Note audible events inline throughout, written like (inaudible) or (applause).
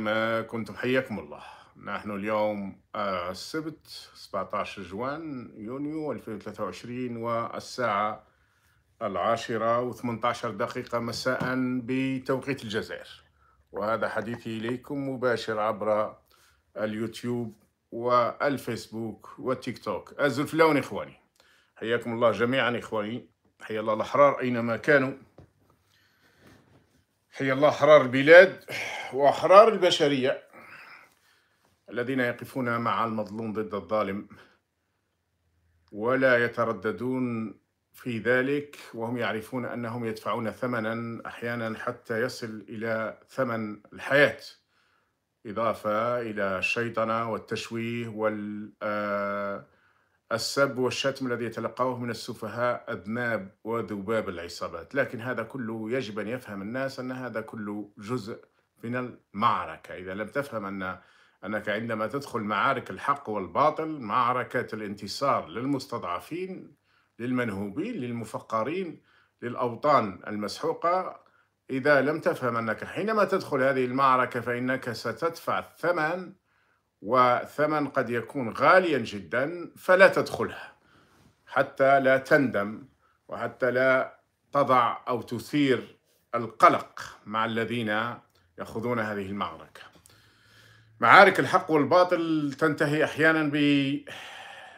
ما كنتم حياكم الله. نحن اليوم آه، السبت 17 جوان يونيو 2023 والساعة العاشرة و18 دقيقة مساء بتوقيت الجزائر. وهذا حديثي إليكم مباشر عبر اليوتيوب والفيسبوك والتيك توك. الزلفلاون إخواني. حياكم الله جميعا إخواني. حيا الله الأحرار أينما كانوا. حيا الله أحرار البلاد وأحرار البشرية الذين يقفون مع المظلوم ضد الظالم ولا يترددون في ذلك وهم يعرفون أنهم يدفعون ثمنا أحيانا حتى يصل إلى ثمن الحياة إضافة إلى الشيطنة والتشويه وال آه، السب والشتم الذي يتلقوه من السفهاء أذناب وذباب العصابات. لكن هذا كله يجب أن يفهم الناس أن هذا كله جزء من المعركة. إذا لم تفهم أن أنك عندما تدخل معارك الحق والباطل معركة الانتصار للمستضعفين للمنهوبين للمفقرين للأوطان المسحوقة إذا لم تفهم أنك حينما تدخل هذه المعركة فإنك ستدفع الثمن وثمن قد يكون غاليا جدا فلا تدخلها حتى لا تندم وحتى لا تضع أو تثير القلق مع الذين يخوضون هذه المعركة. معارك الحق والباطل تنتهي أحيانا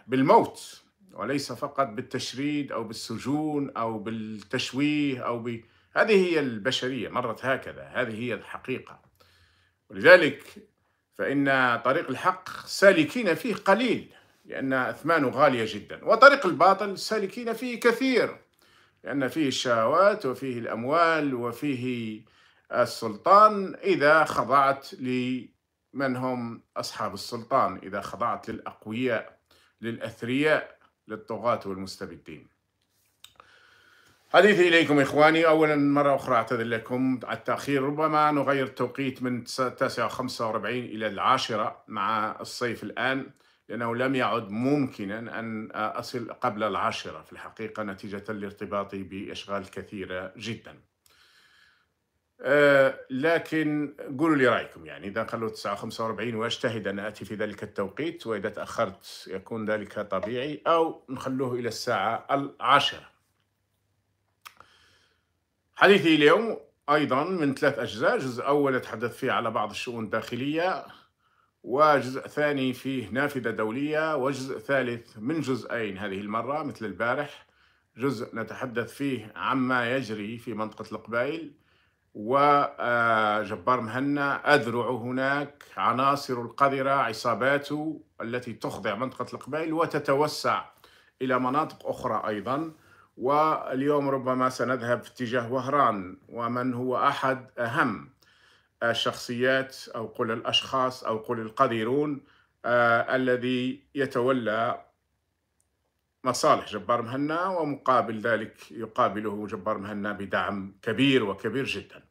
بالموت وليس فقط بالتشريد أو بالسجون أو بالتشويه أو ب هذه هي البشرية مرت هكذا هذه هي الحقيقة ولذلك فإن طريق الحق سالكين فيه قليل لأن أثمانه غالية جدا. وطريق الباطل سالكين فيه كثير لأن فيه الشهوات وفيه الأموال وفيه السلطان إذا خضعت لمن هم أصحاب السلطان إذا خضعت للأقوياء للأثرياء للطغاة والمستبدين. حديثي إليكم إخواني. أولا مرة أخرى أعتذر لكم. على التأخير ربما نغير التوقيت من 9:45 إلى العاشرة مع الصيف الآن لأنه لم يعد ممكنا أن أصل قبل العاشرة. في الحقيقة نتيجة لارتباطي بأشغال كثيرة جدا. أه لكن قولوا لي رأيكم يعني. إذا خلوا 9:45 وأجتهد أن آتي في ذلك التوقيت وإذا تأخرت يكون ذلك طبيعي أو نخلوه إلى الساعة العاشرة. حديثي اليوم أيضا من ثلاث أجزاء جزء أول أتحدث فيه على بعض الشؤون الداخلية وجزء ثاني فيه نافذة دولية وجزء ثالث من جزئين هذه المرة مثل البارح. جزء نتحدث فيه عما يجري في منطقة القبائل وجبار مهنا أذرع هناك عناصر القذرة عصاباته التي تخضع منطقة القبائل وتتوسع إلى مناطق أخرى أيضا. واليوم ربما سنذهب في اتجاه وهران ومن هو أحد أهم الشخصيات أو قل الأشخاص أو قل القديرون آه الذي يتولى مصالح جبار مهنا ومقابل ذلك يقابله جبار مهنا بدعم كبير وكبير جدا.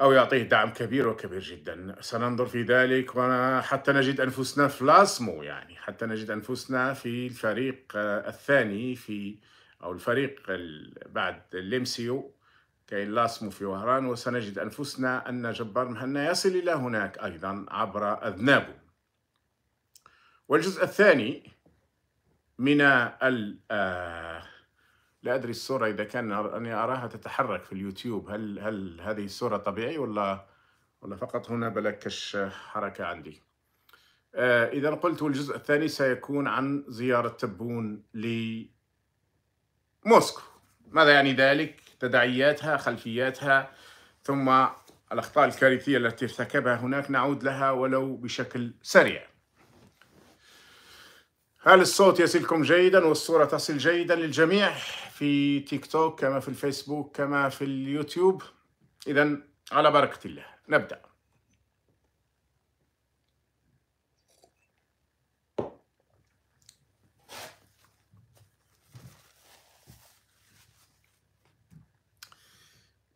أو يعطيه دعم كبير وكبير جدا. سننظر في ذلك وحتى نجد أنفسنا في لاسمو يعني حتى نجد أنفسنا في الفريق الثاني في أو الفريق بعد الليمسيو كاين لاسمو في وهران. وسنجد أنفسنا أن جبار مهنا يصل إلى هناك أيضا عبر أذنابه. والجزء الثاني من ال لا أدري الصورة إذا كان أني أراها تتحرك في اليوتيوب. هل هل هذه الصورة طبيعي ولا ولا فقط هنا بلكش حركة عندي؟ آه إذا قلت الجزء الثاني سيكون عن زيارة تبون لموسكو. ماذا يعني ذلك؟ تداعياتها خلفياتها ثم الأخطاء الكارثية التي ارتكبها هناك نعود لها ولو بشكل سريع. هل الصوت يصلكم جيدا والصورة تصل جيدا للجميع في تيك توك كما في الفيسبوك كما في اليوتيوب؟ إذا على بركة الله نبدأ.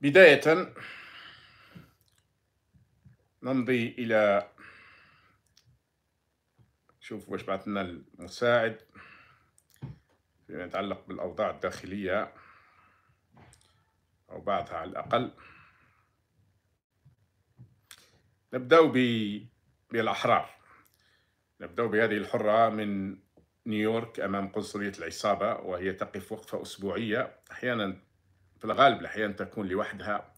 بداية نمضي إلى شوف واش بعث لنا المساعد فيما يتعلق بالأوضاع الداخلية أو بعضها على الأقل. نبدأ بالأحرار. نبدأ بهذه الحرة من نيويورك أمام قنصلية العصابة وهي تقف وقفة أسبوعية. أحيانا في الغالب الأحيان تكون لوحدها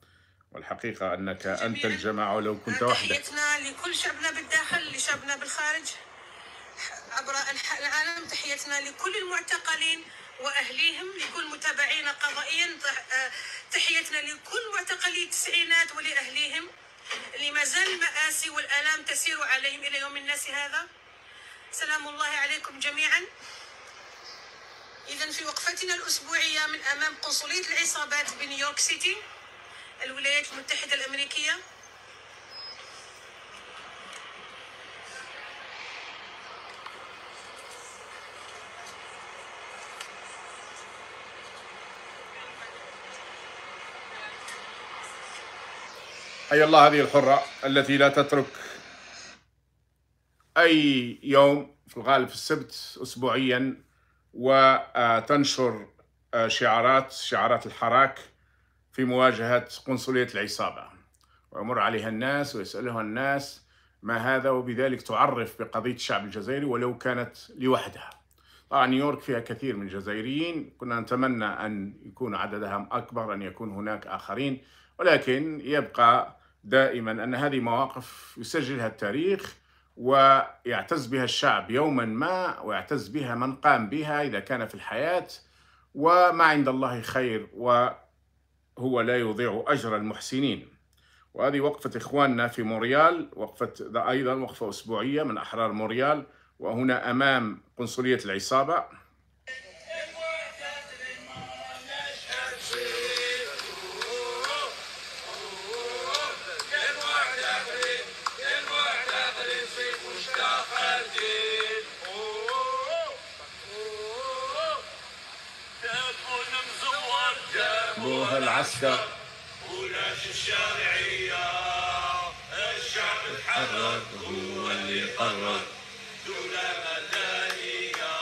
والحقيقة أنك أنت الجماعة ولو كنت وحدك. تحيتنا لكل شعبنا بالداخل لشعبنا بالخارج. عبر العالم تحيتنا لكل المعتقلين وأهليهم لكل متابعينا قضائيا آه، تحيتنا لكل معتقلي التسعينات ولأهليهم. اللي ما زال المآسي والآلام تسير عليهم إلى يوم الناس هذا. سلام الله عليكم جميعا. إذا في وقفتنا الأسبوعية من أمام قنصلية العصابات بنيويورك سيتي الولايات المتحدة الأمريكية. حي الله هذه الحرة التي لا تترك أي يوم في الغالب في السبت أسبوعيا وتنشر شعارات شعارات الحراك في مواجهة قنصلية العصابة. ويمر عليها الناس ويسألها الناس ما هذا وبذلك تعرف بقضية الشعب الجزائري ولو كانت لوحدها. طبعا نيويورك فيها كثير من الجزائريين. كنا نتمنى أن يكون عددهم أكبر أن يكون هناك آخرين ولكن يبقى دائما أن هذه مواقف يسجلها التاريخ ويعتز بها الشعب يوما ما ويعتز بها من قام بها إذا كان في الحياة. وما عند الله خير وهو لا يضيع أجر المحسنين. وهذه وقفة إخواننا في موريال وقفة أيضا وقفة أسبوعية من أحرار موريال. وهنا أمام قنصلية العصابة. العسكر. ولاش الشرعية الشعب تحرر هو اللي قرر دولة مدنية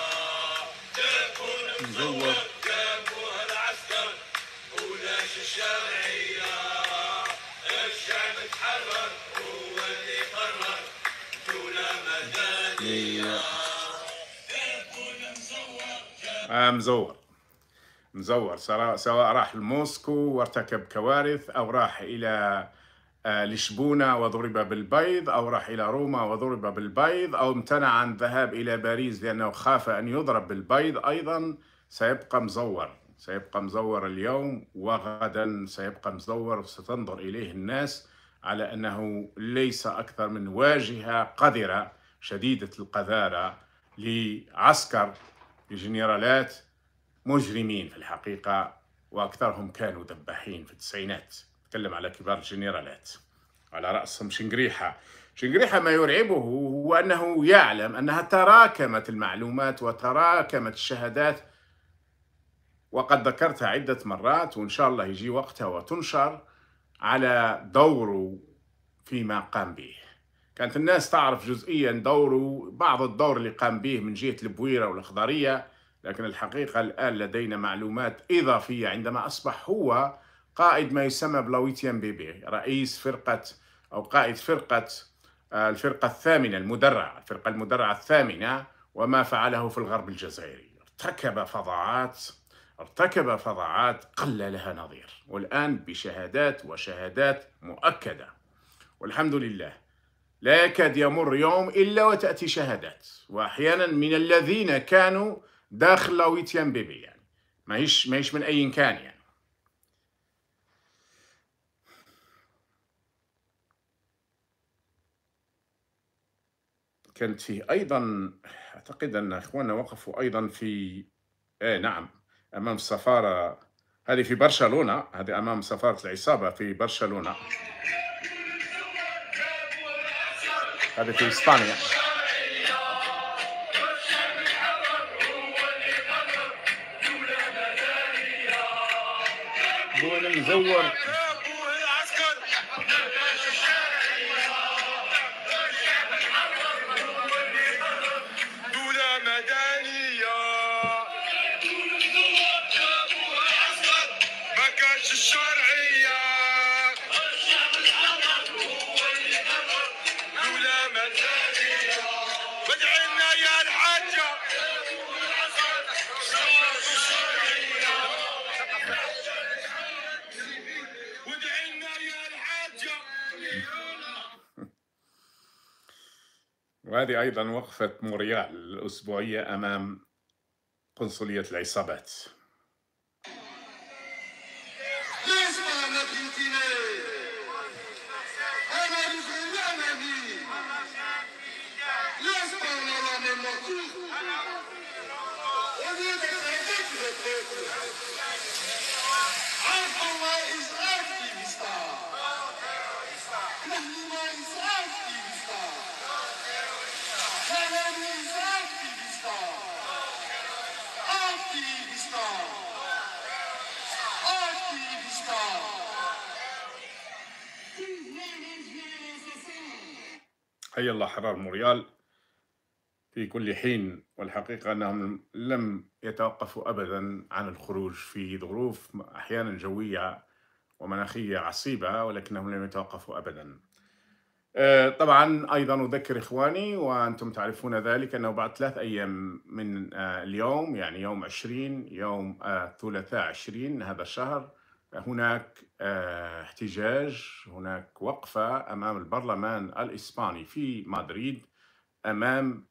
تكون مزور جابوها العسكر ولاش الشرعية الشعب تحرر هو اللي قرر دولة مدنية تكون مزور مزور. مزور سواء راح لموسكو وارتكب كوارث أو راح إلى آه، لشبونة وضرب بالبيض أو راح إلى روما وضرب بالبيض أو امتنع عن الذهاب إلى باريس لأنه خاف أن يضرب بالبيض أيضا. سيبقى مزور سيبقى مزور اليوم وغدا سيبقى مزور وستنظر إليه الناس على أنه ليس أكثر من واجهة قذرة شديدة القذارة لعسكر لجنرالات مجرمين في الحقيقة وأكثرهم كانوا ذباحين في التسعينات. تكلم على كبار الجنرالات على رأسهم شنقريحة شنقريحة ما يرعبه هو أنه يعلم أنها تراكمت المعلومات وتراكمت الشهادات. وقد ذكرتها عدة مرات وإن شاء الله يجي وقتها وتنشر على دوره فيما قام به. كانت الناس تعرف جزئيا دوره بعض الدور اللي قام به من جهة البويرة والإخضرية. لكن الحقيقة الآن لدينا معلومات إضافية عندما أصبح هو قائد ما يسمى بلويتيان بيبي رئيس فرقة أو قائد فرقة آه، الفرقة الثامنة المدرعة الفرقة المدرعة الثامنة وما فعله في الغرب الجزائري. ارتكب فظاعات ارتكب فظاعات قل لها نظير والآن بشهادات وشهادات مؤكدة. والحمد لله لا يكاد يمر يوم إلا وتأتي شهادات وأحيانا من الذين كانوا داخل لاويتيان بيبي يعني. ما هيش ما هيش من أي كان يعني. كانت فيه أيضا أعتقد أن إخواننا وقفوا أيضا في إيه نعم أمام السفاره هذه في برشلونة هذه أمام سفارة العصابة في برشلونة. هذه في إسبانيا. دول مزور وهذه أيضا وقفة موريال الأسبوعية أمام قنصلية العصابات ليش ما نبيتيني أنا رجل امامي ليش ما نرى من مطلوب وليد عارف الله is activist نحن ما is activist كلامي is activist activist activist الله حرار موريال. في كل حين والحقيقة أنهم لم يتوقفوا أبدا عن الخروج في ظروف أحيانا جوية ومناخية عصيبة ولكنهم لم يتوقفوا أبدا. آه، طبعا أيضا أذكر إخواني وأنتم تعرفون ذلك أنه بعد ثلاث أيام من آه، اليوم يعني يوم 20 يوم آه، الثلاثاء 20 هذا الشهر هناك آه، احتجاج هناك وقفة أمام البرلمان الإسباني في مدريد أمام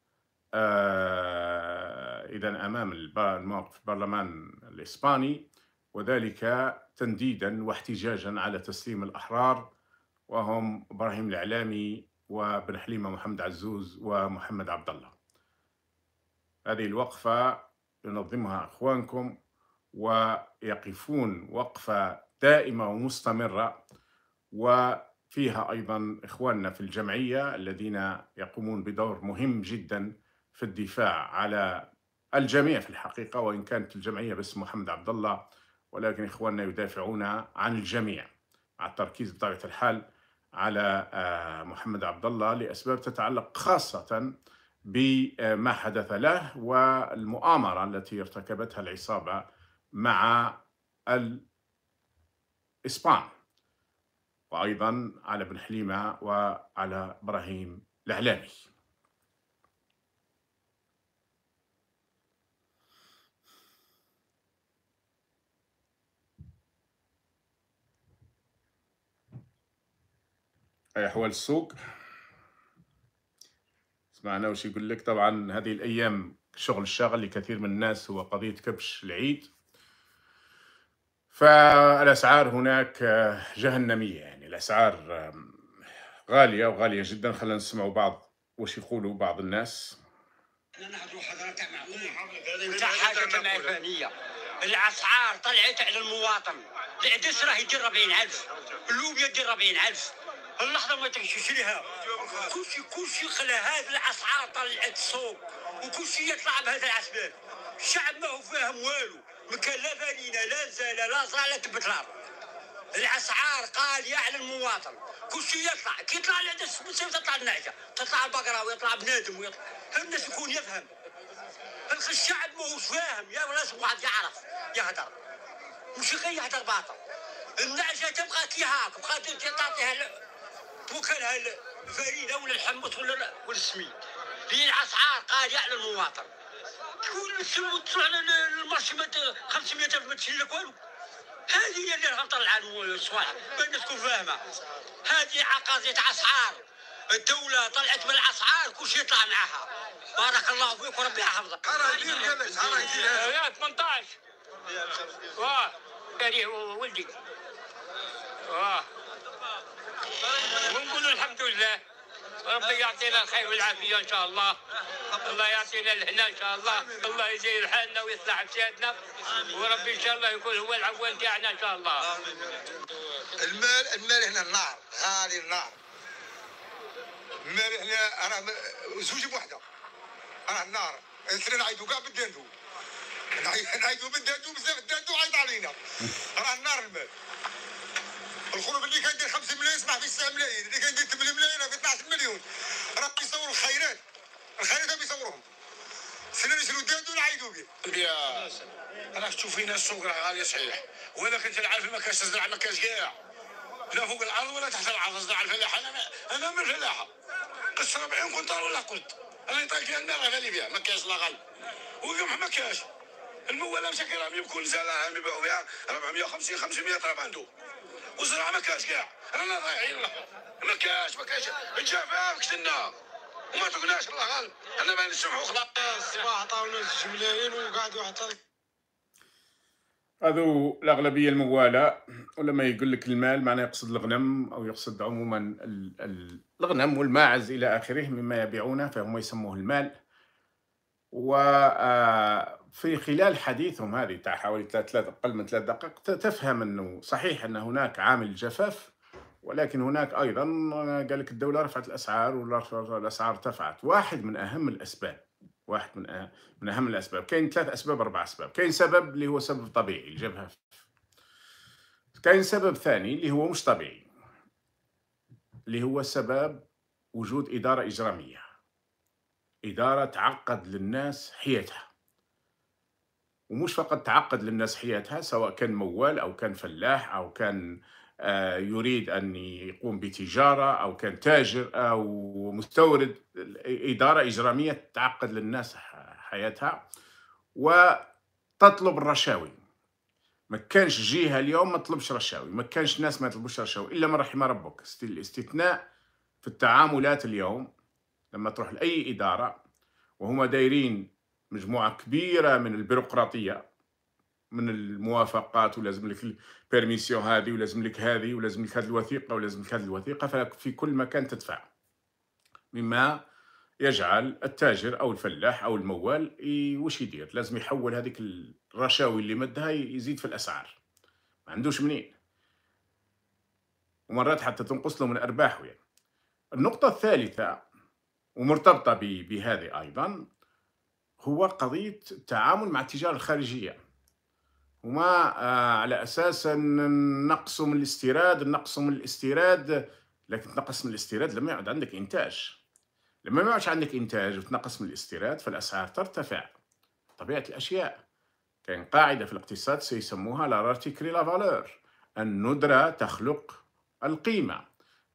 آه، إذا أمام الموقف البرلمان الإسباني وذلك تنديدا واحتجاجا على تسليم الأحرار وهم إبراهيم الإعلامي وبن حليمة محمد عزوز ومحمد عبد الله. هذه الوقفة ينظمها أخوانكم ويقفون وقفة دائمة ومستمرة وفيها أيضا إخواننا في الجمعية الذين يقومون بدور مهم جدا في الدفاع على الجميع في الحقيقة وإن كانت الجمعية باسم محمد عبد الله ولكن إخواننا يدافعون عن الجميع. مع التركيز بطبيعة الحال على آه، محمد عبد الله لأسباب تتعلق خاصة بما حدث له والمؤامرة التي ارتكبتها العصابة مع الإسبان. وأيضا على ابن حليمة وعلى إبراهيم الإعلامي أي أحوال السوق؟ سمعنا وش يقول لك طبعا هذه الأيام شغل الشاغل لكثير من الناس هو قضية كبش العيد. فالأسعار هناك آه، جهنمية يعني. الأسعار آم، غالية وغالية جدا. خلينا نسمع بعض وش يقولوا بعض الناس. ناخذ حضرتك انت حاجة الأسعار طلعت على المواطن. العدس راه يدير 40000 اللوبيا يدير 40000 اللحظة ما تمشيش لها كل شيء كل شيء خلى هذه الأسعار طلعت السوق وكل شيء يطلع بهذا الأسباب. الشعب ما هو فاهم والو. ما كان لا فانينا لا صاله بتلار الأسعار غاليه على المواطن. كل شيء يطلع. كي يطلع العدس تطلع النعجه تطلع البقره ويطلع بنادم ويطلع الناس يكون يفهم. الشعب ما هوش فاهم. يا لازم واحد يعرف يهدر. مش غير يهدر باطل. النعجه تبغى كي هاك ت- تعطيها توكلها الفريده ولا الحمص ولا لا- ولا السميد هي الأسعار غاليه على المواطن. تقول السمو تروح للمارشي ما ت- 500 ألف ما تشري لك والو هذه هي اللي راح نطلع الصوالح الناس تكون فاهمة؟ هذه عقاضية أسعار. الدولة طلعت بالاسعار كل شيء يطلع معها. بارك الله فيك وربي يحفظك. يا 18 واه. ولدي. واه. ونقول الحمد لله. ربي يعطينا الخير والعافية إن شاء الله. الله يعطينا الهنا إن شاء الله. الله يزيد حالنا ويصلح بسيادنا وربي إن شاء الله يكون هو العوان تاعنا إن شاء الله. المال المال هنا النار. غالي النار. المال هنا أنا زوجي بوحدة. أنا النار. الاثنين عيدوا كاع بالدندو نعي- نعيدوا بالدندو بزاف الدندو عيط علينا. راه النار المال. الخروج اللي كان يدير 5 ملايين يسمح في 9 ملايين اللي كان يدير 8 ملايين في 12 مليون راه يصوروا الخيرات الخيرات هم يصوروهم سنة نشرو الدندو نعيدوا به راك تشوف فينا السوق راه غالي صحيح. ولكن العالم ما كاش تزرع ما كاش كاع. لا فوق الأرض ولا تحت الأرض تزرع الفلاحة. أنا أنا من الفلاحة. قص 40 كنتار ولا قلت؟ أنا يطلق فيها المال راه غالي بها ما كاينش لا غالي. واليوم ما كاش المولى مشى كيرامي بكل نزاله يبيعوا بها 450 500 راه عنده والزراعه ما كاش كاع. رانا ضايعين ما كاش ما كاش. الجفاف كتنا وما تقناش الله غالب. أنا ما نسمحوا خلاص. الصباح عطاونا جوج ملايين وقعدوا حتى هذو الأغلبية الموالة ولما يقول لك المال معناه يقصد الغنم أو يقصد عموما ال- ال- الغنم والماعز إلى آخره مما يبيعونه فهم يسموه المال. وفي خلال حديثهم هذه تاع حوالي ثلاث ثلاث أقل من ثلاث دقائق تفهم أنه صحيح أن هناك عامل جفاف ولكن هناك أيضا قال لك الدولة رفعت الأسعار والأسعار ارتفعت. واحد من أهم الأسباب واحد من أهم من أهم الأسباب. كاين ثلاث أسباب أربع أسباب. كاين سبب اللي هو سبب طبيعي الجفاف. كاين سبب ثاني اللي هو مش طبيعي اللي هو سبب وجود إدارة إجرامية. إدارة تعقد للناس حياتها. ومش فقط تعقد للناس حياتها سواء كان موال أو كان فلاح أو كان آه، يريد أن يقوم بتجارة أو كان تاجر أو مستورد إدارة إجرامية تعقد للناس حياتها. وتطلب الرشاوي. ما كانش جهة اليوم ما تطلبش رشاوي. ما كانش ناس ما يطلبوش رشاوي إلا من رحم ربك. است- الاستثناء في التعاملات اليوم لما تروح لأي إدارة وهم دايرين مجموعة كبيرة من البيروقراطية من الموافقات ولازم لك البيرميسيون هذه ولازم لك هذه ولازم لك هذه الوثيقة ولازم لك هذه الوثيقة ففي كل مكان تدفع. مما يجعل التاجر أو الفلاح أو الموال وش يدير؟ لازم يحول هذيك الرشاوي اللي مدها يزيد في الأسعار. ما عندوش منين. ومرات حتى تنقص له من ارباحه يعني. النقطة الثالثة ومرتبطة بهذه أيضا هو قضية التعامل مع التجارة الخارجية. وما آه، على نقصوا من الاستيراد من الاستيراد لكن تنقص من الاستيراد لما يعد عندك إنتاج. لما ما يعدش عندك إنتاج وتنقص من الاستيراد فالأسعار ترتفع. طبيعة الأشياء. كاين قاعدة في الاقتصاد سيسموها la rareté crée la valeur. الندرة تخلق القيمة.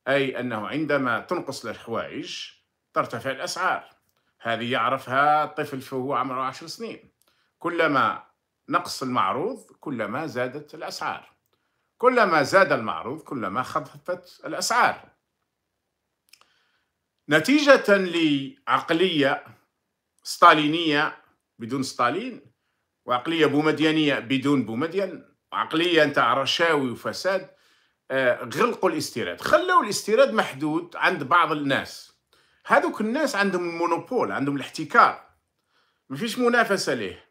أي أنه عندما تنقص الحوائج ترتفع الأسعار. هذه يعرفها طفل وهو عمره عشر سنين. كلما نقص المعروض كلما زادت الأسعار. كلما زاد المعروض كلما خففت الأسعار. نتيجة لعقلية ستالينية بدون ستالين وعقلية بومديانية بدون بومدين وعقلية نتاع رشاوي وفساد آه، غلقوا الاستيراد. خلوا الاستيراد محدود عند بعض الناس. هذوك الناس عندهم ال monopole عندهم الاحتكار. ما فيش منافسة ليه.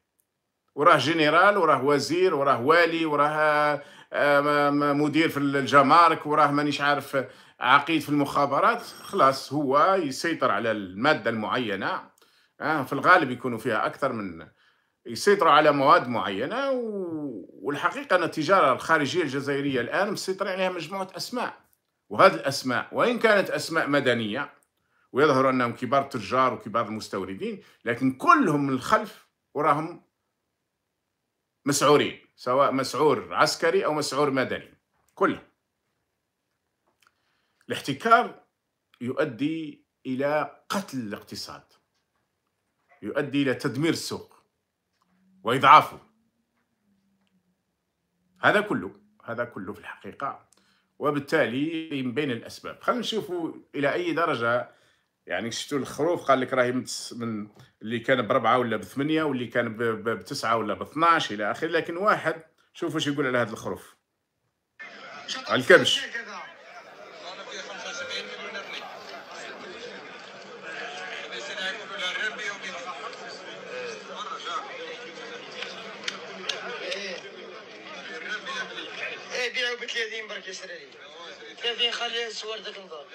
وراه جنرال وراه وزير وراه والي وراه آه، مدير في الجمارك وراه مانيش عارف عقيد في المخابرات. خلاص هو يسيطر على المادة المعينة. آه، في الغالب يكونوا فيها أكثر من يسيطروا على مواد معينة. و- والحقيقة أن التجارة الخارجية الجزائرية الآن مسيطر عليها مجموعة أسماء. وهذه الأسماء وإن كانت أسماء مدنية ويظهر أنهم كبار تجار وكبار المستوردين لكن كلهم من الخلف وراهم مسعورين سواء مسعور عسكري أو مسعور مدني كلهم. الاحتكار يؤدي إلى قتل الاقتصاد يؤدي إلى تدمير السوق وإضعافه. هذا كله هذا كله في الحقيقة وبالتالي من بين الأسباب. خلينا نشوفوا إلى أي درجة يعني شفتوا الخروف قال لك راهي من اللي كان بربعة ولا بثمانية واللي كان ب- ب- بتسعة ولا ب 12 إلى آخره لكن واحد شوفوا إيش يقول على هذا الخروف. على الكبش. إيه بيعوا ب 30 برك يشري لي 30 خلي ذاك نظام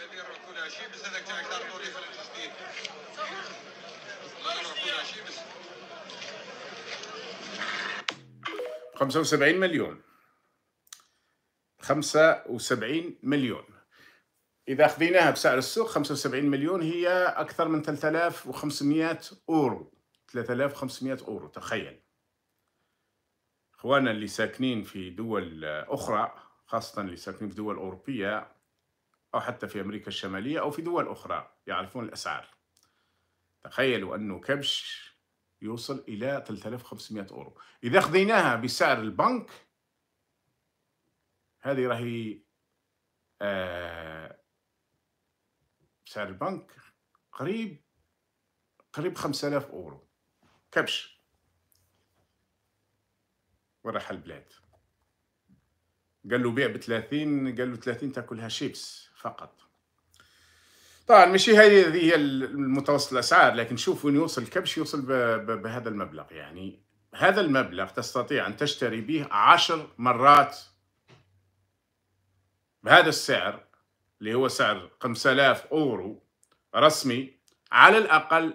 خمسة وسبعين مليون. خمسة وسبعين مليون. إذا خذيناها بسعر السوق خمسة وسبعين مليون هي أكثر من 3500 أورو. 3500 أورو تخيل. إخواننا اللي ساكنين في دول أخرى خاصة اللي ساكنين في دول أوروبية أو حتى في أمريكا الشمالية أو في دول أخرى يعرفون الأسعار. تخيلوا أنه كبش يوصل إلى 3500 أورو. إذا خذيناها بسعر البنك هذه راهي آه سعر البنك قريب قريب 5000 أورو. كبش. وراح البلاد. قال له بيع ب 30 قال له 30 تاكلها شيبس فقط. طبعا مش هذه هي المتوسط الأسعار لكن شوف وين يوصل الكبش يوصل بهذا المبلغ؟ يعني هذا المبلغ تستطيع أن تشتري به عشر مرات بهذا السعر اللي هو سعر 5000 أورو رسمي على الأقل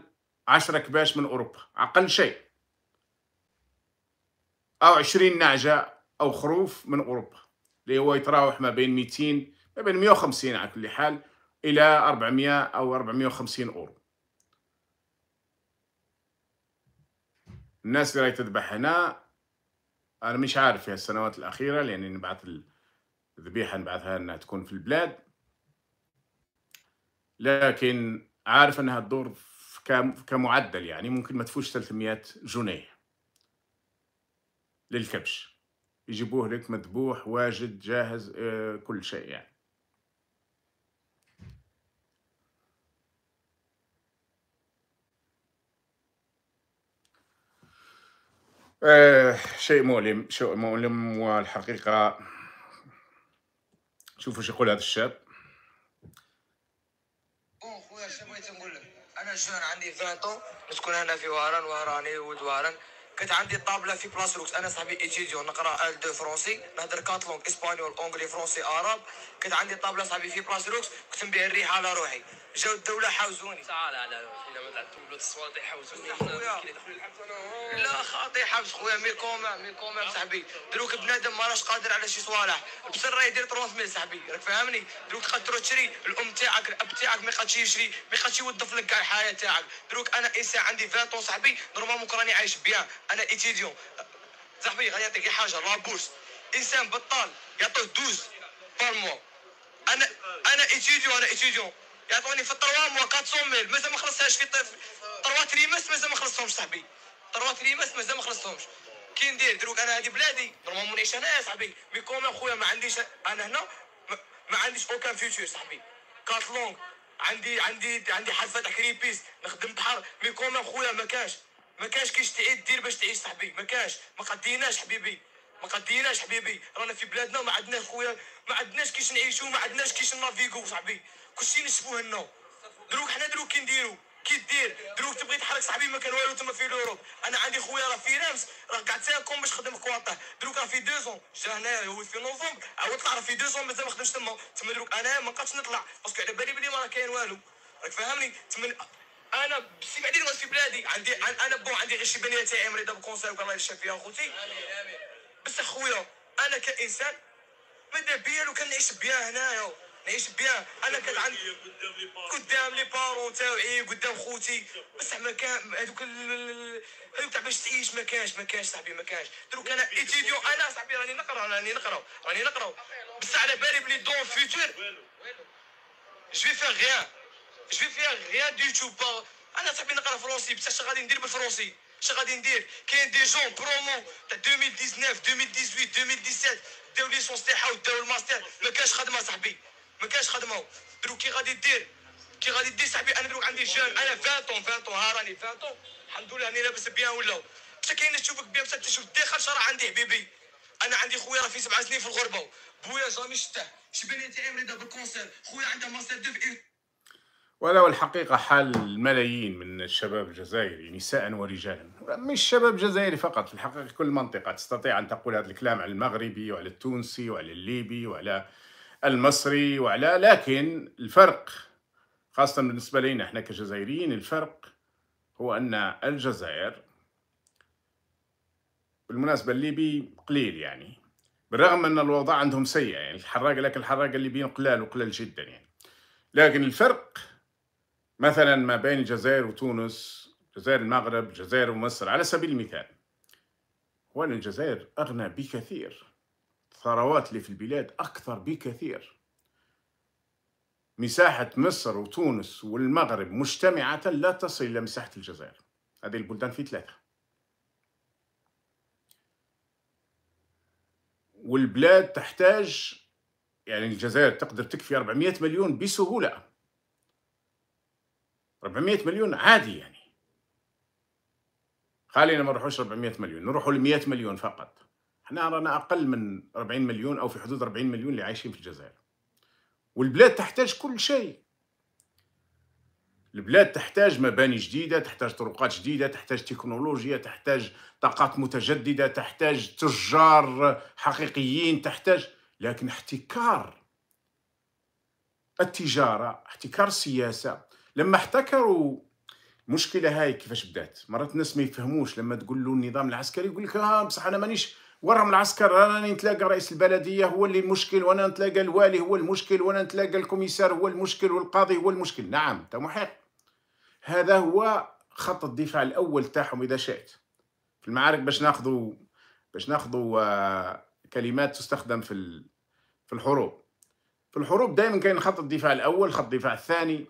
10 كباش من أوروبا أقل شيء. أو 20 نعجة أو خروف من أوروبا. اللي هو يتراوح ما بين 200 ما بين 150 على كل حال إلى 400 أو 450 أورو. الناس اللي راهي تذبح هنا أنا مش عارف في السنوات الأخيرة لأني نبعث الذبيحة نبعثها أنها تكون في البلاد. لكن عارف أنها تدور كمعدل يعني ممكن ما تفوش 300 جنيه للكبش. يجيبوه لك مذبوح واجد جاهز آه، كل شيء يعني. آه شيء مؤلم شيء مؤلم والحقيقة شوفوا شو يقول هذا الشاب. خويا شنو بغيت نقول لك أنا jeune عندي 20 نسكن هنا في وهران وهراني ولد وهران. كانت عندي طابلة في بلاص روكس أنا صاحبي ايتيديو نقرأ L2 français نهضر quatre langues espagnol anglais français عرب كانت عندي طابلة صاحبي في بلاص روكس كنت نبيع الريحه على روحي. جاو الدولة حاوزوني. تعال على ما تعطوا له الصوالح يحوزوني لا خاطي حبس خويا mais quand même mais quand même صاحبي. دروك بنادم ما راش قادر على شي صوالح. بسر راه يدير 30 صاحبي. راك فاهمني؟ دروك تقدر تروح تشري الأم تاعك الأب تاعك ما يقدرش يشري ما يقدرش يوظف لك كاع الحياة تاعك. دروك أنا انسان عندي 20 صاحبي normalement راني عايش bien. أنا étudiant صاحبي غادي نعطيك حاجة لابوس إنسان بطال يعطوه 12 par mois أنا أنا étudiant أنا étudiant يعطوني في ال trois mois 400 mille. مازال ما خلصتهاش في trois trimestres مازال ما خلصتهمش صاحبي. trois trimestres مازال ما خلصتهمش. كي ندير دروك أنا هذه بلادي normalement نعيش أنا يا صاحبي. mais quand même خويا ما عنديش أنا هنا ما عنديش aucun futur صاحبي. quatre langues عندي عندي عندي حد فاتح كريبيس نخدم بحر. mais quand même خويا ما كاش. ما كاش كيش تعيد دير باش تعيش صاحبي. ما كاش. ما قديناش حبيبي. ما قديناش حبيبي. رانا في بلادنا وما عندناش خويا. ما عندناش كيش نعيشو ما عندناش كيش نافيغو صاحبي. كلشي نشبوه لنا. دروك حنا دروك كي نديرو؟ كي دير دروك تبغي تحرك صاحبي ما كان والو تما في لوروب أنا عندي خويا راه في رامس راه قعد ساكم باش خدم كواطه دروك راه في دو زون جا هنايا هو في نوفمبر عاود طلع راه في دو زون مازال ما خدمش تما. تما دروك أنا ما بقاش نطلع. باسكو على بالي بلي ما راه كاين والو. راك فاهمني؟ تما أنا بسي بعدين في بلادي. عندي أنا بون عندي غير شي بنية تاعي مريضة بكونسير الله يشفيها فيها خوتي بس خويا أنا كإنسان ماذا بيا لو كان نعيش bien هنايا. نعيش bien أنا كان عندي قدام les parents تاوعي قدام خوتي. بصح ما كان هذوك هذوك تاع باش تعيش ما كانش ما كانش صاحبي ما كانش. دروك أنا étudiant أنا صاحبي راني نقرا راني نقرا راني نقرا. بصح على بالي بلي dans le futur je vais faire rien je vais faire rien du tout أنا صاحبي نقرا français بصح اش غادي ندير بال français اش غادي ندير كاين des jeunes promo تاع 2019 2018 2017 داو licence تاعها وداو الماستر ما كانش خدمه صاحبي ما كانش خدمه دروك كي غادي دير كي غادي دير صاحبي أنا دروك عندي jeune أنا 20 20 ها راني 20 الحمد لله راني لاباس bien ولا بصح كاين تشوفك bien بصح تشوف الداخل شرا عندي حبيبي أنا عندي خويا راه في سبع سنين في الغربه بويا jamais شتاه شباني تاعي مريضه بال cancer خويا عنده master deux في ولو الحقيقة حال الملايين من الشباب الجزائري نساء ورجالا مش شباب جزائري فقط في الحقيقة كل منطقة تستطيع أن تقول هذا الكلام على المغربي وعلى التونسي وعلى الليبي وعلى المصري وعلى لكن الفرق خاصة بالنسبة لنا إحنا كجزائريين الفرق هو أن الجزائر بالمناسبة الليبي قليل يعني بالرغم أن الوضع عندهم سيء يعني الحراقة لكن الحراقة الليبيين قلال وقلال جدا يعني. لكن الفرق مثلا ما بين الجزائر وتونس جزائر المغرب جزائر ومصر على سبيل المثال. هو أن الجزائر أغنى بكثير. الثروات اللي في البلاد أكثر بكثير. مساحة مصر وتونس والمغرب مجتمعة لا تصل إلى مساحة الجزائر. هذه البلدان في ثلاثة. والبلاد تحتاج يعني الجزائر تقدر تكفي 400 مليون بسهولة. 400 مليون عادي يعني خلينا ما نروحوش 400 مليون نروحوا ل 100 مليون فقط. إحنا رانا أقل من 40 مليون أو في حدود 40 مليون اللي عايشين في الجزائر. والبلاد تحتاج كل شيء. البلاد تحتاج مباني جديدة تحتاج طرقات جديدة تحتاج تكنولوجيا تحتاج طاقات متجددة تحتاج تجار حقيقيين تحتاج. لكن احتكار التجارة احتكار السياسة لما احتكروا المشكلة هاي كيفاش بدات. مرات الناس ما يفهموش لما تقول له النظام العسكري يقول لك آه بصح أنا مانيش ورا من العسكر أنا نتلاقى رئيس البلدية هو اللي المشكل وأنا نتلاقى الوالي هو المشكل وأنا نتلاقى الكوميسار هو المشكل والقاضي هو المشكل. نعم أنت محق هذا هو خط الدفاع الأول تاعهم إذا شئت. في المعارك باش ناخذوا باش ناخذوا آه، كلمات تستخدم في في الحروب. في الحروب دائما كاين خط الدفاع الأول خط الدفاع الثاني.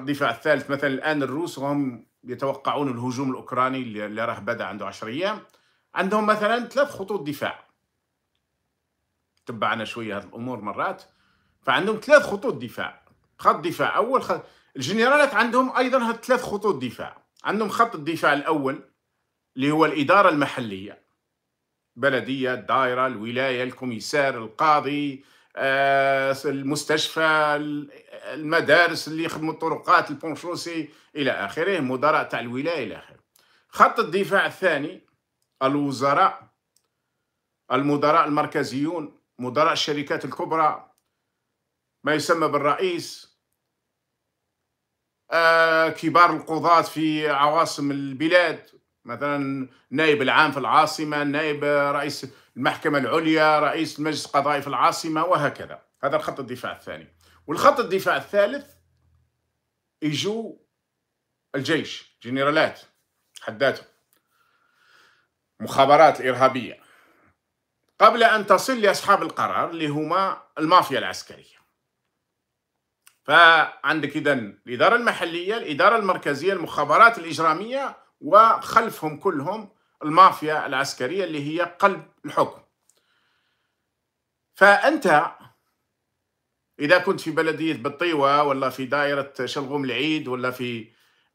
الدفاع الثالث مثلا الآن الروس هم يتوقعون الهجوم الأوكراني اللي راه بدأ عنده 10 أيام. عندهم مثلا ثلاث خطوط دفاع. تبعنا شوية هذه الأمور مرات. فعندهم ثلاث خطوط دفاع. خط دفاع أول خط. الجنرالات عندهم أيضا هاد ثلاث خطوط دفاع. عندهم خط الدفاع الأول اللي هو الإدارة المحلية. بلدية الدائرة الولاية الكوميسار القاضي آه، المستشفى المدارس اللي يخدموا الطرقات البونشوسي إلى آخره مدراء تاع الولاية إلى آخره. خط الدفاع الثاني الوزراء المدراء المركزيون مدراء الشركات الكبرى ما يسمى بالرئيس آه، كبار القضاة في عواصم البلاد مثلا نائب العام في العاصمة نائب رئيس المحكمة العليا رئيس المجلس القضائي في العاصمة وهكذا. هذا الخط الدفاع الثاني. والخط الدفاع الثالث يجوا الجيش جنرالات حداتهم مخابرات الإرهابية. قبل أن تصل لأصحاب القرار اللي هما المافيا العسكرية. فعندك إذا الإدارة المحلية الإدارة المركزية المخابرات الإجرامية وخلفهم كلهم المافيا العسكرية اللي هي قلب الحكم. فأنت إذا كنت في بلدية بطيوة ولا في دائرة شلغوم العيد ولا في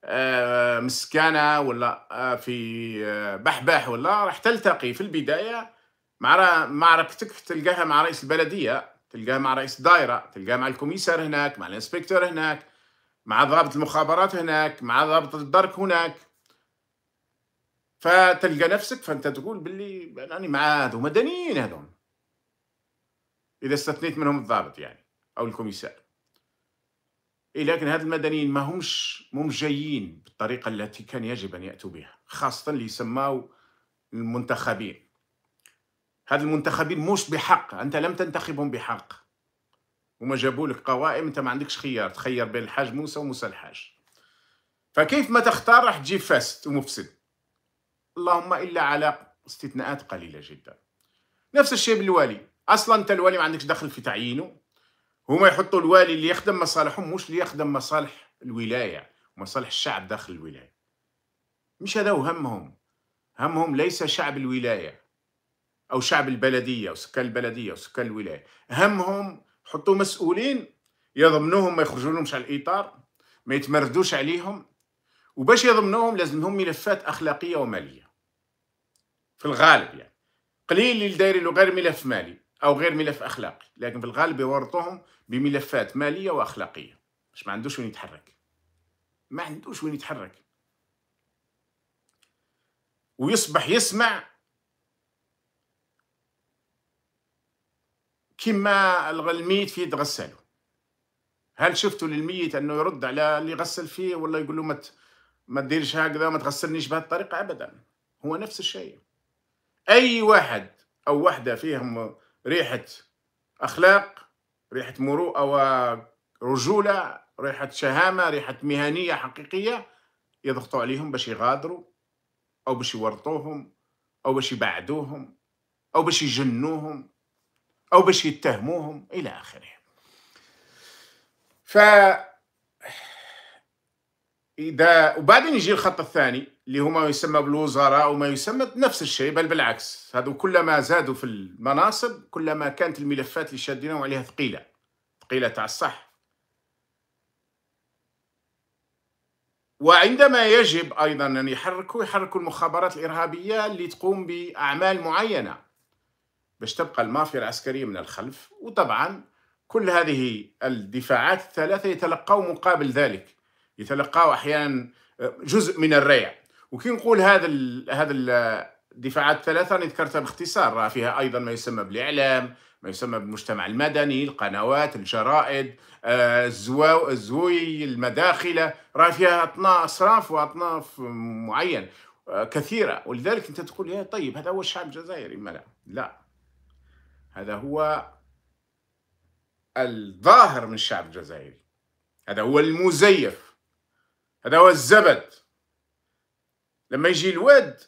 آه، مسكانة ولا آه، في آه، بحبح ولا راح تلتقي في البداية مع معركتك تلقاها مع رئيس البلدية تلقاها مع رئيس الدائرة تلقاها مع الكوميسار هناك مع الإنسبكتور هناك مع ضابط المخابرات هناك مع ضابط الدرك هناك. فتلقى نفسك فأنت تقول باللي أنا مع هذو مدنيين هذول إذا استثنيت منهم الضابط يعني. أو الكوميسار. إيه لكن هاد المدنيين ما همش مو جايين بالطريقة التي كان يجب أن يأتوا بها خاصة اللي يسماو المنتخبين. هاد المنتخبين مش بحق أنت لم تنتخبهم بحق. وما جابوا لك قوائم أنت ما عندكش خيار تخير بين الحاج موسى وموسى الحاج. فكيف ما تختار راح تجيب فاسد ومفسد؟ اللهم إلا على استثناءات قليلة جدا. نفس الشيء بالوالي. أصلا أنت الوالي ما عندكش دخل في تعيينه. هما يحطوا الوالي اللي يخدم مصالحهم مش اللي يخدم مصالح الولاية ومصالح الشعب داخل الولاية. مش هذا همهم. همهم ليس شعب الولاية أو شعب البلدية أو سكان البلدية أو سكان الولاية. همهم حطوا مسؤولين يضمنوهم ما يخرجوا لهمش على الإطار ما يتمردوش عليهم وباش يضمنوهم لازمهم ملفات أخلاقية ومالية. في الغالب يعني. قليل اللي دايرين له غير ملف مالي. أو غير ملف أخلاقي لكن في الغالب يورطوهم بملفات مالية وأخلاقية. مش ما عندوش وين يتحرك. ما عندوش وين يتحرك. ويصبح يسمع كما الميت في يد غساله. هل شفتوا للميت أنه يرد على اللي غسل فيه ولا يقول له ما ما تديرش هكذا ما تغسلنيش بهذه الطريقة؟ ابدا. هو نفس الشيء. أي واحد أو وحدة فيهم ريحة أخلاق ريحة مروءة ورجولة ريحة شهامة ريحة مهنية حقيقية يضغطوا عليهم باش يغادروا أو باش يورطوهم أو باش يبعدوهم أو باش يجنوهم أو باش يتهموهم إلى آخره. ف إذا وبعدين يجي الخط الثاني اللي هو ما يسمى بالوزراء وما يسمى نفس الشيء بل بالعكس. هذو كلما زادوا في المناصب كلما كانت الملفات اللي شادينهم عليها ثقيلة. ثقيلة تاع الصح. وعندما يجب أيضا أن يحركوا يحركوا المخابرات الإرهابية اللي تقوم بأعمال معينة باش تبقى المافيا العسكرية من الخلف. وطبعا كل هذه الدفاعات الثلاثة يتلقوا مقابل ذلك. يتلقاوا أحيانا جزء من الريع. وكي نقول هذا ال هذا الدفاعات الثلاثه أنا ذكرتها باختصار. راه فيها أيضا ما يسمى بالإعلام ما يسمى بالمجتمع المدني القنوات الجرائد آه، الزواو الزوي المداخلة. راه فيها اصناف وأطناف معين آه، كثيرة. ولذلك أنت تقول يا طيب هذا هو الشعب الجزائري؟ ما لا لا. هذا هو الظاهر من الشعب الجزائري. هذا هو المزيف. هذا هو الزبد. لما يجي الواد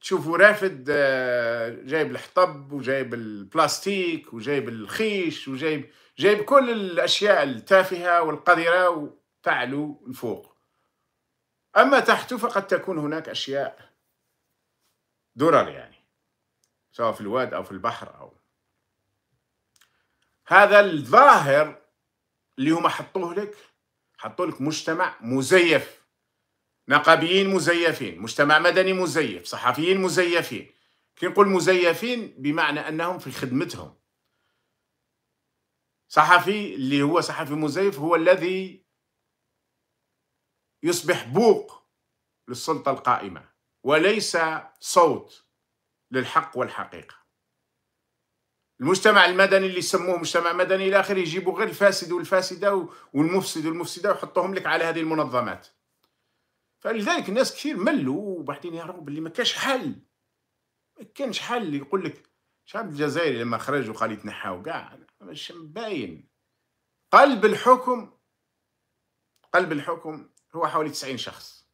تشوفوا رافد آه، جايب الحطب وجايب البلاستيك وجايب الخيش وجايب جايب كل الأشياء التافهة والقذرة وتعلو الفوق أما تحته فقد تكون هناك أشياء درر يعني سواء في الواد أو في البحر أو. هذا الظاهر اللي هم حطوه لك حطوا لك مجتمع مزيف. نقابيين مزيفين مجتمع مدني مزيف صحفيين مزيفين. كي نقول مزيفين بمعنى أنهم في خدمتهم. صحفي اللي هو صحفي مزيف هو الذي يصبح بوق للسلطة القائمة وليس صوت للحق والحقيقة. المجتمع المدني اللي يسموه مجتمع مدني إلى آخره يجيبوا غير الفاسد والفاسدة والمفسد والمفسدة ويحطوهم لك على هذه المنظمات. فلذلك الناس كثير ملوا وبعدين يعرفوا باللي ما كانش حل. ما كانش حل. يقول لك الشعب الجزائري لما خرج وقال يتنحاو كاع مش باين قلب الحكم قلب الحكم هو حوالي 90 شخص.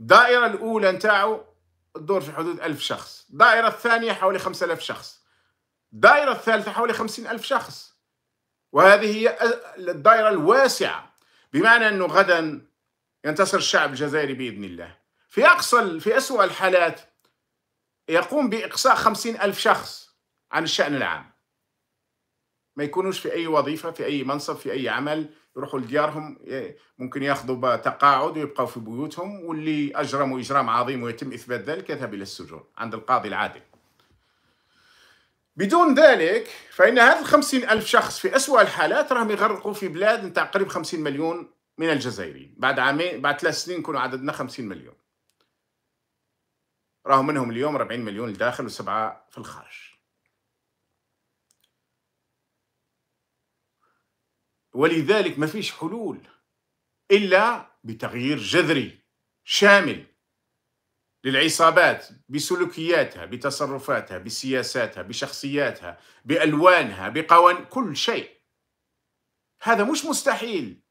الدائرة الأولى نتاعو تدور في حدود ألف شخص. الدائرة الثانية حوالي 5000 شخص. الدائرة الثالثة حوالي 50 ألف شخص. وهذه هي الدائرة الواسعة بمعنى أنه غدا ينتصر الشعب الجزائري بإذن الله. في أقصى في أسوأ الحالات يقوم بإقصاء خمسين ألف شخص عن الشأن العام. ما يكونوش في أي وظيفة في أي منصب في أي عمل يروحوا لديارهم ممكن ياخذوا تقاعد ويبقوا في بيوتهم واللي أجرموا إجرام عظيم ويتم إثبات ذلك يذهب إلى السجون عند القاضي العادل. بدون ذلك فإن هذه الخمسين ألف شخص في أسوأ الحالات راهم يغرقوا في بلاد نتاع قريب خمسين مليون من الجزائريين. بعد عامين بعد ثلاث سنين يكونوا عددنا 50 مليون. راهو منهم اليوم 40 مليون الداخل وسبعة في الخارج. ولذلك ما فيش حلول إلا بتغيير جذري شامل للعصابات بسلوكياتها بتصرفاتها بسياساتها بشخصياتها بألوانها بقوانين كل شيء. هذا مش مستحيل.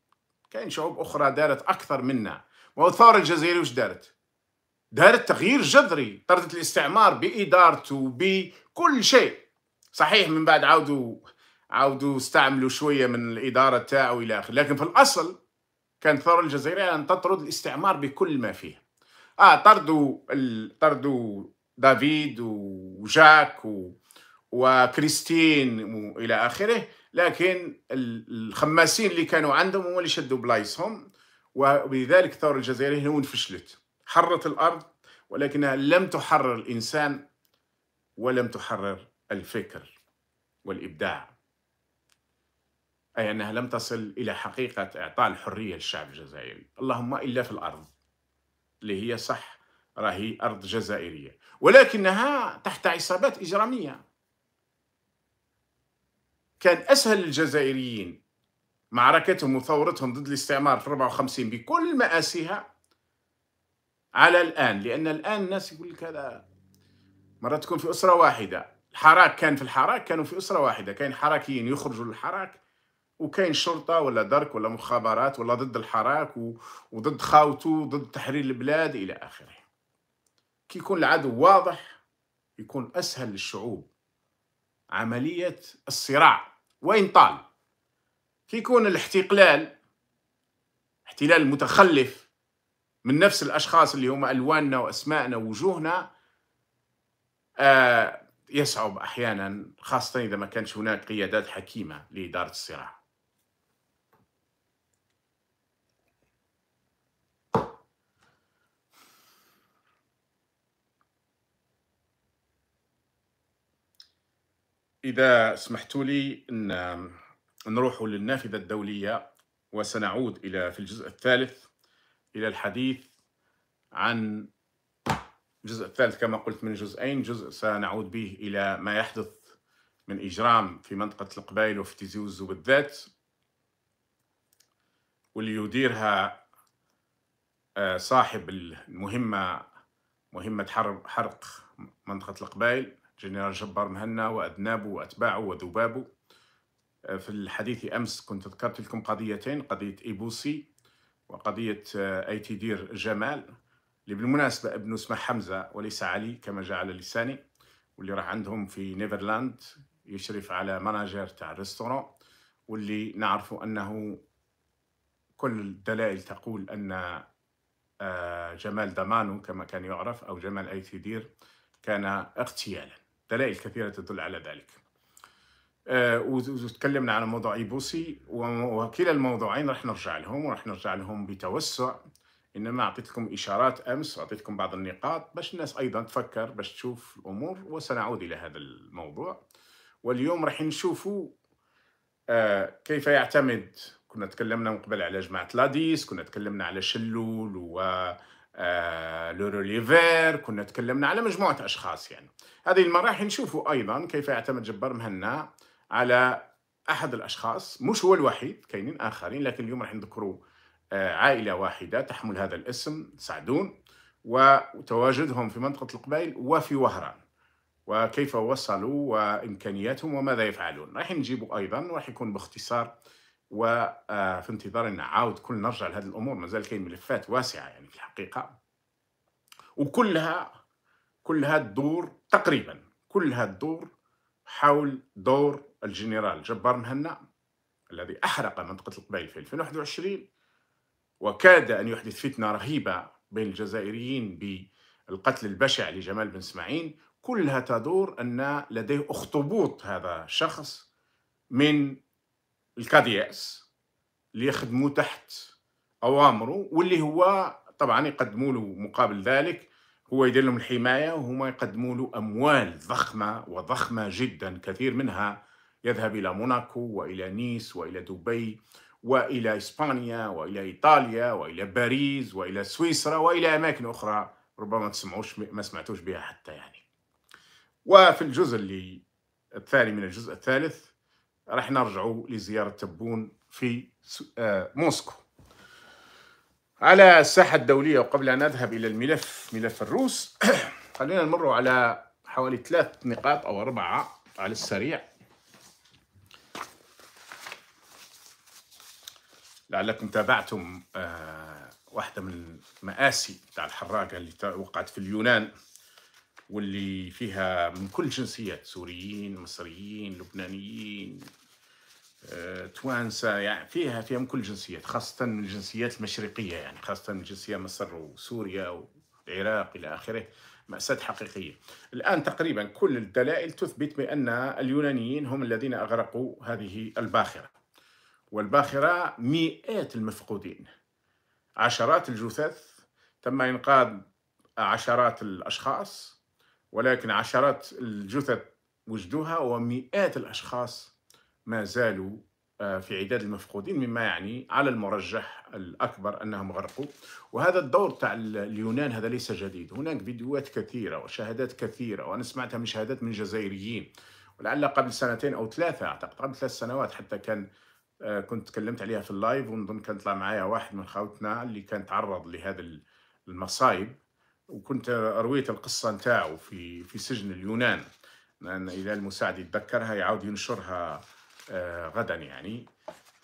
كاين شعوب أخرى دارت أكثر منا. والثوره الجزائريه وش دارت؟ دارت تغيير جذري طردت الاستعمار بإدارته بكل شيء. صحيح من بعد عاودوا عاودوا استعملوا شوية من الإدارة تاعو إلى آخره. لكن في الأصل كانت الثوره الجزائريه أن تطرد الاستعمار بكل ما فيه آه طردوا طردوا دافيد وجاك و... وكريستين والى اخره لكن الخماسين اللي كانوا عندهم هم اللي شدوا بلايصهم وبذلك الثورة الجزائرية هون فشلت حرت الأرض ولكنها لم تحرر الإنسان ولم تحرر الفكر والإبداع أي أنها لم تصل إلى حقيقة إعطاء الحرية للشعب الجزائري اللهم إلا في الأرض اللي هي صح راهي أرض جزائرية ولكنها تحت عصابات إجرامية. كان أسهل للجزائريين معركتهم وثورتهم ضد الاستعمار في 54 بكل مآسيها على الآن لأن الآن الناس يقول لك هذا مرة تكون في أسرة واحدة. الحراك كان في الحراك كانوا في أسرة واحدة كاين حراكيين يخرجوا للحراك وكاين شرطة ولا درك ولا مخابرات ولا ضد الحراك وضد خاوته ضد تحرير البلاد إلى آخره. كي يكون العدو واضح يكون أسهل للشعوب. عملية الصراع. وإن طال؟ كي يكون الاحتقلال احتلال متخلف من نفس الأشخاص اللي هم ألواننا واسمائنا ووجوهنا آه يصعب أحيانا خاصة إذا ما كانش هناك قيادات حكيمة لإدارة الصراع. إذا سمحتوا لي أن نروح للنافذة الدولية وسنعود إلى في الجزء الثالث إلى الحديث عن الجزء الثالث كما قلت من جزئين. جزء سنعود به إلى ما يحدث من إجرام في منطقة القبائل وفي تيزي وزو بالذات واللي يديرها آه، صاحب المهمة مهمة حرق منطقة القبائل. جنرال جبار مهنا وأذنابه وأتباعه وذبابه آه، في الحديث أمس كنت ذكرت لكم قضيتين قضية إيبوسي وقضية آه، أي تيدير جمال. اللي بالمناسبة ابنه اسمه حمزة وليس علي كما جاء على لساني واللي راح عندهم في نيفرلاند يشرف على manager تاع ال restaurant. واللي نعرف أنه كل الدلائل تقول أن آه، جمال دمانو كما كان يعرف أو جمال أي تيدير كان اغتيالا. دلائل كثيرة تدل على ذلك. آه، وتكلمنا عن موضوع إيبوسي وكلا الموضوعين راح نرجع لهم وراح نرجع لهم بتوسع. إنما أعطيت لكم إشارات أمس وأعطيتكم بعض النقاط باش الناس أيضا تفكر باش تشوف الأمور وسنعود إلى هذا الموضوع. واليوم راح نشوفوا آه، كيف يعتمد. كنا تكلمنا من قبل على جماعة لاديس كنا تكلمنا على شلول و آه، لوروليفير كنا تكلمنا على مجموعة أشخاص يعني. هذه المرة راح نشوفوا أيضا كيف يعتمد جبار مهنا على أحد الأشخاص. مش هو الوحيد كاينين آخرين لكن اليوم راح نذكروا آه، عائلة واحدة تحمل هذا الاسم سعدون وتواجدهم في منطقة القبائل وفي وهران. وكيف وصلوا وإمكانياتهم وماذا يفعلون. راح نجيبوا أيضا وراح يكون باختصار وفي آه، انتظار إن نعاود كل نرجع لهذه الأمور. مازال كاين ملفات واسعة يعني في الحقيقة. وكلها كلها تدور تقريبا كلها تدور حول دور الجنرال جبار مهنا الذي أحرق منطقة القبائل في 2021 وكاد أن يحدث فتنة رهيبة بين الجزائريين بالقتل البشع لجمال بن إسماعيل. كلها تدور أن لديه أخطبوط هذا الشخص من الكادياس اللي يخدموا تحت اوامره واللي هو طبعا يقدموا له مقابل ذلك هو يدير لهم الحماية وهما يقدموا له أموال ضخمة وضخمة جدا كثير منها يذهب إلى موناكو وإلى نيس وإلى دبي وإلى إسبانيا وإلى إيطاليا وإلى باريس وإلى سويسرا وإلى أماكن أخرى ربما ما تسمعوش ما سمعتوش بها حتى يعني. وفي الجزء اللي الثاني من الجزء الثالث راح نرجعوا لزيارة تبون في آه، موسكو. على الساحة الدولية وقبل أن نذهب إلى الملف ملف الروس (clears throat) خلينا نمر على حوالي ثلاث نقاط أو أربعة على السريع. لعلكم تابعتم آه، واحدة من المآسي تاع الحراقة اللي وقعت في اليونان. واللي فيها من كل الجنسيات سوريين مصريين لبنانيين آه، توانسة يعني فيها فيها من كل الجنسيات خاصة من الجنسيات المشرقية يعني خاصة من جنسية مصر وسوريا والعراق إلى آخره مأساة حقيقية. الآن تقريبا كل الدلائل تثبت بأن اليونانيين هم الذين أغرقوا هذه الباخرة. والباخرة مئات المفقودين. عشرات الجثث تم إنقاذ عشرات الأشخاص ولكن عشرات الجثث وجدوها ومئات الأشخاص ما زالوا آه، في عداد المفقودين مما يعني على المرجح الأكبر أنهم غرقوا. وهذا الدور تاع اليونان هذا ليس جديد. هناك فيديوهات كثيرة وشهادات كثيرة وأنا سمعتها من شهادات من جزائريين. ولعل قبل سنتين أو ثلاثة أعتقد قبل ثلاث سنوات حتى كان آه، كنت تكلمت عليها في ال live ونظن كان طلع معايا واحد من خوتنا اللي كان تعرض لهذا المصايب. وكنت رويت القصة نتاعو في في سجن اليونان لأن إذا المساعد يتذكرها يعاود ينشرها آه، غدا يعني.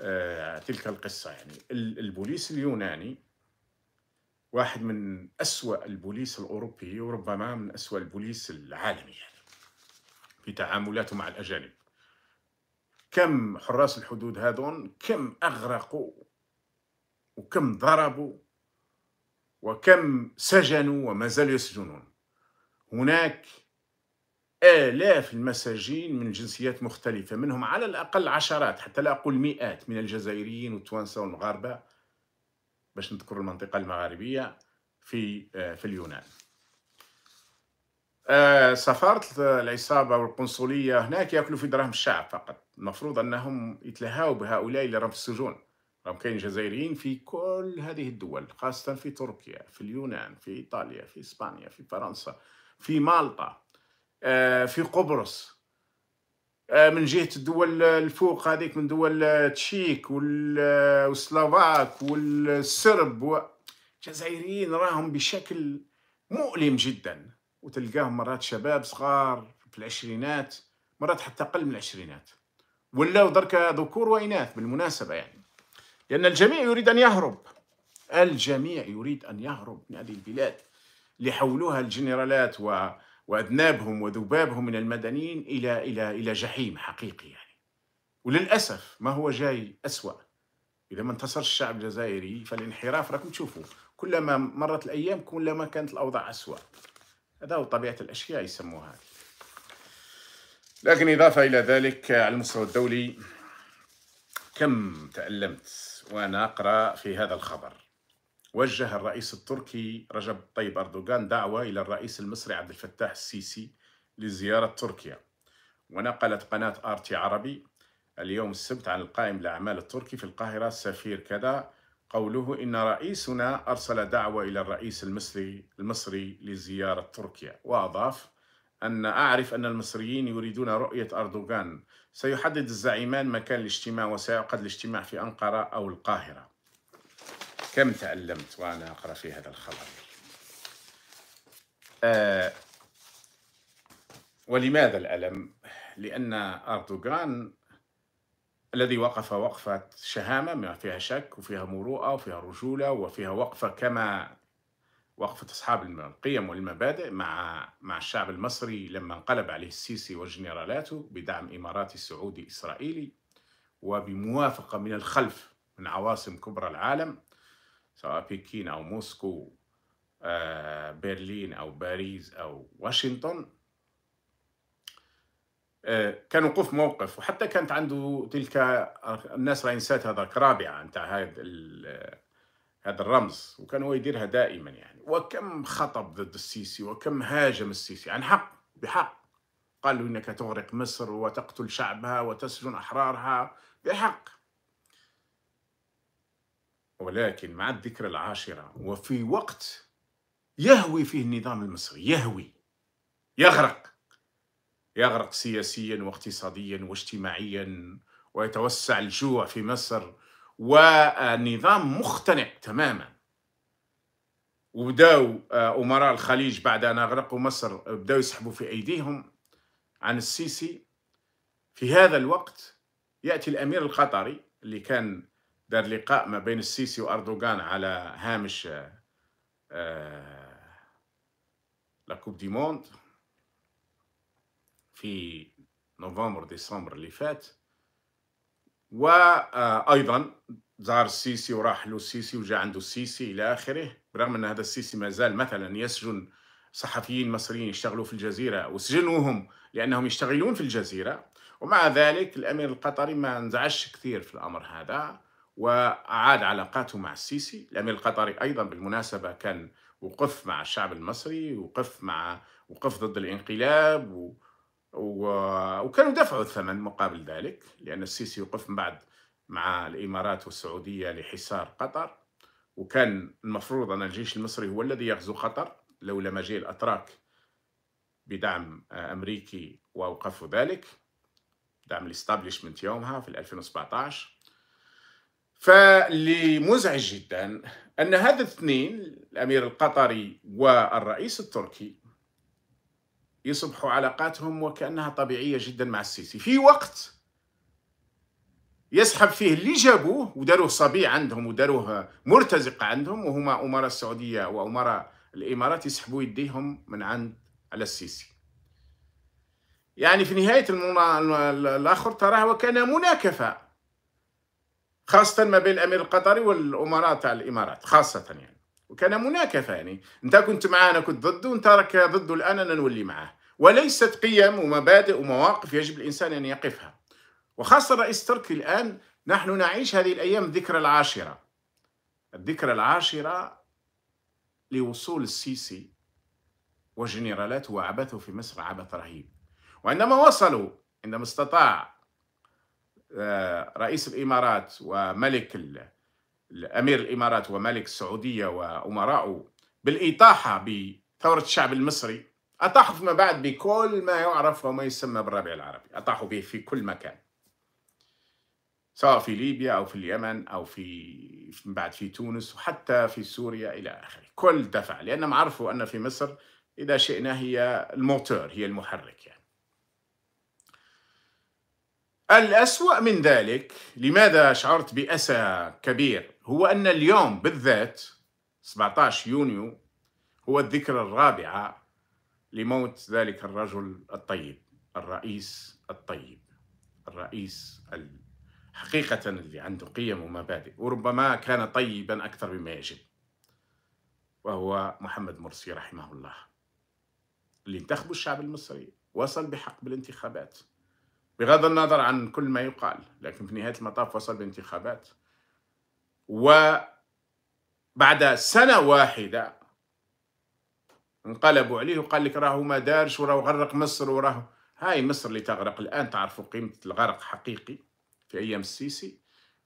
آه، تلك القصة يعني. البوليس اليوناني واحد من أسوأ البوليس الأوروبي وربما من أسوأ البوليس العالمي يعني في تعاملاته مع الأجانب. كم حراس الحدود هذون؟ كم أغرقوا؟ وكم ضربوا؟ وكم سجنوا وما زالوا يسجنون. هناك آلاف المساجين من جنسيات مختلفة منهم على الأقل عشرات حتى لا أقول مئات من الجزائريين والتوانسة والمغاربة باش نذكر المنطقة المغاربية في آه، في اليونان. سفارة العصابة والقنصلية هناك يأكلوا في دراهم الشعب فقط. المفروض أنهم يتلهاوا بهؤلاء اللي راهم في السجون. راهم كاين جزائريين في كل هذه الدول خاصة في تركيا في اليونان في إيطاليا في إسبانيا في فرنسا في مالطا آه، في قبرص. آه، من جهة الدول الفوق هذيك من دول تشيك والسلوفاك والسرب الجزائريين راهم بشكل مؤلم جدا. وتلقاهم مرات شباب صغار في العشرينات مرات حتى أقل من العشرينات. ولاو درك ذكور وإناث بالمناسبة يعني. لأن الجميع يريد أن يهرب. الجميع يريد أن يهرب من هذه البلاد اللي حولوها الجنرالات و... وأذنابهم وذبابهم من المدنيين إلى إلى إلى جحيم حقيقي يعني. وللأسف ما هو جاي أسوأ. إذا ما انتصر الشعب الجزائري فالانحراف راكم تشوفوا. كلما مرت الأيام كلما كانت الأوضاع أسوأ. هذا هو طبيعة الأشياء يسموها. لكن إضافة إلى ذلك على المستوى الدولي كم تألمت؟ وأنا أقرأ في هذا الخبر. وجه الرئيس التركي رجب طيب أردوغان دعوة إلى الرئيس المصري عبد الفتاح السيسي لزيارة تركيا. ونقلت قناة آرتي عربي اليوم السبت عن القائم الأعمال التركي في القاهرة سفير كذا. قوله إن رئيسنا أرسل دعوة إلى الرئيس المصري المصري لزيارة تركيا. وأضاف أن أعرف أن المصريين يريدون رؤية أردوغان سيحدد الزعيمان مكان الاجتماع وسيعقد الاجتماع في أنقرة أو القاهرة كم تألمت وأنا أقرأ في هذا الخبر آه ولماذا الألم؟ لأن أردوغان الذي وقف وقفة شهامة ما فيها شك وفيها مروءة وفيها رجولة وفيها وقفة كما وقفة أصحاب القيم والمبادئ مع مع الشعب المصري لما انقلب عليه السيسي وجنرالاته بدعم إماراتي سعودي إسرائيلي وبموافقة من الخلف من عواصم كبرى العالم سواء بكين أو موسكو آه، برلين أو باريس أو واشنطن. آه، كان وقوف موقف وحتى كانت عنده تلك الناس راهي نسات هذاك رابعه نتاع هذا هذا الرمز وكان هو يديرها دائما يعني. وكم خطب ضد السيسي وكم هاجم السيسي؟ عن حق بحق. قال له إنك تغرق مصر وتقتل شعبها وتسجن أحرارها بحق. ولكن مع الذكرى العاشرة وفي وقت يهوي فيه النظام المصري يهوي يغرق. يغرق سياسيا واقتصاديا واجتماعيا ويتوسع الجوع في مصر. والنظام مختنق تماما. وبداوا آه، أمراء الخليج بعد أن أغرقوا مصر بداوا يسحبوا في أيديهم عن السيسي. في هذا الوقت يأتي الأمير القطري اللي كان دار لقاء ما بين السيسي وأردوغان على هامش آه، la coupe du monde في نوفمبر ديسمبر اللي فات. وأيضا زار السيسي وراح له السيسي وجاء عنده السيسي إلى آخره برغم أن هذا السيسي ما زال مثلا يسجن صحفيين مصريين يشتغلوا في الجزيرة وسجنوهم لأنهم يشتغلون في الجزيرة. ومع ذلك الأمير القطري ما انزعجش كثير في الأمر هذا وأعاد علاقاته مع السيسي. الأمير القطري أيضا بالمناسبة كان وقف مع الشعب المصري وقف مع وقف ضد الانقلاب و... وكانوا دفعوا الثمن مقابل ذلك لأن السيسي وقف بعد مع الإمارات والسعودية لحصار قطر وكان المفروض أن الجيش المصري هو الذي يغزو قطر لولا ما جاء الأتراك بدعم أمريكي وأوقفوا ذلك دعم الإستابليشمنت يومها في 2017 فاللي مزعج جدا أن هذا الاثنين الأمير القطري والرئيس التركي يصبحوا علاقاتهم وكأنها طبيعية جدا مع السيسي. في وقت يسحب فيه اللي جابوه وداروه صبي عندهم وداروه مرتزق عندهم وهما أمراء السعودية وأمراء الإمارات يسحبوا يديهم من عند على السيسي. يعني في نهاية. الآخر تراه وكان مناكفة خاصة ما بين الأمير القطري والأمراء تاع الإمارات خاصة يعني. وكان مناكفة يعني. أنت كنت معاه أنا كنت ضده وأنت راك ضده الآن أنا نولي معاه. وليست قيم ومبادئ ومواقف يجب الإنسان أن يقفها. وخاصة الرئيس التركي الآن نحن نعيش هذه الأيام الذكرى العاشرة. الذكرى العاشرة لوصول السيسي وجنرالات وعبثوا في مصر عبث رهيب. وعندما وصلوا عندما استطاع آه، رئيس الإمارات وملك الأمير الإمارات وملك السعودية وأمراءه بالإطاحة بثورة الشعب المصري أطاحوا فيما بعد بكل ما يعرف وما يسمى بالربيع العربي. أطاحوا به في كل مكان. سواء في ليبيا أو في اليمن أو في بعد في تونس وحتى في سوريا إلى آخره. كل دفع لأنهم عرفوا أن في مصر إذا شئنا هي الموتور هي المحرك يعني. الأسوأ من ذلك لماذا شعرت بأسى كبير؟ هو أن اليوم بالذات 17 يونيو هو الذكرى الرابعة لموت ذلك الرجل الطيب الرئيس الطيب الرئيس حقيقة اللي عنده قيم ومبادئ وربما كان طيبا أكثر مما يجب وهو محمد مرسي رحمه الله. اللي انتخبوا الشعب المصري وصل بحق بالانتخابات. بغض النظر عن كل ما يقال لكن في نهاية المطاف وصل بانتخابات. وبعد سنة واحدة انقلبوا عليه وقال لك راهو ما دارش وراه غرق مصر وراه هاي مصر اللي تغرق الآن تعرفوا قيمة الغرق حقيقي في أيام السيسي.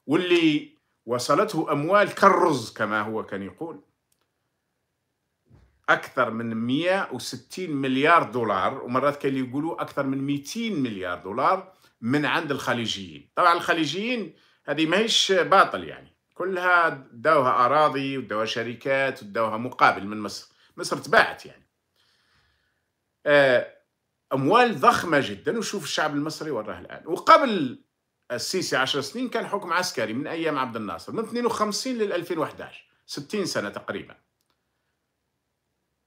واللي وصلته أموال كالرز كما هو كان يقول. أكثر من 160 مليار دولار ومرات كان يقولوا أكثر من 200 مليار دولار من عند الخليجيين. طبعا الخليجيين هذه ماهيش باطل يعني. كلها داوها أراضي وداوها شركات وداوها مقابل من مصر. مصر تباعت يعني. آه، أموال ضخمة جدا وشوف الشعب المصري وراه الآن. وقبل السيسي 10 سنين كان حكم عسكري من أيام عبد الناصر من 52 لل 2011 60 سنة تقريبا.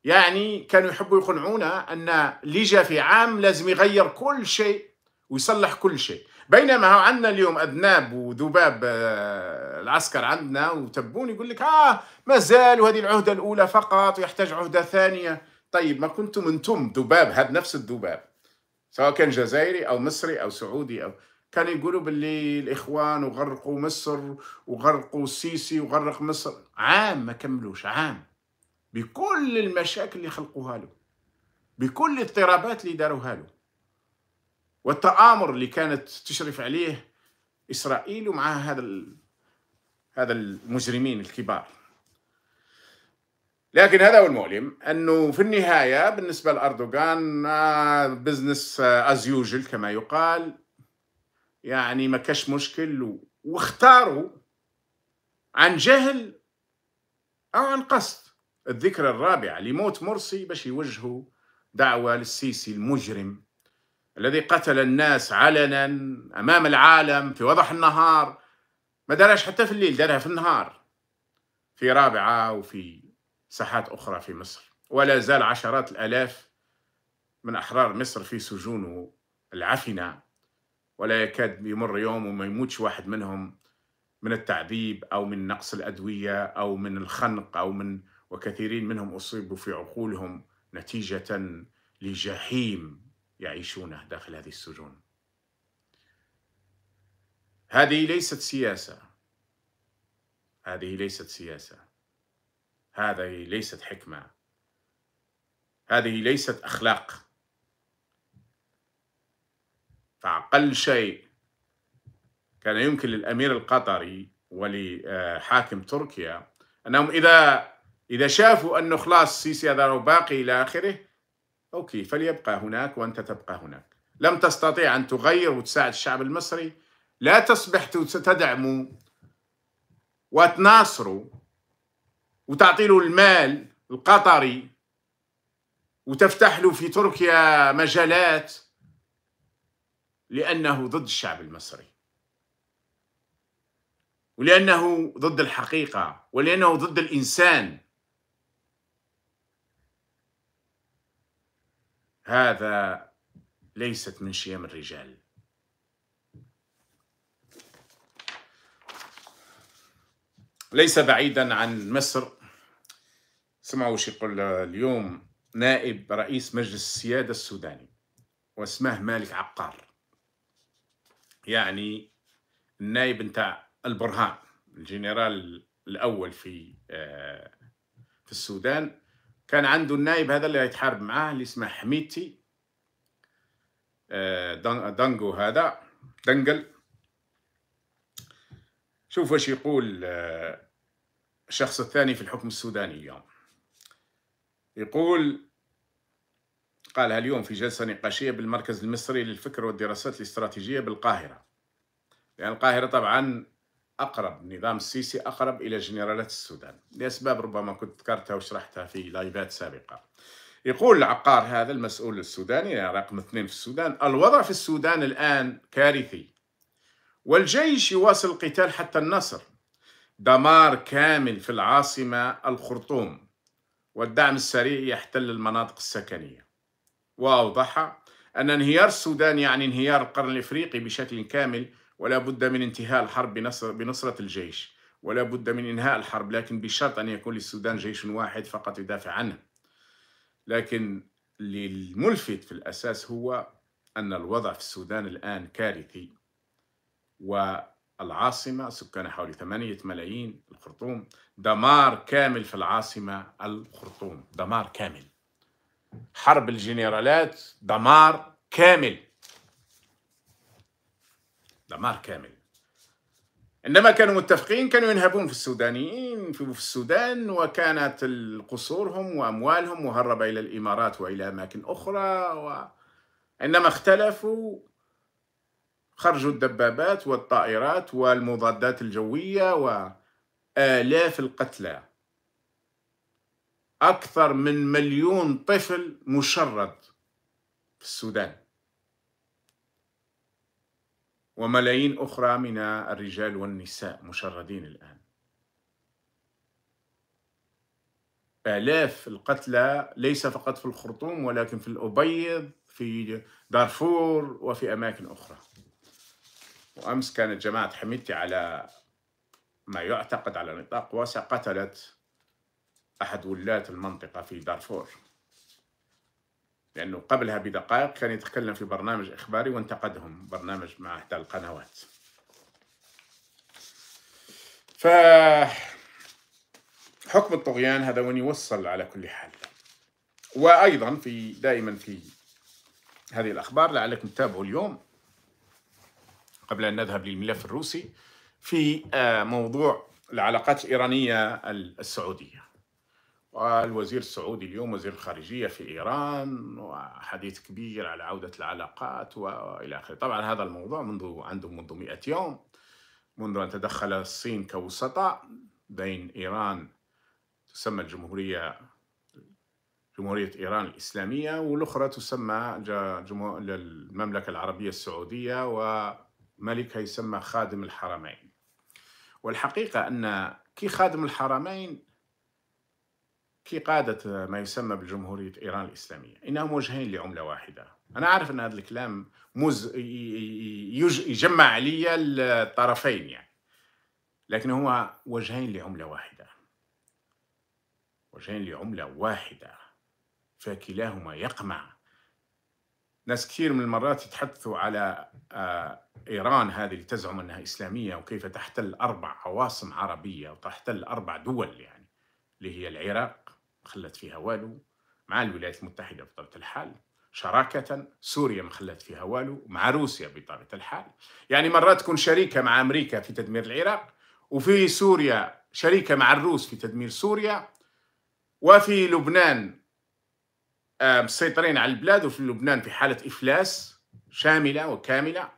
يعني كانوا يحبوا يقنعونا أن اللي جاء في عام لازم يغير كل شيء ويصلح كل شيء. بينما عندنا اليوم أذناب وذباب آه، العسكر عندنا وتبون يقول لك آه ما زال وهذه العهدة الأولى فقط ويحتاج عهدة ثانية. طيب ما كنتم أنتم ذباب هذا نفس الذباب سواء كان جزائري أو مصري أو سعودي أو كانوا يقولوا باللي الإخوان وغرقوا مصر وغرقوا السيسي وغرق مصر. عام ما كملوش عام. بكل المشاكل اللي خلقوها له بكل الاضطرابات اللي داروها له. والتآمر اللي كانت تشرف عليه إسرائيل ومع هذا هذا المجرمين الكبار. لكن هذا هو المؤلم أنه في النهاية بالنسبة لأردوغان business as usual كما يقال يعني ما كاش مشكل واختاروا عن جهل أو عن قصد الذكرى الرابعة لموت مرسي باش يوجهوا دعوة للسيسي المجرم الذي قتل الناس علنا أمام العالم في وضح النهار. ما دارهاش حتى في الليل دارها في النهار. في رابعة وفي ساحات أخرى في مصر. ولا زال عشرات الآلاف من أحرار مصر في سجون العفنة. ولا يكاد يمر يوم وما يموتش واحد منهم من التعذيب أو من نقص الأدوية أو من الخنق أو من وكثيرين منهم أصيبوا في عقولهم نتيجة لجحيم يعيشونه داخل هذه السجون. هذه ليست سياسة. هذه ليست سياسة. هذه ليست حكمة. هذه ليست أخلاق. فأقل شيء كان يمكن للأمير القطري ولحاكم تركيا أنهم إذا إذا شافوا أنه خلاص السيسي هذا باقي إلى آخره أوكي فليبقى هناك وأنت تبقى هناك. لم تستطيع أن تغير وتساعد الشعب المصري لا تصبح تدعموا وتناصروا وتعطي له المال القطري وتفتح له في تركيا مجالات لأنه ضد الشعب المصري. ولأنه ضد الحقيقة ولأنه ضد الإنسان. هذا ليست من شيم الرجال. ليس بعيدا عن مصر. سمعوا وش يقول اليوم نائب رئيس مجلس السيادة السوداني واسمه مالك عقار. يعني النائب نتاع البرهان الجنرال الأول في آه، في السودان. كان عنده النائب هذا اللي يتحارب معاه اللي اسمه حميتي آه، دانجو هذا دنجل شوف وش يقول آه، الشخص الثاني في الحكم السوداني اليوم. يقول قالها اليوم في جلسة نقاشية بالمركز المصري للفكر والدراسات الاستراتيجية بالقاهرة. لأن القاهرة طبعا أقرب نظام السيسي أقرب إلى جنرالات السودان لأسباب ربما كنت ذكرتها وشرحتها في لايفات سابقة. يقول العقار هذا المسؤول السوداني رقم اثنين في السودان الوضع في السودان الآن كارثي. والجيش يواصل القتال حتى النصر. دمار كامل في العاصمة الخرطوم والدعم السريع يحتل المناطق السكنية. وأوضح أن انهيار السودان يعني انهيار القرن الإفريقي بشكل كامل ولا بد من انتهاء الحرب بنصر بنصرة الجيش ولا بد من إنهاء الحرب لكن بشرط أن يكون للسودان جيش واحد فقط يدافع عنه. لكن الملفت في الأساس هو أن الوضع في السودان الآن كارثي. والعاصمة سكانها حوالي ثمانية ملايين الخرطوم. دمار كامل في العاصمة الخرطوم. دمار كامل. حرب الجنرالات دمار كامل. دمار كامل. عندما كانوا متفقين كانوا ينهبون في السودانيين في السودان وكانت قصورهم وأموالهم مهربة إلى الإمارات وإلى أماكن أخرى وعندما اختلفوا خرجوا الدبابات والطائرات والمضادات الجوية وآلاف القتلى. أكثر من مليون طفل مشرد في السودان. وملايين أخرى من الرجال والنساء مشردين الآن. آلاف القتلى ليس فقط في الخرطوم ولكن في الأبيض في دارفور وفي أماكن أخرى. وأمس كانت جماعة حميتي على ما يعتقد على نطاق واسع قتلت أحد ولاة المنطقة في دارفور. لأنه قبلها بدقائق كان يتكلم في برنامج إخباري وانتقدهم برنامج مع إحدى القنوات. ف حكم الطغيان هذا وين يوصل على كل حال. وأيضا في دائما في هذه الأخبار لعلكم تتابعوا اليوم قبل أن نذهب للملف الروسي في آه، موضوع العلاقات الإيرانية السعودية. والوزير السعودي اليوم وزير الخارجية في إيران وحديث كبير على عودة العلاقات وإلى آخره. طبعا هذا الموضوع منذ عنده منذ 100 يوم منذ أن تدخل الصين كوسطاء بين إيران تسمى الجمهورية جمهورية إيران الإسلامية والأخرى تسمى المملكة العربية السعودية وملكها يسمى خادم الحرمين. والحقيقة أن كي خادم الحرمين كي قادة ما يسمى بجمهورية إيران الإسلامية إنهم وجهين لعملة واحدة. أنا أعرف أن هذا الكلام مز يجمع علي الطرفين يعني. لكن هو وجهين لعملة واحدة. وجهين لعملة واحدة. فكلاهما يقمع. ناس كثير من المرات يتحدثوا على آه، إيران هذه اللي تزعم أنها إسلامية وكيف تحتل أربع عواصم عربية وتحتل أربع دول يعني اللي هي العراق خلت فيها والو مع الولايات المتحدة بطبيعة الحال شراكة سوريا ما خلت فيها والو مع روسيا بطبيعة الحال. يعني مرات تكون شريكة مع أمريكا في تدمير العراق وفي سوريا شريكة مع الروس في تدمير سوريا وفي لبنان مسيطرين على البلاد وفي لبنان في حالة إفلاس شاملة وكاملة.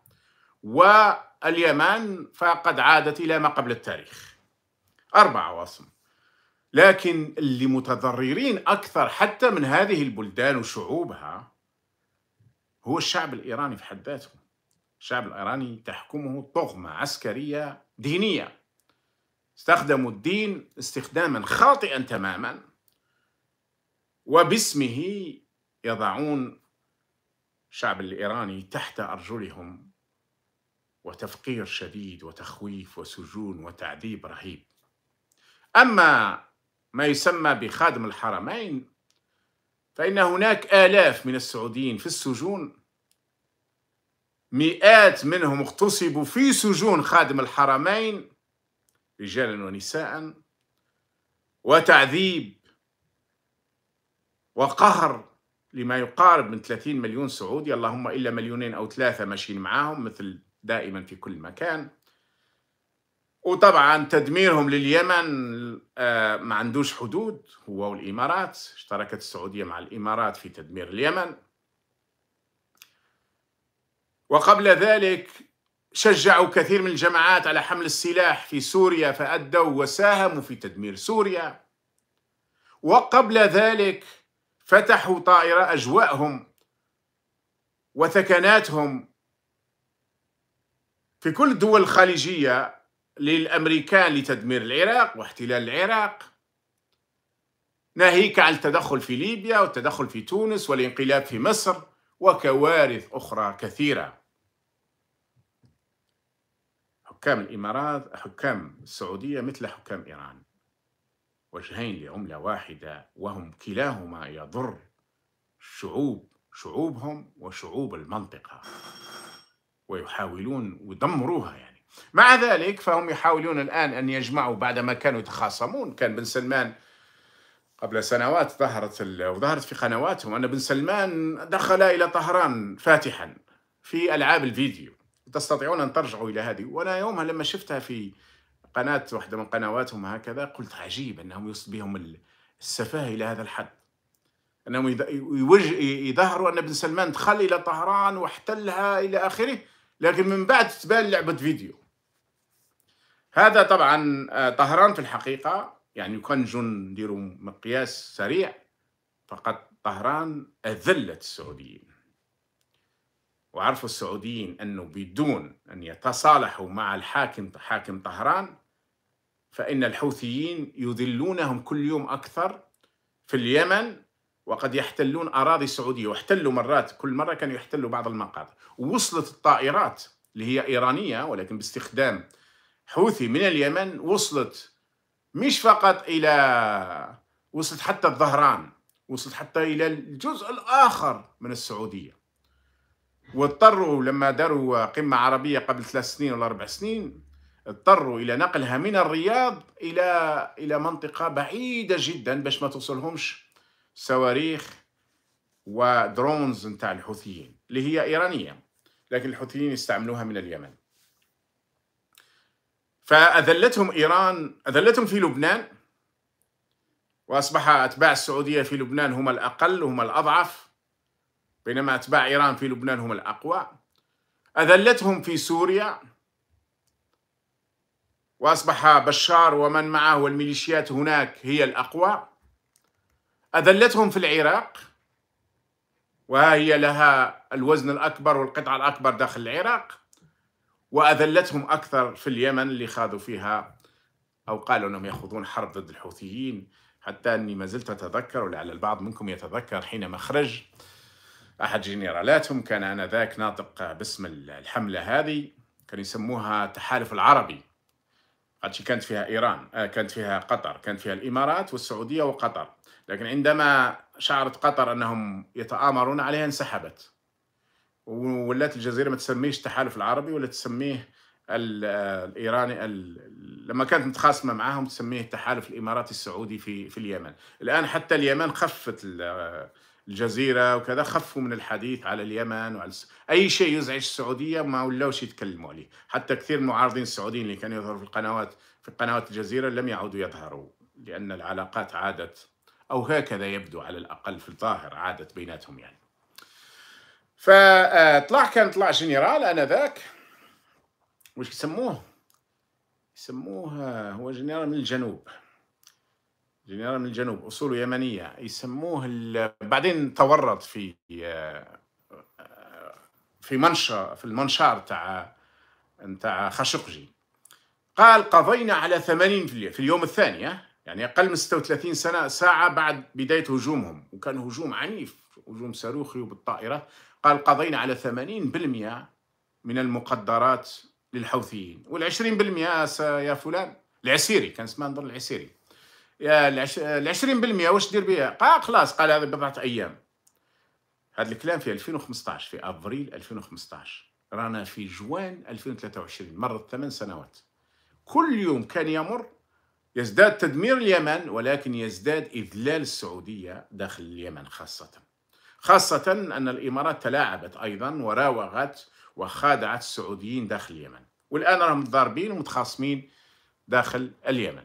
واليمن فقد عادت إلى ما قبل التاريخ. أربع عواصم. لكن اللي متضررين أكثر حتى من هذه البلدان وشعوبها هو الشعب الإيراني في حد ذاته. الشعب الإيراني تحكمه طغمة عسكرية دينية. استخدموا الدين استخداما خاطئا تماما. وباسمه يضعون الشعب الإيراني تحت أرجلهم وتفقير شديد وتخويف وسجون وتعذيب رهيب. أما ما يسمى بخادم الحرمين فإن هناك آلاف من السعوديين في السجون مئات منهم اغتصبوا في سجون خادم الحرمين رجالا ونساء وتعذيب وقهر لما يقارب من 30 مليون سعودي اللهم إلا مليونين أو ثلاثة ماشيين معاهم مثل دائما في كل مكان. وطبعا تدميرهم لليمن آه، ما عندوش حدود. هو والإمارات اشتركت السعودية مع الإمارات في تدمير اليمن. وقبل ذلك شجعوا كثير من الجماعات على حمل السلاح في سوريا فأدوا وساهموا في تدمير سوريا. وقبل ذلك فتحوا طائرة أجواءهم وثكناتهم في كل الدول الخليجية للأمريكان لتدمير العراق واحتلال العراق ناهيك عن التدخل في ليبيا والتدخل في تونس والانقلاب في مصر وكوارث أخرى كثيرة. حكام الإمارات حكام السعودية مثل حكام إيران. وجهين لعملة واحدة وهم كلاهما يضر شعوب شعوبهم وشعوب المنطقة. ويحاولون يدمروها يعني. مع ذلك فهم يحاولون الآن أن يجمعوا بعدما كانوا يتخاصمون. كان بن سلمان قبل سنوات ظهرت وظهرت في قنواتهم أن بن سلمان دخل إلى طهران فاتحا في ألعاب الفيديو. تستطيعون أن ترجعوا إلى هذه؟ وأنا يومها لما شفتها في قناة واحدة من قنواتهم هكذا قلت عجيب أنهم يوصل بهم السفاهة إلى هذا الحد. أنهم يظهروا أن بن سلمان دخل إلى طهران واحتلها إلى آخره لكن من بعد تبان لعبة فيديو. هذا طبعا آه، طهران في الحقيقة يعني كان نجون نديروا مقياس سريع فقط طهران أذلت السعوديين. وعرفوا السعوديين أنه بدون أن يتصالحوا مع الحاكم حاكم طهران فإن الحوثيين يذلونهم كل يوم أكثر في اليمن وقد يحتلون أراضي سعودية واحتلوا مرات كل مرة كانوا يحتلوا بعض المقاطع. ووصلت الطائرات اللي هي إيرانية ولكن باستخدام حوثي من اليمن وصلت مش فقط إلى وصلت حتى الظهران وصلت حتى إلى الجزء الآخر من السعودية. واضطروا لما داروا قمة عربية قبل ثلاث سنين ولا أربع سنين اضطروا إلى نقلها من الرياض إلى إلى منطقة بعيدة جدا باش ما توصلهمش صواريخ ودرونز نتاع الحوثيين اللي هي إيرانية لكن الحوثيين يستعملوها من اليمن. فأذلتهم إيران أذلتهم في لبنان وأصبح أتباع السعودية في لبنان هم الأقل وهم الأضعف بينما أتباع إيران في لبنان هم الأقوى. أذلتهم في سوريا وأصبح بشار ومن معه والميليشيات هناك هي الأقوى. أذلتهم في العراق وها هي لها الوزن الأكبر والقطعة الأكبر داخل العراق وأذلتهم أكثر في اليمن اللي خاضوا فيها أو قالوا أنهم يخوضون حرب ضد الحوثيين. حتى أني ما زلت أتذكر ولعل البعض منكم يتذكر حينما خرج أحد جنرالاتهم كان آنذاك ناطق باسم الحملة هذه كانوا يسموها التحالف العربي. قد كانت فيها إيران آه، كانت فيها قطر كانت فيها الإمارات والسعودية وقطر. لكن عندما شعرت قطر أنهم يتآمرون عليها انسحبت. ولات الجزيرة ما تسميش التحالف العربي ولا تسميه الإيراني لما كانت متخاصمة معاهم تسميه التحالف الإماراتي السعودي في في اليمن. الآن حتى اليمن خفت الجزيرة وكذا خفوا من الحديث على اليمن وعلى أي شيء يزعج السعودية ما ولاوش يتكلموا عليه. حتى كثير من المعارضين السعوديين اللي كانوا يظهروا في القنوات في قنوات الجزيرة لم يعودوا يظهروا لأن العلاقات عادت أو هكذا يبدو على الأقل في الظاهر عادت بيناتهم يعني. فطلع كان طلع جنرال آنذاك. وش يسموه؟ يسموه هو جنرال من الجنوب. جنرال من الجنوب اصوله يمنية يسموه بعدين تورط في في منشا في المنشار تاع تاع خاشقجي. قال قضينا على 80 في اليوم الثاني يعني أقل من 36 سنة ساعة بعد بداية هجومهم. وكان هجوم عنيف هجوم صاروخي وبالطائره قال قضينا على 80% من المقدرات للحوثيين. وال20% يا فلان العسيري كان اسمه نظر العسيري. ال 20% واش دير بها؟ قال خلاص قال هذه بضعة أيام. هذا الكلام في 2015 في ابريل 2015 رانا في جوان 2023 مرت ثمان سنوات. كل يوم كان يمر يزداد تدمير اليمن ولكن يزداد إذلال السعودية داخل اليمن خاصة. خاصة أن الإمارات تلاعبت أيضا وراوغت وخادعت السعوديين داخل اليمن. والآن راهم متضاربين ومتخاصمين داخل اليمن.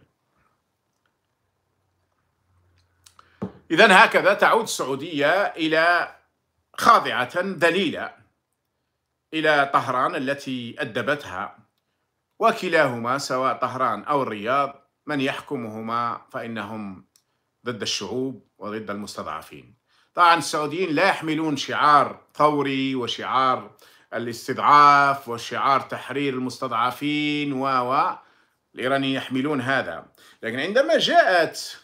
إذا هكذا تعود السعودية إلى خاضعة ذليلة إلى طهران التي أدبتها وكلاهما سواء طهران أو الرياض من يحكمهما فإنهم ضد الشعوب وضد المستضعفين. طبعا السعوديين لا يحملون شعار ثوري وشعار الاستضعاف وشعار تحرير المستضعفين و الإيرانيين يحملون هذا. لكن عندما جاءت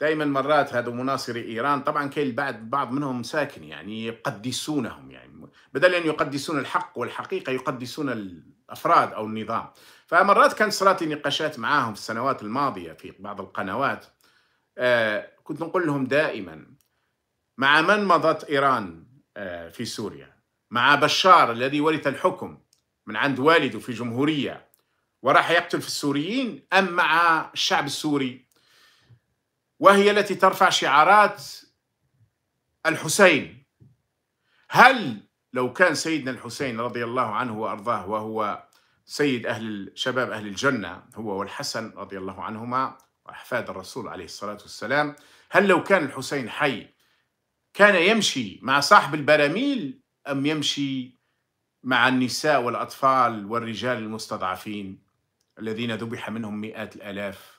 دائما مرات هذا مناصري إيران طبعا كاين بعض بعض منهم ساكن يعني يقدسونهم يعني بدل أن يقدسون الحق والحقيقة يقدسون الأفراد أو النظام. فمرات كانت صارت نقاشات معاهم في السنوات الماضية في بعض القنوات. آه كنت نقول لهم دائما مع من مضت إيران آه في سوريا؟ مع بشار الذي ورث الحكم من عند والده في جمهورية وراح يقتل في السوريين أم مع الشعب السوري؟ وهي التي ترفع شعارات الحسين. هل لو كان سيدنا الحسين رضي الله عنه وأرضاه وهو سيد أهل شباب أهل الجنة هو والحسن رضي الله عنهما وأحفاد الرسول عليه الصلاة والسلام هل لو كان الحسين حي كان يمشي مع صاحب البراميل أم يمشي مع النساء والأطفال والرجال المستضعفين الذين ذبح منهم مئات الآلاف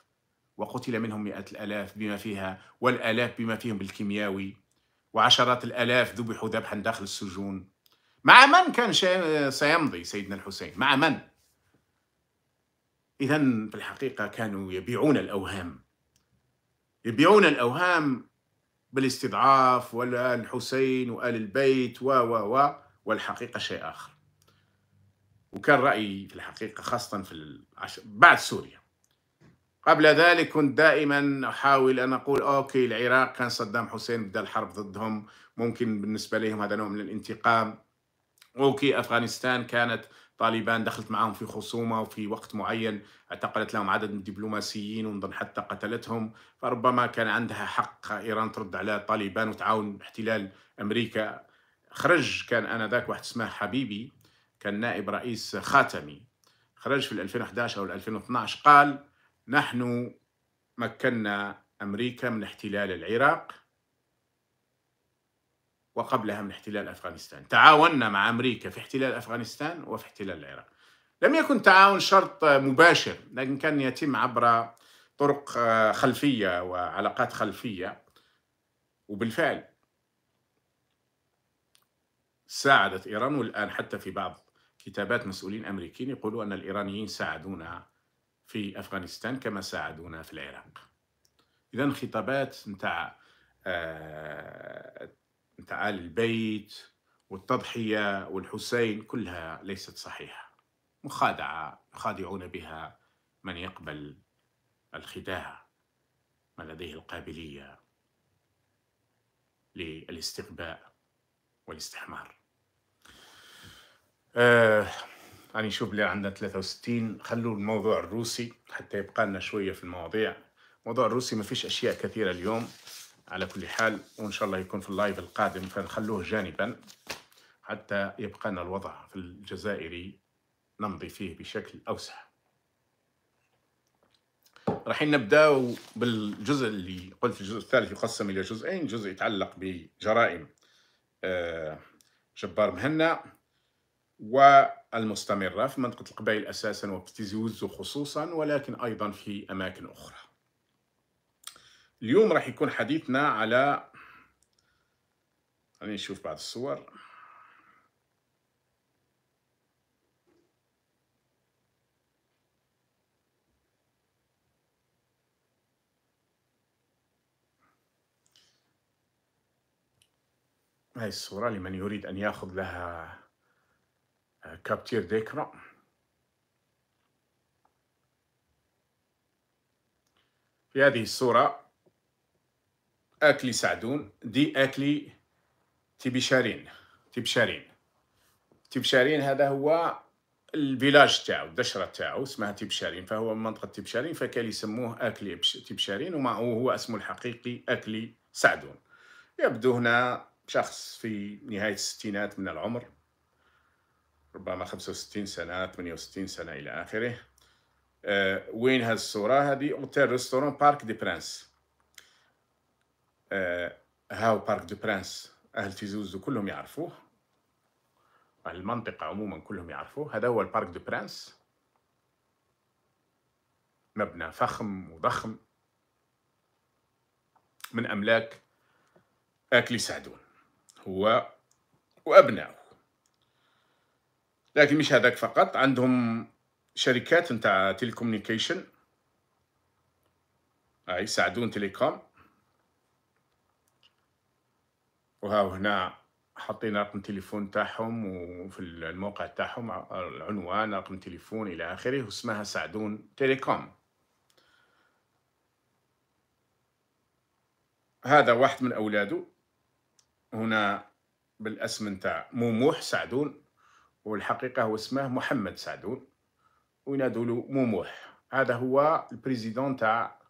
وقتل منهم مئات الآلاف بما فيها والآلاف بما فيهم بالكيمياوي وعشرات الآلاف ذبحوا ذبحا داخل السجون. مع من كان سيمضي سيدنا الحسين؟ مع من؟ إذا في الحقيقة كانوا يبيعون الأوهام. يبيعون الأوهام بالاستضعاف والحسين وآل البيت و و و والحقيقة شيء آخر. وكان رأيي في الحقيقة خاصة في العش... بعد سوريا. قبل ذلك كنت دائما أحاول أن أقول أوكي العراق كان صدام حسين بدأ الحرب ضدهم ممكن بالنسبة لهم هذا نوع من الانتقام. أوكي أفغانستان كانت طالبان دخلت معهم في خصومة وفي وقت معين اعتقلت لهم عدد من الدبلوماسيين ونظن حتى قتلتهم فربما كان عندها حق إيران ترد على طالبان وتعاون احتلال أمريكا. خرج كان آنذاك واحد اسمه حبيبي كان نائب رئيس خاتمي. خرج في 2011 أو 2012 قال نحن مكنا أمريكا من احتلال العراق وقبلها من احتلال أفغانستان. تعاوننا مع أمريكا في احتلال أفغانستان وفي احتلال العراق. لم يكن تعاون شرط مباشر لكن كان يتم عبر طرق خلفية وعلاقات خلفية. وبالفعل ساعدت إيران والآن حتى في بعض كتابات مسؤولين أمريكيين يقولوا أن الإيرانيين ساعدونا في أفغانستان كما ساعدونا في العراق. إذا خطابات نتاع نتاع آل البيت والتضحية والحسين كلها ليست صحيحة. مخادعة يخادعون بها من يقبل الخداع من لديه القابلية للاستقباء والاستحمار. أه أنا نشوف اللي عندنا 63 خلوا الموضوع الروسي حتى يبقى لنا شوية في المواضيع. الموضوع الروسي ما فيش أشياء كثيرة اليوم على كل حال وإن شاء الله يكون في اللايف القادم فنخلوه جانبا حتى يبقى لنا الوضع في الجزائري نمضي فيه بشكل أوسع. راح نبدأ بالجزء اللي قلت الجزء الثالث يقسم إلى جزئين جزء يتعلق بجرائم آه، جبار مهنا والمستمرة في منطقة القبائل أساسا وفي خصوصا ولكن أيضا في أماكن أخرى. اليوم راح يكون حديثنا على خلينا نشوف بعض الصور. هاي الصورة لمن يريد أن يأخذ لها كابتير ديكرا. في هذه الصورة أكلي سعدون دي أكلي تبشارين تبشارين تبشارين هذا هو الفيلاج تاعو الدشرة تاعو اسمها تبشارين فهو من منطقة تبشارين فكان يسموه أكلي تبشارين وهو اسمه الحقيقي أكلي سعدون. يبدو هنا شخص في نهاية الستينات من العمر. ربما 65 سنة 68 سنة إلى آخره. أه وين هذه الصورة؟ هذه hôtel restaurant Parc des Princes. أه هاو Parc des Princes. أهل تيزوزو كلهم يعرفوه. أهل المنطقة عموما كلهم يعرفوه. هذا هو ال Parc des Princes. مبنى فخم وضخم. من أملاك أكلي سعدون. هو وأبنائه لكن مش هذاك فقط. عندهم شركات نتاع télécommunications. هاي سعدون Télécom. وها هنا حاطين رقم تليفون تاعهم وفي الموقع تاعهم العنوان رقم تليفون إلى آخره واسمها سعدون Télécom. هذا واحد من أولاده. هنا بالاسم نتاع موموح سعدون والحقيقة هو اسمه محمد سعدون وينادوا له موموح. هذا هو ال président تاع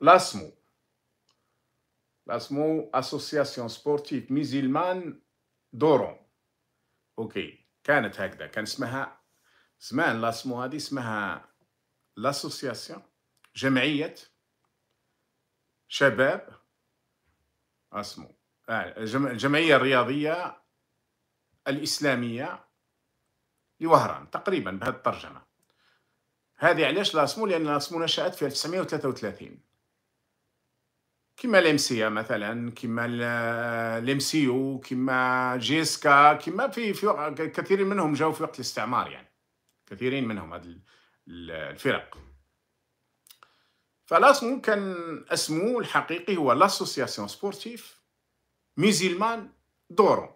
l'ASMO. l'ASMO Association Sportive Musulmane d'Oran وكي كانت هكذا. كان اسمها زمان l'ASMO هذه اسمها لاسوسياسيون جمعية شباب اسمو الجمعية الرياضية الإسلامية لوهران تقريبا بهذه الترجمة. هذه علاش لاسمو لأن لاسمو نشأت في 1933 كما الامسيا مثلا كما الامسيو كما جيسكا كما في في كثيرين منهم جاوا في وقت الاستعمار يعني. كثيرين منهم هذه الفرق. ف l'ASMO كان اسمه الحقيقي هو l'Association Sportive Musulmane d'Oran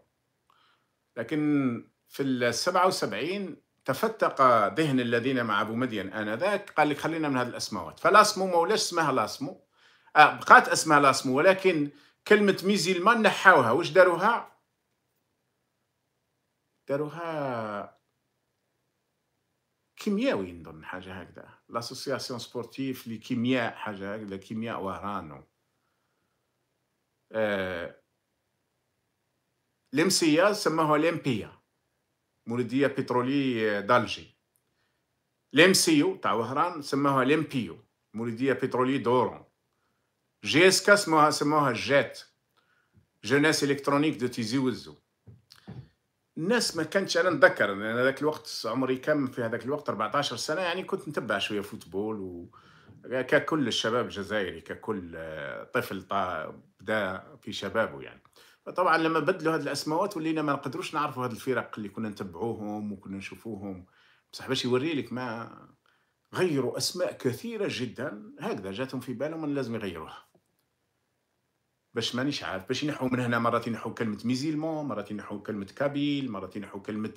لكن في ال 77 تفتق ذهن الذين مع أبو مدين آنذاك قال لك خلينا من هذه الاسماوات ف l'ASMO ما ولاش اسمها l'ASMO آه بقات اسمها l'ASMO ولكن كلمة musulmane نحاوها واش داروها؟ داروها كيمياوي نظن حاجة هكذا. l'Association Sportive لكيمياء حاجة هكذا كيمياء وهران آه l'MCA سموها l'MPA مولوديه pétroliers d'Alger. l'MCO تاع وهران سموها l'MPO مولوديه pétroliers d'Oran. JSK سموها سموها JET Jeunesse électronique de تيزي وزو. الناس ما كانتش أنا نتذكر أنا ذاك الوقت عمري كم في هذاك الوقت؟ 14 سنة يعني كنت نتبع شوية football و ككل الشباب الجزائري ككل طفل بدأ في شبابه يعني. فطبعا لما بدلوا هذه الأسماوات ولينا ما نقدروش نعرفوا هذه الفرق اللي كنا نتبعوهم وكنا نشوفوهم. بصح باش يوري لك ما غيروا أسماء كثيرة جدا هكذا جاتهم في بالهم ان لازم يغيروها. باش مانيش عارف باش ينحوا من هنا مرات ينحوا كلمة musulman مرات ينحوا كلمة Kabyle مرات ينحوا كلمة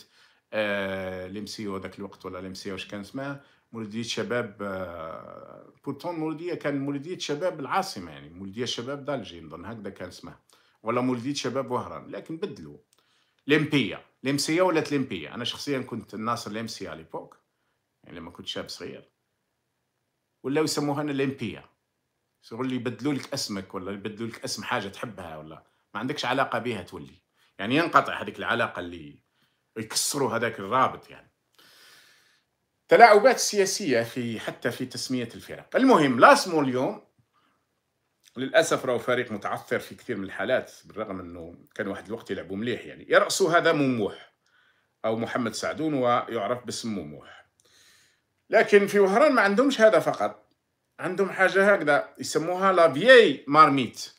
آه l'MCO ذاك الوقت ولا l'MCO واش كان اسمها مولودية شباب آه pourtant مولودية كان مولودية شباب العاصمة يعني مولودية شباب d'Alger نظن هكذا كان اسمها ولا مولودية شباب وهران لكن بدلوا l'MPA. l'MCA ولات l'MPA. أنا شخصيا كنت نناصر l'MCA à l'époque يعني لما كنت شاب صغير. ولاو يسموها أنا ليمبيا. يقول لي يبدلوا لك اسمك ولا يبدلوا لك اسم حاجة تحبها ولا. ما عندكش علاقة بها تولي. يعني ينقطع هذيك العلاقة اللي يكسروا هذاك الرابط يعني. تلاعبات سياسية في حتى في تسمية الفرق. المهم لاسمو اليوم للأسف راهو فريق متعثر في كثير من الحالات بالرغم إنه كان واحد الوقت يلعبوا مليح يعني. يراس هذا مموح أو محمد سعدون ويعرف باسم مموح لكن في وهران ما عندهمش هذا فقط. عندهم حاجة هكذا يسموها لا فيي مارميت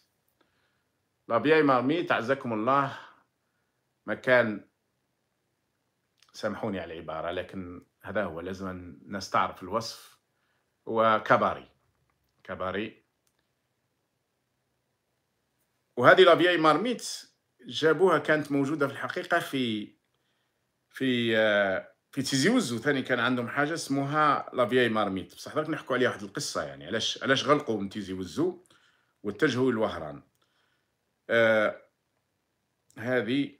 لا فيي مارميت عزكم الله مكان سامحوني على العبارة لكن هذا هو لازم نستعرف الوصف. هو كباري كباري وهذه لافياي مارميت جابوها كانت موجودة في الحقيقة في في آه، في تيزي وزو ثاني كان عندهم حاجة اسمها لا فياي مارميت بصح درك نحكوا عليها واحد القصة يعني علاش علاش غلقوا من تيزي وزو واتجهوا للوهران آه هذه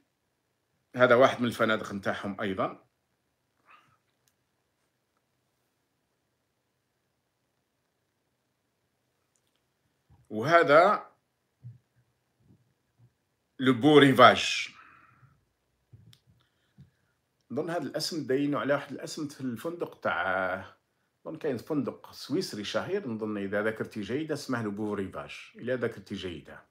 هذا واحد من الفنادق نتاعهم أيضا. وهذا Le Beau Rivage نظن هذا الاسم داينو على واحد الاسم في الفندق تاع نظن كاين فندق سويسري شهير نظن إذا ذاكرتي جيدة اسمه Le Beau Rivage اذا ذاكرتي جيدة.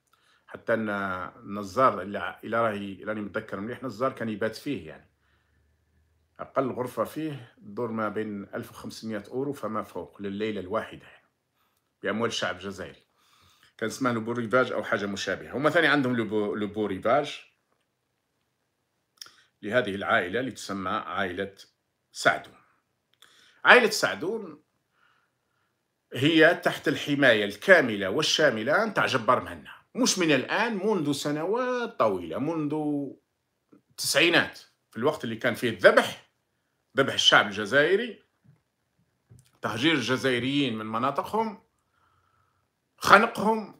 حتى أن النزار إلى راهي راني متذكر مليح نزار كان يبات فيه يعني. أقل غرفة فيه تدور ما بين 1500 أورو فما فوق لليلة الواحدة يعني. بأموال الشعب الجزائري كان اسمها لو ريفاج أو حاجة مشابهة. هما ثاني عندهم لو ريفاج لهذه العائلة اللي تسمى عائلة سعدون. عائلة سعدون هي تحت الحماية الكاملة والشاملة نتاع جبار مهنا. مش من الآن منذ سنوات طويلة منذ التسعينات في الوقت اللي كان فيه الذبح ذبح الشعب الجزائري تهجير الجزائريين من مناطقهم خنقهم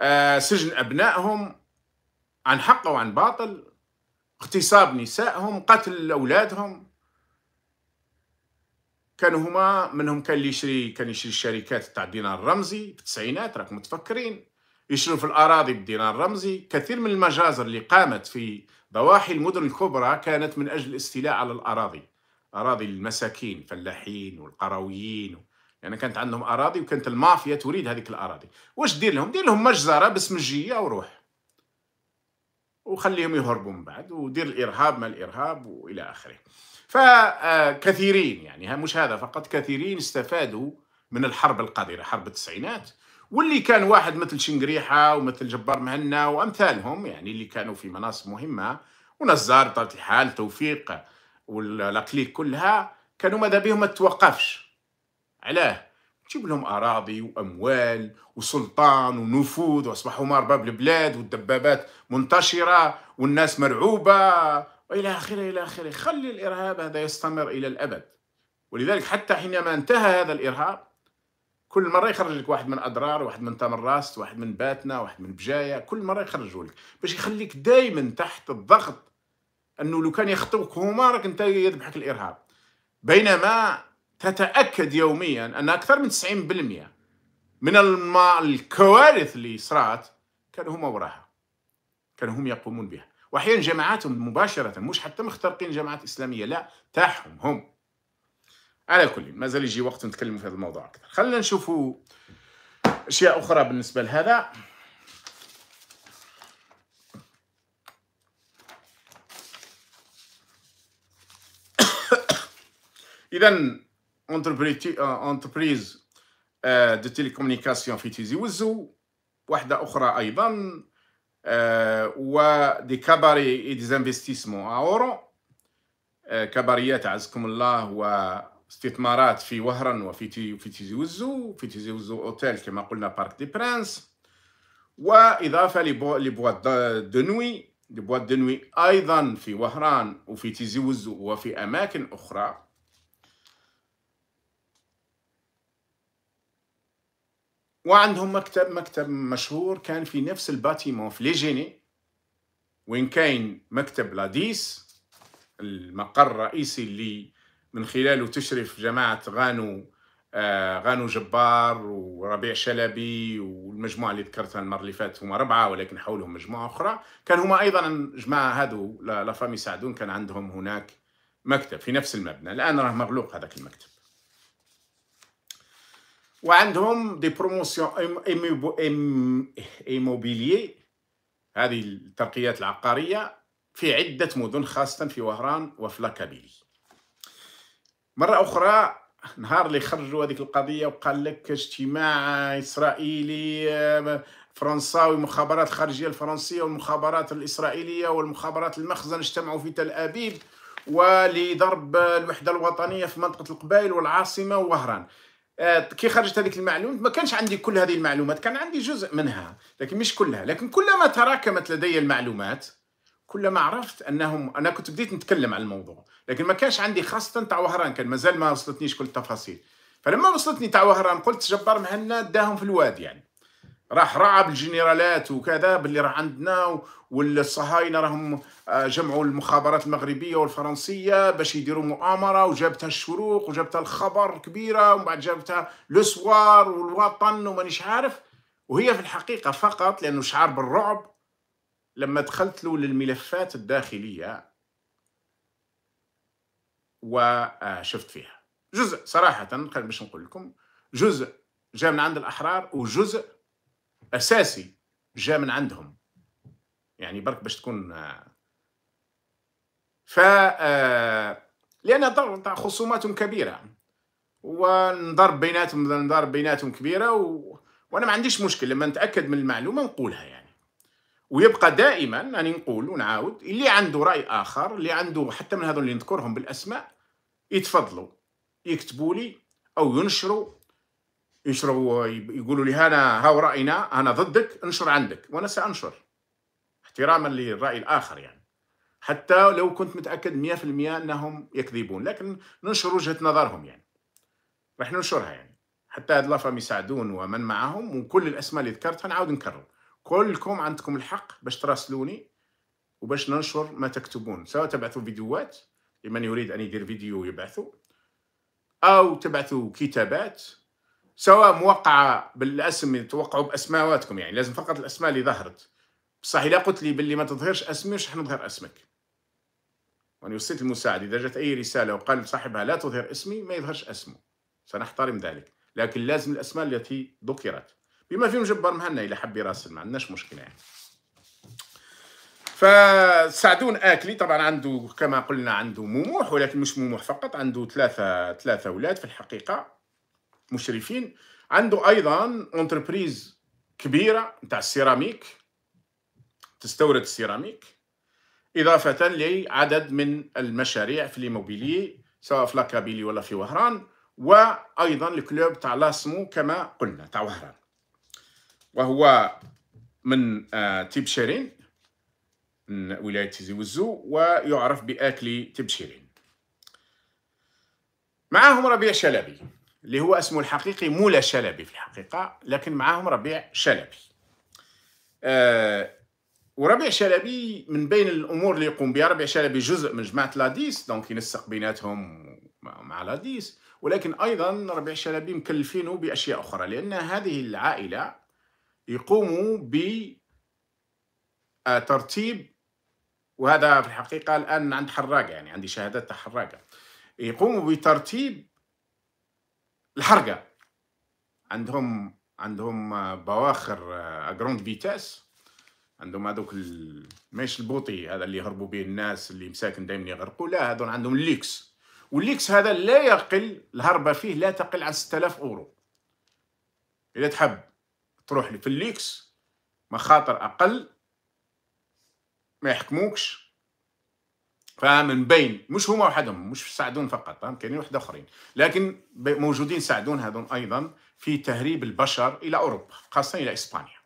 آه، سجن أبنائهم عن حق وعن باطل اغتصاب نسائهم قتل أولادهم. كانوا هما منهم كان اللي يشري كان يشري الشركات تاع الدينار الرمزي في التسعينات راكم متفكرين. يشروا في الأراضي بالدينار الرمزي كثير من المجازر اللي قامت في ضواحي المدن الكبرى كانت من أجل الاستيلاء على الأراضي. أراضي المساكين الفلاحين والقرويين يعني كانت عندهم أراضي وكانت المافيا تريد هذيك الأراضي. واش دير لهم؟ دير لهم مجزرة باسم الجية وروح. وخليهم يهربوا من بعد ودير الإرهاب ما الإرهاب وإلى آخره. فكثيرين يعني مش هذا فقط كثيرين استفادوا من الحرب القذره حرب التسعينات. واللي كان واحد مثل شنقريحة ومثل جبار مهنا وأمثالهم يعني اللي كانوا في مناصب مهمة ونزار بطبيعه الحال توفيق والاقليك كلها كانوا ماذا بهم؟ ما توقفش. علاه. تجيب لهم أراضي وأموال وسلطان ونفوذ واصبحوا هم ارباب البلاد والدبابات منتشرة والناس مرعوبة وإلى آخره إلى آخره. خلي الإرهاب هذا يستمر إلى الأبد. ولذلك حتى حينما انتهى هذا الإرهاب كل مرة يخرج لك واحد من أضرار واحد من تمر راست واحد من باتنا واحد من بجاية كل مرة يخرجوا لك. باش يخليك دائما تحت الضغط أنه لو كان يخطوك هما راك أنت يذبحك الإرهاب. بينما تتأكد يوميا أن أكثر من 90% من الكوارث اللي صارت كانوا هم وراها كانوا هم يقومون بها. واحيانا جماعاتهم مباشرة مش حتى مخترقين جماعات إسلامية لا تاعهم هم. على كل ما زال يجي وقت نتكلم في هذا الموضوع أكثر. خلينا نشوفوا أشياء أخرى بالنسبة لهذا. (coughs) اذا entreprise de télécommunications في تيزي وزو واحدة أخرى أيضا و des cabarets et des investissements à Oran كباريات عزكم الله واستثمارات في وهران وفي في تيزي وزو في تيزي وزو اوتيل كما قلنا Parc des Princes واضافه les boîtes de nuit les boîtes de nuit أيضا في وهران وفي تيزي وزو وفي اماكن أخرى وعندهم مكتب مكتب مشهور كان في نفس ال bâtiment في Les Genêts. وين كاين مكتب لاديس المقر الرئيسي اللي من خلاله تشرف جماعة غانو آه غانو جبار وربيع شلبي والمجموعة اللي ذكرتها المرة اللي فاتت هما أربعة ولكن حولهم مجموعة أخرى. كان هما أيضا جماعة هادو la famille سعدون كان عندهم هناك مكتب في نفس المبنى. الآن راه مغلوق هذاك المكتب. وعندهم des promotions immobilières هذه الترقيات العقاريه في عدة مدن خاصة في وهران وفي la Kabylie. مرة أخرى نهار اللي خرجوا هذيك القضية وقال لك اجتماع إسرائيلي فرنساوي مخابرات الخارجيه الفرنسية والمخابرات الإسرائيلية والمخابرات المخزن اجتمعوا في تل أبيب ولضرب الوحدة الوطنية في منطقة القبائل والعاصمة وهران. كي خرجت هذيك المعلومات ما كانش عندي كل هذه المعلومات كان عندي جزء منها لكن مش كلها. لكن كلما تراكمت لدي المعلومات كلما عرفت أنهم أنا كنت بديت نتكلم عن الموضوع لكن ما كانش عندي خاصة تاع وهران كان مازال ما وصلتنيش كل التفاصيل. فلما وصلتني تاع وهران قلت جبار مهنا داهم في الواد يعني. راح رعب الجنرالات وكذا باللي راه عندنا والصهاينة راهم آه، جمعوا المخابرات المغربية والفرنسية باش يديروا مؤامرة وجابتها الشروق وجابتها الخبر كبيره ومن بعد جابتها لوسوار والوطن ومانيش عارف. وهي في الحقيقة فقط لأنه شعار بالرعب لما دخلت له للملفات الداخلية وشفت فيها. جزء صراحة باش نقول لكم جزء جاء من عند الأحرار وجزء أساسي جاء من عندهم. يعني برك باش تكون ف لأن خصوماتهم كبيرة ونضرب بيناتهم نضرب بيناتهم كبيرة و... وأنا ما عنديش مشكل لما نتأكد من المعلومة نقولها يعني. ويبقى دائما أني نقول ونعاود اللي عنده رأي آخر اللي عنده حتى من هذول اللي نذكرهم بالأسماء يتفضلوا يكتبوا لي أو ينشروا ينشروا يقولوا لي أنا هاو رأينا أنا ضدك انشر عندك. وأنا سأنشر. احتراما للرأي الآخر يعني. حتى لو كنت متأكد 100% أنهم يكذبون. لكن ننشر وجهة نظرهم يعني. راح ننشرها يعني. حتى هاد لافام يساعدون ومن معهم وكل الأسماء اللي ذكرتها نعاود نكرر. كلكم عندكم الحق باش تراسلوني وباش ننشر ما تكتبون. سواء تبعثوا فيديوهات لمن يريد أن يدير فيديو يبعثوا أو تبعثوا كتابات سواء موقعه بالاسم توقعوا باسماواتكم يعني لازم فقط الأسماء اللي ظهرت. بصح إذا قلت لي باللي ما تظهرش أسمي مش حنظهر أسمك؟ وأنا وصيت المساعد إذا جت أي رسالة وقال صاحبها لا تظهر اسمي ما يظهرش أسمه. سنحترم ذلك. لكن لازم الأسماء التي ذكرت. بما فيهم جبار مهنا إلى حب يراسل ما عندناش مشكلة يعني. فسعدون آكلي. طبعا عنده كما قلنا عنده مموح ولكن مش مموح فقط عنده ثلاثة ثلاثة أولاد في الحقيقة. مشرفين. عنده أيضا انتربريز كبيرة نتاع السيراميك تستورد السيراميك إضافة لعدد من المشاريع في l'immobilier سواء في la Kabylie ولا في وهران وأيضا ال club تاع l'ASMO كما قلنا تاع وهران. وهو من آه، تبشيرين من ولاية تيزي وزو ويعرف باكلي تبشيرين معاهم ربيع شلبي. اللي هو اسمه الحقيقي مولا شلبي في الحقيقة لكن معاهم ربيع شلبي. آه وربيع شلبي من بين الأمور اللي يقوم بها ربيع شلبي جزء من جماعة لاديس donc ينسق بيناتهم مع لاديس. ولكن أيضا ربيع شلبي مكلفينه بأشياء أخرى لأن هذه العائلة يقوموا ب آه، ترتيب وهذا في الحقيقة الآن عند حراقة يعني عندي شهادات حراقة. يقوموا بترتيب الحرقة. عندهم عندهم بواخر à grande vitesse عندهم هذوك ماشي البوطي هذا اللي يهربوا به الناس اللي مساكن دائما يغرقوا. لا هذول عندهم الليكس. والليكس هذا لا يقل الهربة فيه لا تقل عن 6000 أورو. إذا تحب تروح في الليكس مخاطر أقل ما يحكموكش. فمن بين مش هما وحدهم مش سعدون فقط كاينين وحدة آخرين. لكن موجودين سعدون هذون أيضا في تهريب البشر إلى أوروبا خاصة إلى إسبانيا.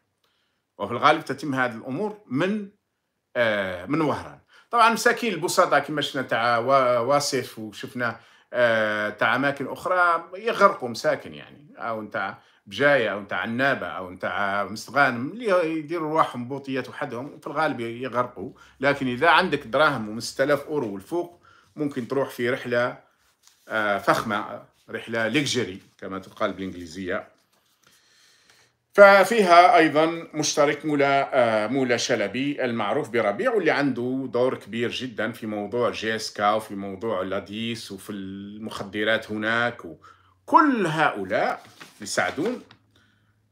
وفي الغالب تتم هذه الأمور من آه من وهران. طبعا مساكين البسطاء كما شفنا تاع واسف وشفنا آه تاع أماكن أخرى يغرقوا مساكن يعني أو تاع بجاية أو نتاع عنابه أو نتاع مستغانم اللي يديروا رواحهم بوطيات وحدهم في الغالب يغرقوا. لكن إذا عندك دراهم و 6000 أورو والفوق ممكن تروح في رحلة آه، فخمة رحلة luxury كما تقال بالإنجليزية. ففيها أيضا مشترك مولا آه، مولا شلبي المعروف بربيع واللي عنده دور كبير جدا في موضوع جيسكا وفي موضوع لاديس وفي المخدرات هناك كل هؤلاء يساعدون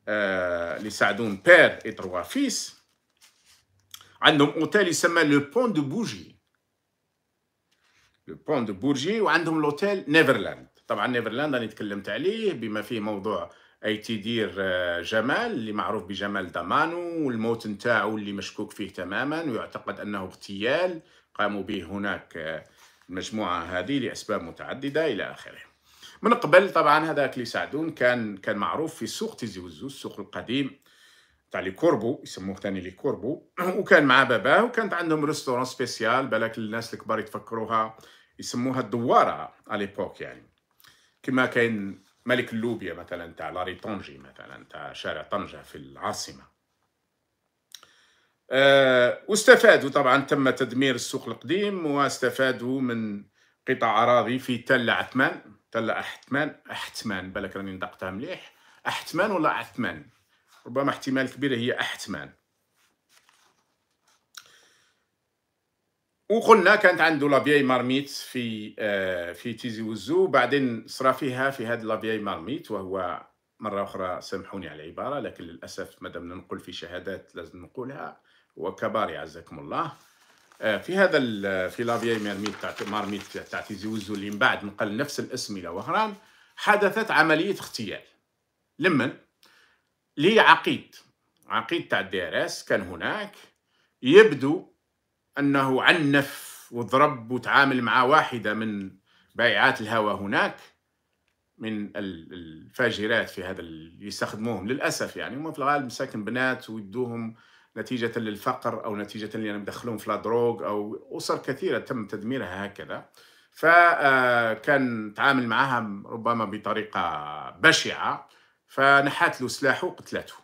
آه يساعدون père et trois fils عندهم أوتيل يسمى لو بون دو بوجي لو بون دو بورجي وعندهم لوتيل نيفرلاند طبعا نيفرلاند أنا تكلمت عليه بما فيه موضوع اي تيدير آه، جمال اللي معروف بجمال دامانو والموت نتاعو اللي مشكوك فيه تماما ويعتقد أنه اغتيال. قاموا به هناك آه، المجموعة هذه لأسباب متعددة إلى آخره. من قبل طبعا هذاك اللي سعدون كان كان معروف في سوق تيزي وزو السوق القديم تاع les corbeaux يسموه ثاني les corbeaux. (clears throat) وكان مع باباه وكانت عندهم restaurant spécial بالك الناس الكبار يتفكروها يسموها الدوارة على l'époque يعني. كما كاين ملك اللوبيا مثلا تاع la rue Tanger مثلا تاع شارع طنجة في العاصمة. أه واستفادوا طبعا تم تدمير السوق القديم واستفادوا من قطع أراضي في تل عثمان. تل أحتمان أحتمان بالك راني ندقتها مليح. أحتمان ولا عثمان ربما احتمال كبير هي أحتمان وقلنا كانت عنده La Vieille Marmite في آه، في تيزي وزو. بعدين صرا فيها في هذا La Vieille Marmite وهو مرة أخرى سامحوني على العبارة لكن للأسف مادام ننقل في شهادات لازم نقولها وكباري عزكم الله. في هذا في La Vieille Marmite تاع Marmite تاع تيزي وزو اللي من بعد نقل نفس الاسم إلى وهران حدثت عملية اغتيال لمن؟ لعقيد عقيد تاع ال DRS كان هناك يبدو أنه عنف وضرب وتعامل مع واحدة من بائعات الهوى هناك من الفاجرات في هذا اللي يستخدموهم للأسف يعني هم في الغالب مساكن بنات ويدوهم نتيجة للفقر أو نتيجة لأنهم يدخلون في ال drogue أو أسر كثيرة تم تدميرها هكذا. فكان تعامل معها ربما بطريقة بشعة. فنحت له سلاحه وقتلته.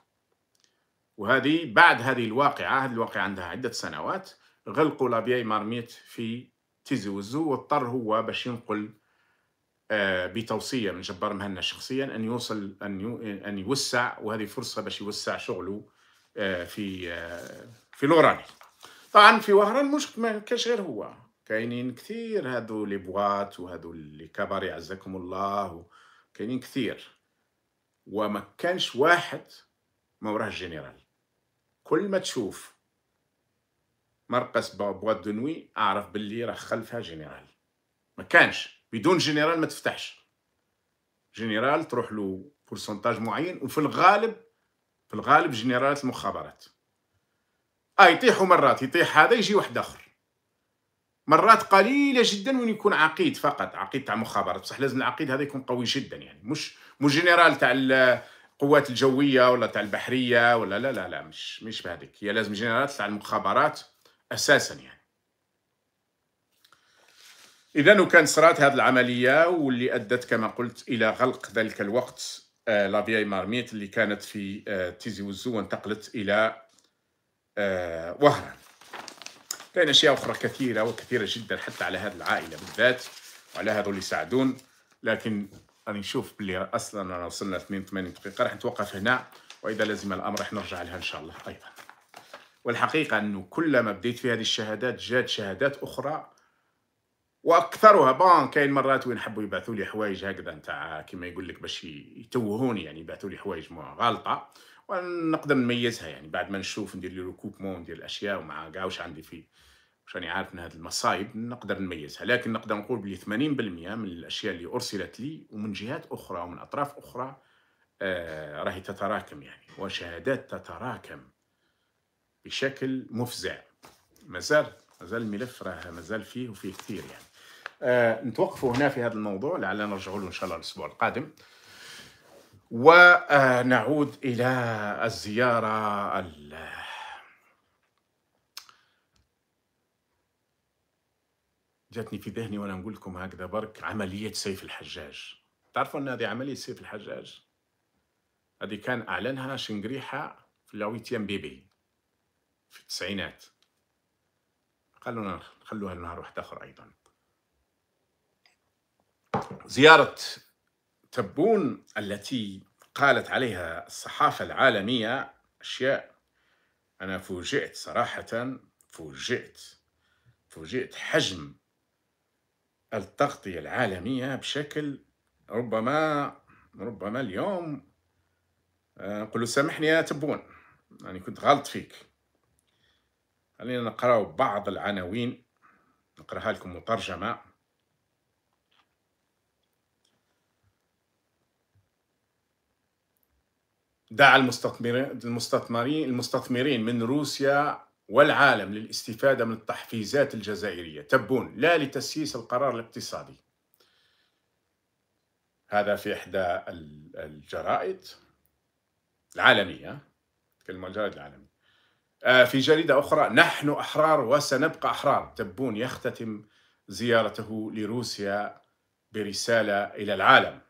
وهذه بعد هذه الواقعة هذه الواقعة عندها عدة سنوات غلقوا لابياي مارميت في تيزي وزو واضطر هو باش ينقل آه، بتوصية من جبار مهنا شخصيا أن يوصل أن أن يوسع وهذه فرصة باش يوسع شغله آه، في آه، في لوراني طبعا في وهران مش ما كاش غير هو. كاينين كثير هادو les boîtes وهادو les cabarets عزكم الله كاينين كثير. وما كانش واحد ما وراه الجنرال كل ما تشوف مرقص boîte de nuit أعرف باللي راه خلفها جنرال. ما كانش. بدون جنرال ما تفتحش. جنرال تروح له pourcentage معين وفي الغالب في الغالب جنرالات المخابرات. آه يطيحوا مرات يطيح هذا يجي واحد آخر. مرات قليلة جدا وين يكون عقيد فقط عقيد تاع مخابرات. بصح لازم العقيد هذا يكون قوي جدا يعني. مش مش جنرال تاع القوات الجوية ولا تاع البحرية ولا لا لا لا مش مش بهذيك. هي لازم جنرالات تاع المخابرات أساسا يعني. اذا وكان صرات هذه العملية واللي أدت كما قلت إلى غلق ذلك الوقت La Vieille Marmite اللي كانت في آه تيزي وزو وانتقلت إلى آه وهران. كاين أشياء أخرى كثيرة وكثيرة جدا حتى على هذه العائلة بالذات وعلى هذول اللي يساعدون لكن راني نشوف بلي أصلا أنا وصلنا 82 دقيقة راح نتوقف هنا وإذا لزم الأمر راح نرجع لها إن شاء الله أيضا. والحقيقة أنه كلما بديت في هذه الشهادات جات شهادات أخرى واكثرها بان كاين مرات وين حبوا يبعثوا لي حوايج هكذا نتاع كما يقول لك باش يتوهوني يعني يبعثوا لي حوايج غالطة. ونقدر نميزها يعني بعد ما نشوف ندير لي ريكوبمون ندير الأشياء ومع كاع واش عندي في واش راني عارف من هذه المصايب نقدر نميزها. لكن نقدر نقول بلي 80% من الأشياء اللي أرسلت لي ومن جهات أخرى ومن أطراف أخرى آه راهي تتراكم يعني. وشهادات تتراكم بشكل مفزع. مازال مازال الملف راه مازال فيه وفيه كثير يعني. نتوقفوا هنا في هذا الموضوع لعلنا نرجع له إن شاء الله الأسبوع القادم. ونعود إلى الزيارة ال جاتني في ذهني وأنا نقول لكم هكذا برك عملية سيف الحجاج. تعرفوا أن هذه عملية سيف الحجاج؟ هذه كان أعلنها شنقريحه في اللاويتيام بيبي في التسعينات. خلونا خلوها لنهار واحد آخر أيضا. زيارة تبون التي قالت عليها الصحافة العالمية أشياء. أنا فوجئت صراحة فوجئت فوجئت حجم التغطية العالمية بشكل ربما ربما اليوم آه، نقول له سامحني يا تبون يعني كنت غلط فيك. خلينا نقرأ بعض العناوين نقرأها لكم مترجمة. دعا المستثمرين المستثمرين من روسيا والعالم للاستفادة من التحفيزات الجزائرية. تبون لا لتسييس القرار الاقتصادي. هذا في إحدى ال- الجرائد العالمية تكلم عن الجرائد العالمية. آه، في جريدة أخرى نحن أحرار وسنبقى أحرار. تبون يختتم زيارته لروسيا برسالة إلى العالم.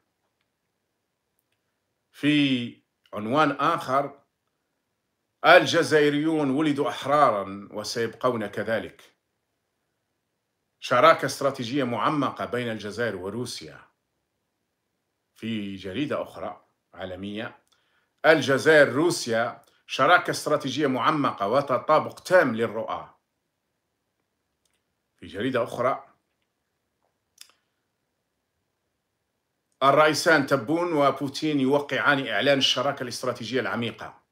في عنوان آخر. الجزائريون ولدوا أحرارا وسيبقون كذلك. شراكة استراتيجية معمقة بين الجزائر وروسيا. في جريدة أخرى عالمية. الجزائر روسيا شراكة استراتيجية معمقة وتطابق تام للرؤى. في جريدة أخرى الرئيسان تبون وبوتين يوقعان إعلان الشراكة الاستراتيجية العميقة.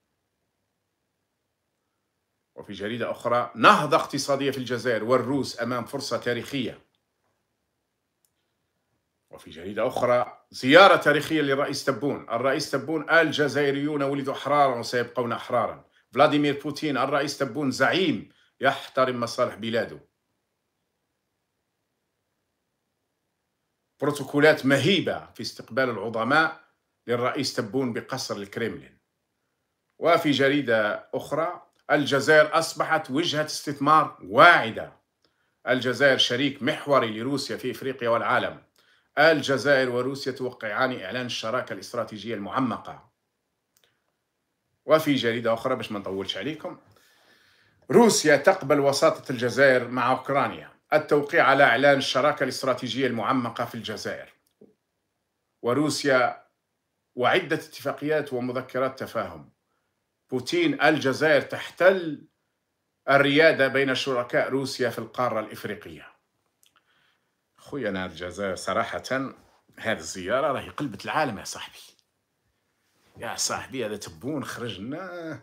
وفي جريدة أخرى نهضة اقتصادية في الجزائر والروس أمام فرصة تاريخية. وفي جريدة أخرى زيارة تاريخية للرئيس تبون. الرئيس تبون الجزائريون ولدوا أحرارا وسيبقون أحرارا. فلاديمير بوتين الرئيس تبون زعيم يحترم مصالح بلاده. بروتوكولات مهيبة في استقبال العظماء للرئيس تبون بقصر الكريملين. وفي جريدة أخرى الجزائر أصبحت وجهة استثمار واعدة. الجزائر شريك محوري لروسيا في إفريقيا والعالم. الجزائر وروسيا توقعان إعلان الشراكة الاستراتيجية المعمقة. وفي جريدة أخرى باش ما نطولش عليكم روسيا تقبل وساطة الجزائر مع أوكرانيا. التوقيع على إعلان الشراكة الاستراتيجية المعمقة في الجزائر. وروسيا وعدة اتفاقيات ومذكرات تفاهم. بوتين الجزائر تحتل الريادة بين شركاء روسيا في القارة الإفريقية. خويا أنا الجزائر صراحة هذه الزيارة راهي قلبت العالم يا صاحبي. يا صاحبي هذا تبون خرجنا.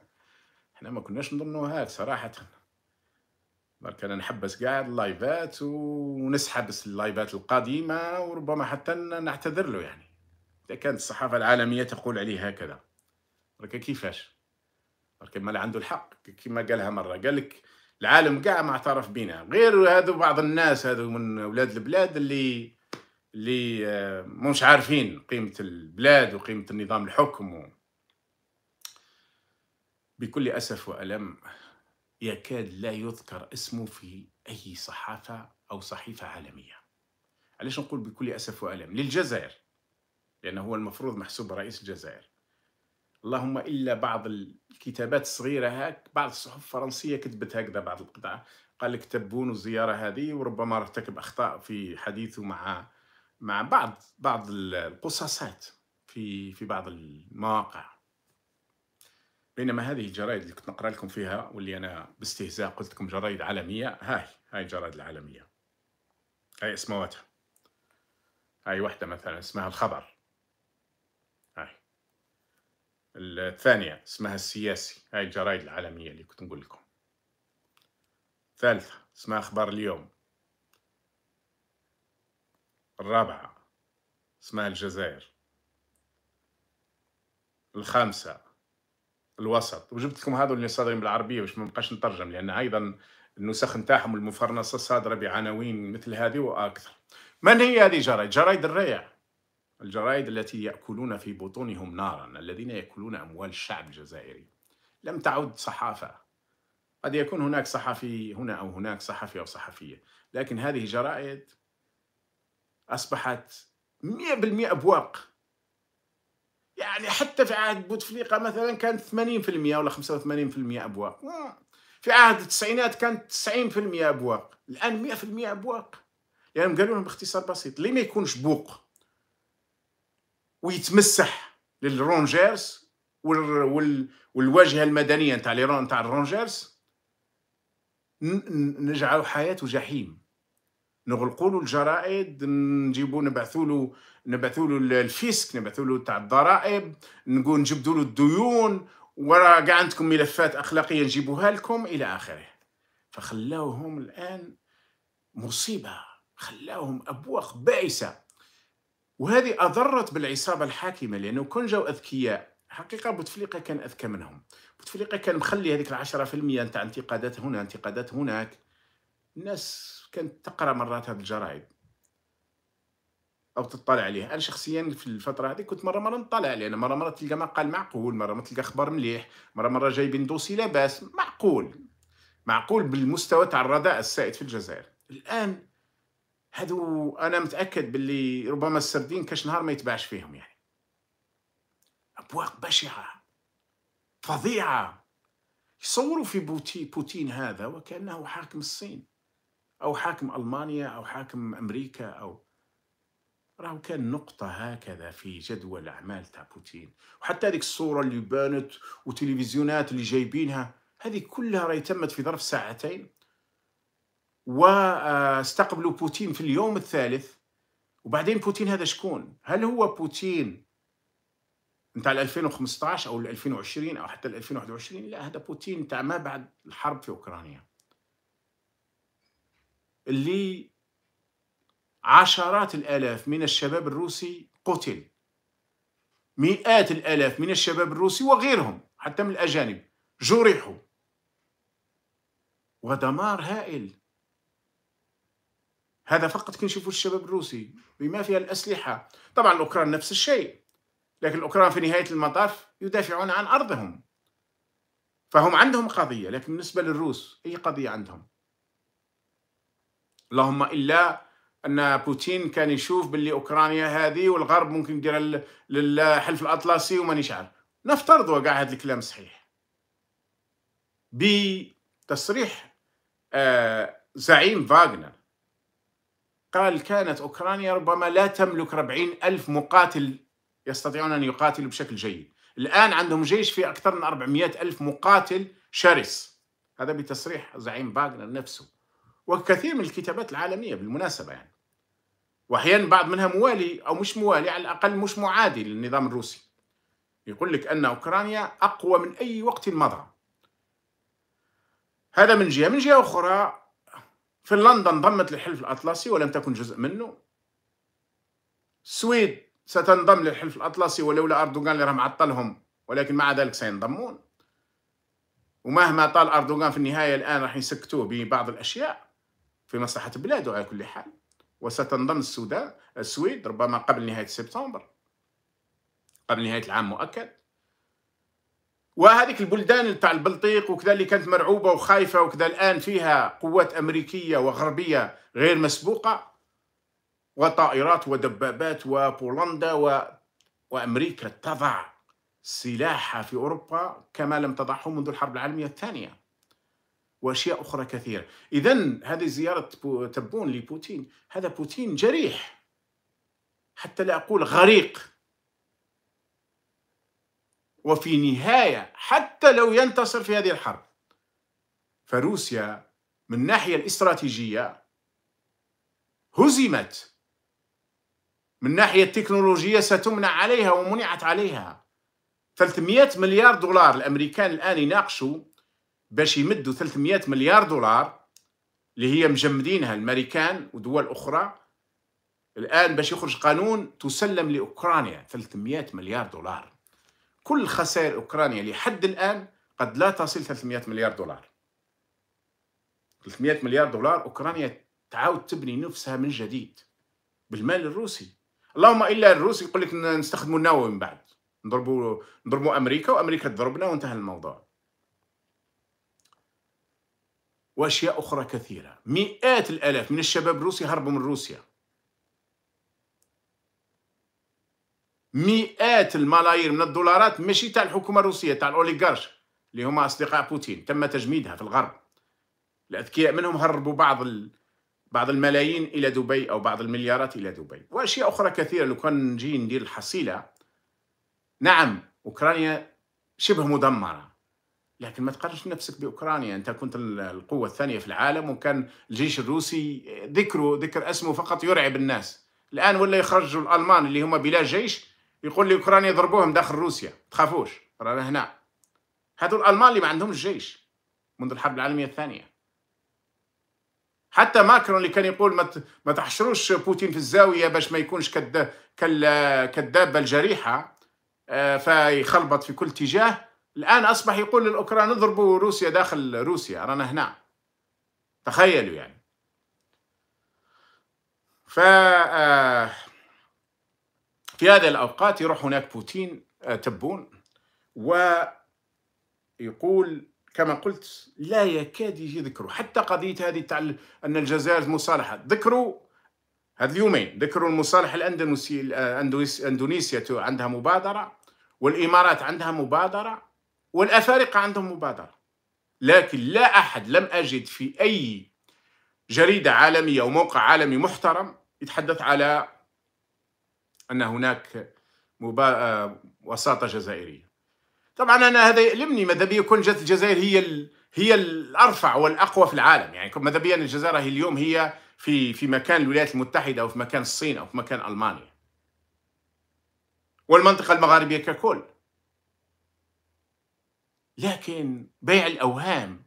إحنا ما كناش نظنوا هاك صراحة. برك أنا نحبس قاعد اللايفات ونسحبس اللايفات القديمة وربما حتى نعتذر له يعني. إذا كانت الصحافة العالمية تقول عليه هكذا. برك كيفاش؟ برك ما عنده الحق. كما قالها مرة قال لك العالم كاع ما اعترف بنا. غير هذو بعض الناس هذو من أولاد البلاد اللي اللي آه، مش عارفين قيمة البلاد وقيمة النظام الحكم و... بكل أسف وألم. يكاد لا يذكر اسمه في أي صحافة أو صحيفة عالمية. علاش نقول بكل أسف وألم؟ للجزائر. لأنه هو المفروض محسوب رئيس الجزائر. اللهم إلا بعض الكتابات الصغيرة هاك بعض الصحف الفرنسية كتبت هكذا بعض القطع قال لك تبون الزيارة هذه وربما ارتكب أخطاء في حديثه مع مع بعض بعض القصاصات في في بعض المواقع. بينما هذه الجرائد اللي كنت نقرأ لكم فيها واللي أنا باستهزاء قلت لكم جرائد عالمية هاي هاي الجرائد العالمية. هاي اسمواتها هاي واحدة مثلا اسمها الخبر. هاي. الثانية اسمها السياسي. هاي الجرائد العالمية اللي كنت نقول لكم. الثالثة اسمها أخبار اليوم. الرابعة اسمها الجزائر. الخامسة الوسط. وجبت لكم هذول اللي صادرين بالعربية باش ما نبقاش نترجم لأن أيضا النسخ نتاعهم المفرنسة صادرة بعناوين مثل هذه وأكثر. من هي هذه الجرايد جرايد الريع. الجرايد التي يأكلون في بطونهم نارا الذين يأكلون أموال الشعب الجزائري. لم تعد صحافة. قد يكون هناك صحفي هنا أو هناك صحفي أو صحفية. لكن هذه جرائد أصبحت 100% أبواق. يعني حتى في عهد بوتفليقة مثلا كانت 80% ولا 85% أبواق. في عهد التسعينات كانت 90% أبواق. الآن 100% أبواق. يعني قالوا لهم باختصار بسيط ليه ما يكونش بوق؟ ويتمسح لل rangers وال... وال... والواجهة المدنية نتاع les نتاع ال rangers. نجعلوا حياته جحيم. نغلقوا له الجرائد نجيبوا نبعثوا له نبعثوا له ال fisc نبعثوا له تاع الضرائب نقول نجبدوا له الديون ورا كاع عندكم ملفات أخلاقية نجيبوها لكم إلى آخره. فخلاوهم الآن مصيبة خلاوهم ابواق بائسة. وهذه أضرت بالعصابة الحاكمة لأنه كون جاو أذكياء حقيقة بوتفليقة كان أذكى منهم. بوتفليقة كان مخلي هذيك العشرة في المية نتاع انتقادات هنا انتقادات هناك. الناس كانت تقرأ مرات هذه الجرائد أو تطلع عليه. أنا شخصيا في الفترة هذه كنت مرة مرة نطلع لأن مرة مرة تلقى مقال معقول مرة مرة تلقى خبر مليح مرة مرة جايبين dossier لاباس. معقول. معقول بالمستوى تاع الرداء السائد في الجزائر. الآن هادو أنا متأكد باللي ربما السردين كاش نهار ما يتباعش فيهم يعني. أبواق بشعة. فظيعة. يصوروا في petit بوتين هذا وكأنه حاكم الصين. أو حاكم ألمانيا أو حاكم أمريكا أو راهو كان نقطة هكذا في جدول الأعمال تاع بوتين. وحتى هذيك الصورة اللي بانت وتلفزيونات اللي جايبينها هذه كلها راهي تمت في ظرف ساعتين. واستقبلوا بوتين في اليوم الثالث. وبعدين بوتين هذا شكون؟ هل هو بوتين نتاع 2015 أو 2020 أو حتى 2021 لا هذا بوتين تاع ما بعد الحرب في أوكرانيا. اللي عشرات الآلاف من الشباب الروسي قتل. مئات الآلاف من الشباب الروسي وغيرهم حتى من الأجانب جرحوا. ودمار هائل. هذا فقط كي نشوفوا الشباب الروسي بما فيها الأسلحة. طبعا الأوكران نفس الشيء لكن الأوكران في نهاية المطاف يدافعون عن أرضهم. فهم عندهم قضية لكن بالنسبة للروس أي قضية عندهم؟ اللهم إلا أن بوتين كان يشوف باللي أوكرانيا هذه والغرب ممكن يدير للحلف الأطلسي ومانيش عارف نفترض وقع هذا الكلام صحيح. بتصريح آه زعيم فاغنر قال كانت أوكرانيا ربما لا تملك ربعين ألف مقاتل يستطيعون أن يقاتلوا بشكل جيد. الآن عندهم جيش فيه أكثر من 400 ألف مقاتل شرس. هذا بتصريح زعيم فاغنر نفسه. وكثير من الكتابات العالمية بالمناسبة يعني. وأحيانا بعض منها موالي أو مش موالي على الأقل مش معادي للنظام الروسي. يقول لك أن أوكرانيا أقوى من أي وقت مضى. هذا من جهة. من جهة أخرى فنلندا انضمت للحلف الأطلسي ولم تكن جزء منه. السويد ستنضم للحلف الأطلسي ولولا أردوغان اللي راه معطلهم ولكن مع ذلك سينضمون. ومهما طال أردوغان في النهاية الآن راح يسكتوه ببعض الأشياء. في مصلحة بلاده على كل حال. وستنضم السودان السويد ربما قبل نهاية سبتمبر. قبل نهاية العام مؤكد. وهذيك البلدان تاع البلطيق وكذا اللي كانت مرعوبة وخايفة وكذا الآن فيها قوات أمريكية وغربية غير مسبوقة. وطائرات ودبابات وبولندا و... وأمريكا تضع سلاحها في أوروبا كما لم تضعه منذ الحرب العالمية الثانية. وأشياء أخرى كثيرة. اذا هذه زيارة تبون لبوتين. هذا بوتين جريح. حتى لا أقول غريق. وفي نهاية حتى لو ينتصر في هذه الحرب. فروسيا من الناحيه الاستراتيجية هزمت. من الناحيه التكنولوجية ستمنع عليها ومنعت عليها. 300 مليار دولار الأمريكان الآن يناقشوا باش يمدوا 300 مليار دولار اللي هي مجمدينها الامريكان ودول أخرى الآن باش يخرج قانون تسلم لأوكرانيا 300 مليار دولار. كل خسائر أوكرانيا لحد الآن قد لا تصل 300 مليار دولار. 300 مليار دولار أوكرانيا تعاود تبني نفسها من جديد بالمال الروسي. اللهم إلا الروس يقول لك نستخدموا النووي من بعد. نضربوا نضربوا أمريكا وأمريكا تضربنا وانتهى الموضوع. وأشياء أخرى كثيرة. مئات الآلاف من الشباب الروسي هربوا من روسيا. مئات الملايير من الدولارات ماشي تاع الحكومة الروسية تاع الأوليغارش اللي هما أصدقاء بوتين. تم تجميدها في الغرب. الأذكياء منهم هربوا بعض ال... بعض الملايين إلى دبي أو بعض المليارات إلى دبي. وأشياء أخرى كثيرة. لو كان نجي ندير الحصيلة نعم أوكرانيا شبه مدمرة. لكن ما تقارنش نفسك بأوكرانيا. أنت كنت القوة الثانية في العالم وكان الجيش الروسي ذكره ذكر اسمه فقط يرعب الناس. الآن ولا يخرجوا الألمان اللي هم بلا جيش يقول لي أوكرانيا ضربوهم داخل روسيا. تخافوش رانا هنا. هذو الألمان اللي ما عندهمش جيش منذ الحرب العالمية الثانية. حتى ماكرون اللي كان يقول ما ما تحشروش بوتين في الزاوية باش ما يكونش كالدابه الجريحة آه، فيخلبط في كل اتجاه. الآن أصبح يقول للأوكران اضربوا روسيا داخل روسيا رانا هنا. تخيلوا يعني. ف آه، في هذه الأوقات يروح هناك بوتين آه، تبون ويقول كما قلت لا يكاد يجي ذكره. حتى قضية هذه تاع أن الجزائر مصالحة. ذكروا هذ اليومين ذكروا المصالحة الأندونيسية الأندونيسيا عندها مبادرة والإمارات عندها مبادرة والأفارقة عندهم مبادرة. لكن لا أحد لم أجد في أي جريدة عالمية أو موقع عالمي محترم يتحدث على أن هناك مبا... وساطة جزائرية. طبعا أنا هذا يؤلمني ماذا بيا يكون الجزائر هي ال... هي الأرفع والأقوى في العالم. يعني ماذا بيا الجزائر هي اليوم هي في في مكان الولايات المتحدة أو في مكان الصين أو في مكان ألمانيا. والمنطقة المغاربية ككل. لكن بيع الأوهام.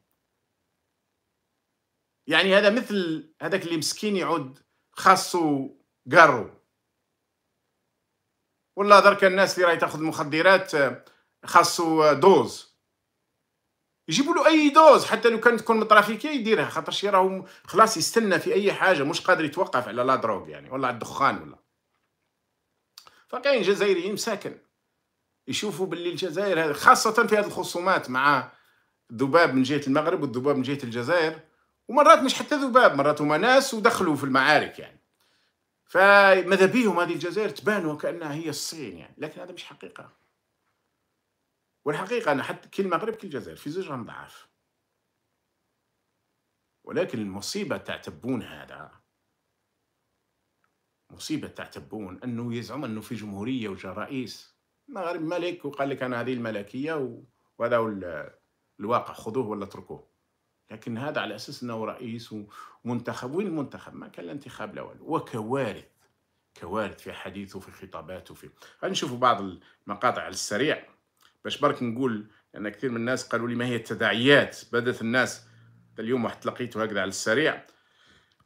يعني هذا مثل هذاك اللي مسكين يعود خاصو قارو. والله درك الناس اللي راهي تاخذ مخدرات خاصو dose. يجيبوا له أي dose حتى لو كانت تكون trafiquée يديرها خاطر شي راهو خلاص يستنى في أي حاجة مش قادر يتوقف على la drogue يعني ولا على الدخان ولا. فكاين جزائريين مساكن. يشوفوا باللي الجزائر خاصة في هذه الخصومات مع الذباب من جهة المغرب والذباب من جهة الجزائر ومرات مش حتى ذباب مرات هما ناس ودخلوا في المعارك يعني. فماذا بيهم هذه الجزائر تبان وكأنها هي الصين يعني لكن هذا مش حقيقة. والحقيقة أن حتى كل المغرب كل الجزائر في زوجهم ضعاف ولكن المصيبة تاع تبون هذا. مصيبة تاع تبون أنه يزعم أنه في جمهورية وجا رئيس المغرب ملك وقال لك أنا هذه الملكية وهذا هو الواقع خذوه ولا اتركوه. لكن هذا على أساس أنه رئيس ومنتخب. وين المنتخب؟ ما كان الانتخاب الأول. وكوارث. كوارث في حديثه في خطاباته في نشوفوا بعض المقاطع على السريع. باش برك نقول لأن كثير من الناس قالوا لي ما هي التداعيات؟ بدأت الناس اليوم واحد لقيته هكذا على السريع.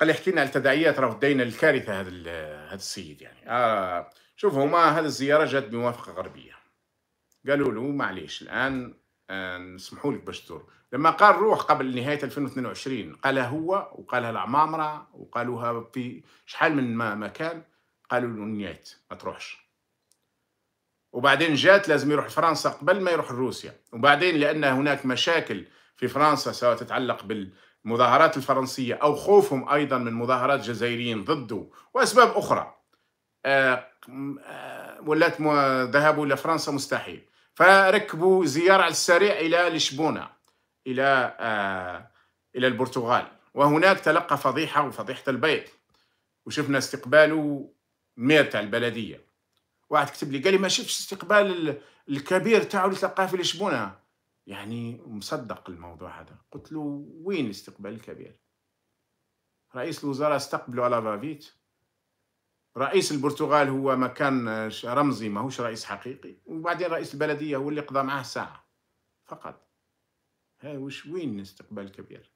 قال يحكي لنا على التداعيات راه دينا الكارثة هذا هذا السيد يعني. آه شوف هما هذه الزيارة جات بموافقة غربية. قالوا له معليش الآن آه نسمحوا لك باش تزور. لما قال روح قبل نهاية 2022 قالها هو وقالها العمامرة وقالوها في شحال من مكان قالوا له نيات ما تروحش. وبعدين جات لازم يروح لفرنسا قبل ما يروح لروسيا. وبعدين لأن هناك مشاكل في فرنسا سواء تتعلق بال المظاهرات الفرنسية أو خوفهم أيضا من مظاهرات جزائريين ضده آه، آه، ولات ذهابوا إلى فرنسا مستحيل. فركبوا زيارة على السريع إلى لشبونة إلى آه، إلى البرتغال. وهناك تلقى فضيحة وفضيحة البيت وشفنا استقباله مير تاع البلدية. واحد كتب لي قال لي ما شفتش استقبال الكبير تاعو اللي تلقاه في لشبونة؟ يعني مصدق الموضوع هذا. قلت له وين الاستقبال الكبير؟ رئيس الوزراء استقبلوا على فافيت. رئيس البرتغال هو مكان رمزي ماهوش رئيس حقيقي. وبعدين رئيس البلدية هو اللي قضى معاه ساعة فقط. هاي وش وين الاستقبال الكبير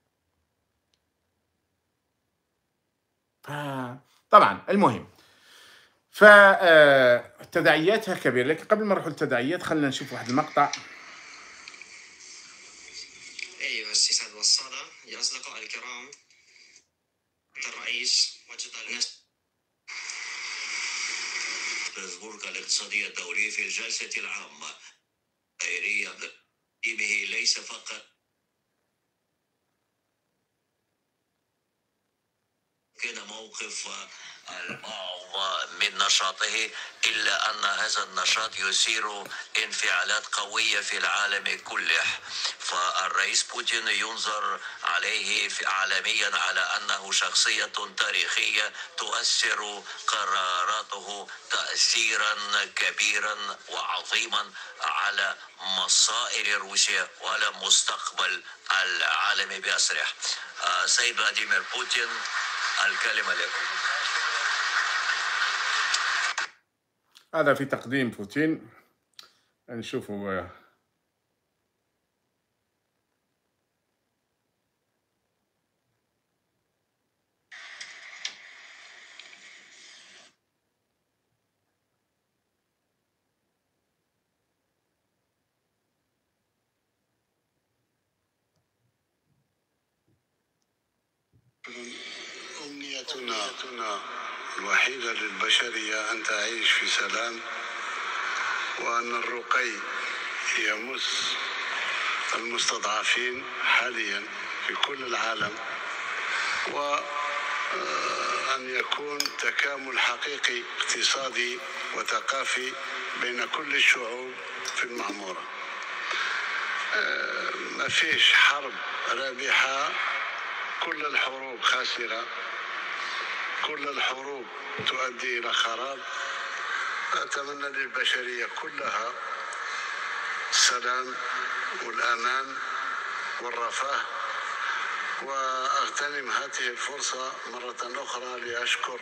طبعا المهم. فتداعياتها كبيرة لكن قبل ما نروح للتداعيات خلينا نشوف واحد المقطع. الأصدقاء الكرام الرئيس وجد الناس البرج الاقتصادي الدولي في الجلسة العامة. الدائرية ليس فقط كان موقف البعض من نشاطه إلا أن هذا النشاط يثير انفعالات قوية في العالم كله. فالرئيس بوتين ينظر عليه عالميا على أنه شخصية تاريخية تؤثر قراراته تأثيرا كبيرا وعظيما على مصائر روسيا وعلى مستقبل العالم بأسره. سيد فلاديمير بوتين الكلمة لكم هذا في تقديم بوتين. نشوفوا أمنيتنا. الوحيدة للبشرية أن تعيش في سلام وأن الرقي يمس المستضعفين حاليا في كل العالم وأن يكون تكامل حقيقي اقتصادي وثقافي بين كل الشعوب في المعمورة. ما فيش حرب رابحة كل الحروب خاسرة. كل الحروب تؤدي إلى خراب. أتمنى للبشرية كلها السلام والأمان والرفاه وأغتنم هذه الفرصة مرة أخرى لأشكر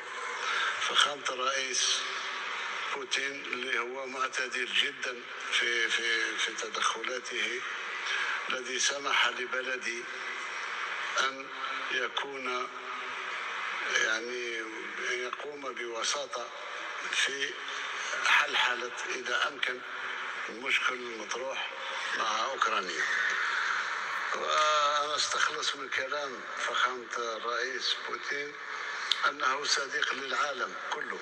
فخامة الرئيس بوتين اللي هو معتدل جدا في في في تدخلاته الذي سمح لبلدي أن يكون يعني يقوم بوساطة في حل حالة إذا أمكن المشكل المطروح مع أوكرانيا. وأنا أستخلص من كلام فخامة الرئيس بوتين أنه صديق للعالم كله.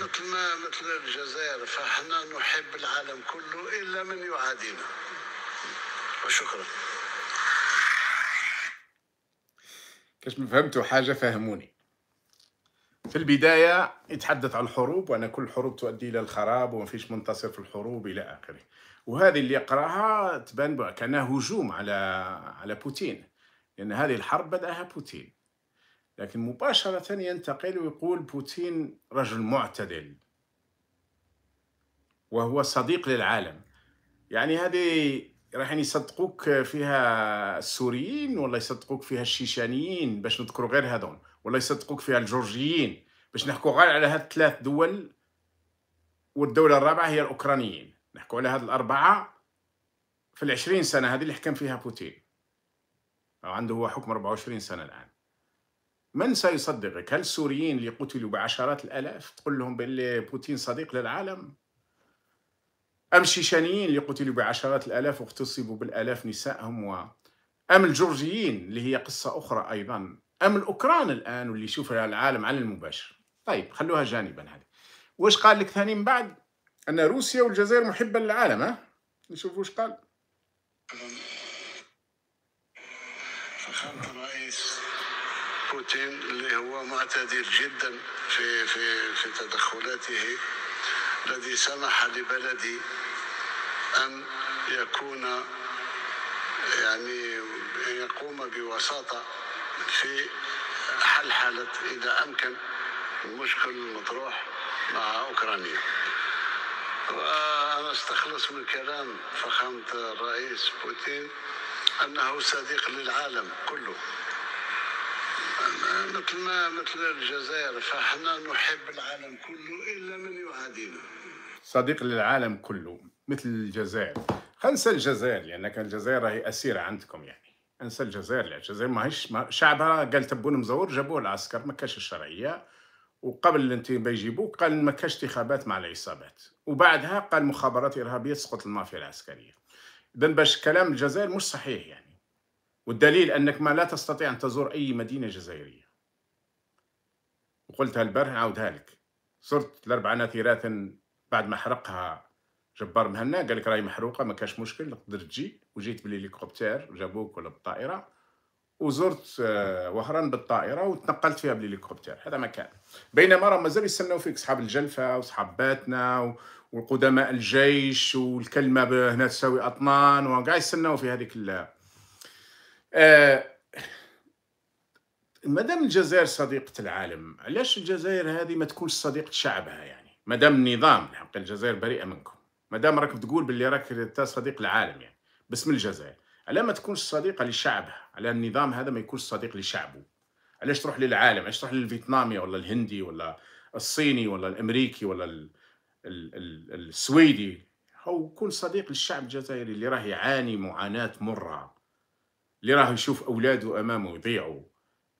مثل ما مثل الجزائر فإحنا نحب العالم كله إلا من يعادينا. وشكرا. كاش ما فهمتوا حاجة فهموني. في البداية يتحدث عن الحروب وأن كل الحروب تؤدي إلى الخراب وما فيش منتصر في الحروب إلى آخره. وهذه اللي يقراها تبان كأنها هجوم على على بوتين. لأن هذه الحرب بدأها بوتين. لكن مباشرة ينتقل ويقول بوتين رجل معتدل. وهو صديق للعالم. يعني هذه راح يصدقوك فيها السوريين ولا يصدقوك فيها الشيشانيين باش نذكروا غير هذون ولا يصدقوك فيها الجورجيين باش نحكوا غير على هاد الثلاث دول والدولة الرابعة هي الأوكرانيين. نحكوا على هاد الأربعة في العشرين سنة هذه اللي حكم فيها بوتين. عنده هو حكم 24 سنة الآن. من سيصدقك؟ هل السوريين اللي قتلوا بعشرات الآلاف تقول لهم باللي بوتين صديق للعالم؟ أم الشيشانيين اللي قتلوا بعشرات الآلاف واغتصبوا بالآلاف نسائهم و... أم الجورجيين اللي هي قصة أخرى أيضا. أم الأوكران الآن واللي يشوفها العالم على المباشر. طيب خلوها جانبا هذه. واش قال لك ثاني من بعد؟ أن روسيا والجزائر محبة للعالم ها؟ نشوف واش قال. فخامة الرئيس بوتين اللي هو معتدل جدا في في في تدخلاته الذي سمح لبلدي أن يكون يعني يقوم بوساطة في حل حالة إذا أمكن المشكل المطروح مع أوكرانيا. وأنا أستخلص من كلام فخامة الرئيس بوتين أنه صديق للعالم كله. مثل ما مثل الجزائر فإحنا نحب العالم كله إلا من يعادينا. صديق للعالم كله. مثل الجزائر. ننسى الجزائر لأن كان الجزائر هي أسيرة عندكم يعني. انسى الجزائر لأن الجزائر ما هيش ما شعبها قال تبون مزور جابوه العسكر ما كاش الشرعية. وقبل انت بيجيبوك قال ما كاش انتخابات مع العصابات. وبعدها قال مخابرات إرهابية تسقط المافيا العسكرية. اذا باش كلام الجزائر مش صحيح يعني. والدليل أنك ما لا تستطيع أن تزور أي مدينة جزائرية. وقلتها البارح نعاودها لك. صرت الاربع ناثرات بعد ما حرقها جبار مهنا قال لك راهي محروقة ما كاش مشكل تقدر تجي. وجيت بالهليكوبتر وجابوك ولا بالطائرة. وزرت آه، وهران بالطائرة وتنقلت فيها بالهليكوبتر هذا مكان بينما راه مازال يستناو فيك صحاب الجلفة وصحاب باتنا وقدماء الجيش والكلمة هنا تساوي أطنان وقاعد يستناو في هذيك ال آه مادام الجزائر صديقة العالم. علاش الجزائر هذه ما تكونش صديقة شعبها يعني؟ ما دام النظام حق الجزائر بريئة منكم. ما دام راك تقول باللي راك انت صديق العالم يعني. باسم الجزائر. على ما تكونش صديقه لشعبها على النظام هذا ما يكونش صديق لشعبه. علاش تروح للعالم؟ علاش تروح للفيتنامي ولا الهندي ولا الصيني ولا الأمريكي ولا ال ال ال السويدي؟ هو كون صديق للشعب الجزائري اللي راه يعاني معاناة مرة. اللي راه يشوف أولاده أمامه يضيعوا.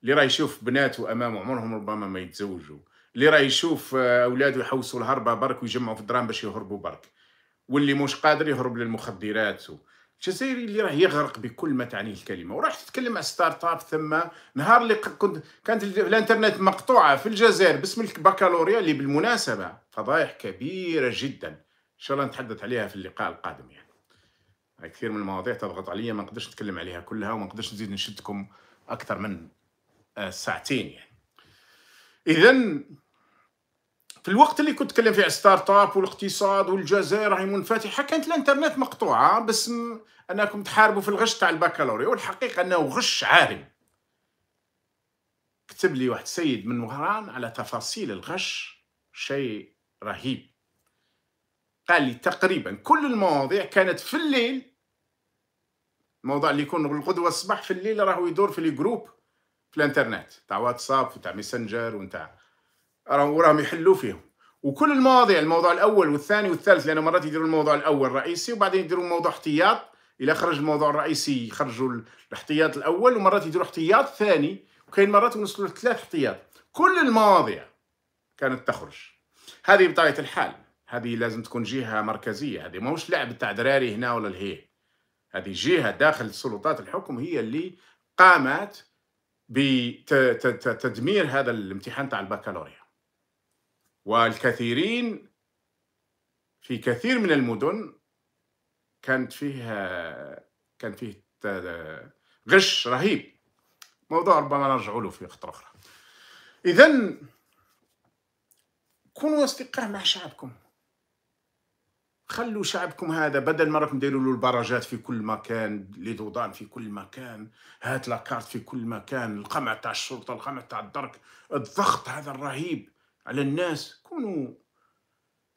اللي راه يشوف بناته أمامه عمرهم ربما ما يتزوجوا. اللي راه يشوف اولاده يحوسوا الهربة برك ويجمعوا في الدراهم باش يهربوا برك. واللي مش قادر يهرب للمخدرات. الجزائري اللي راه يغرق بكل ما تعنيه الكلمة. وراح تتكلم على start-up ثم نهار اللي كنت كانت الانترنت مقطوعة في الجزائر باسم البكالوريا اللي بالمناسبة فضايح كبيرة جدا. إن شاء الله نتحدث عليها في اللقاء القادم يعني. كثير من المواضيع تضغط عليا ما نقدرش نتكلم عليها كلها وما نقدرش نزيد نشدكم أكثر من آه، ساعتين يعني. اذا في الوقت اللي كنت اتكلم فيه على start-up والاقتصاد والجزائر راهي منفتحة. كانت الإنترنت مقطوعة باسم أنكم تحاربوا في الغش تاع البكالوريا والحقيقة أنه غش عارم كتب لي واحد السيد من وهران على تفاصيل الغش شيء رهيب. قال لي تقريبا كل المواضيع كانت في الليل. الموضوع اللي يكون بالغدوه الصباح في الليل راهو يدور في ال group في الإنترنت تاع واتساب وتاع ميسنجر وتاع وراهم يحلوا فيهم. وكل المواضيع الموضوع الأول والثاني والثالث لأنه مرات يديروا الموضوع الأول رئيسي وبعدين يديروا موضوع احتياط إلى خرج الموضوع الرئيسي يخرجوا الاحتياط الأول ومرات يديروا احتياط ثاني وكاين مرات يوصلوا لثلاث احتياط. كل المواضيع كانت تخرج. هذه بطبيعة الحال. هذه لازم تكون جهة مركزية. هذه ماهوش لعب تاع دراري هنا ولا لهيه هذه جهة داخل سلطات الحكم هي اللي قامت بتدمير هذا الامتحان تاع البكالوريا. والكثيرين في كثير من المدن كانت فيها كان فيه غش رهيب. موضوع ربما نرجع له في وقت أخرى. اذا كونوا أصدقاء مع شعبكم. خلوا شعبكم هذا بدل ما راكم ديروا له البراجات في كل مكان لي دودان في كل مكان هات لاكارت في كل مكان القمع تاع الشرطة القمع تاع الدرك الضغط هذا الرهيب. على الناس كونوا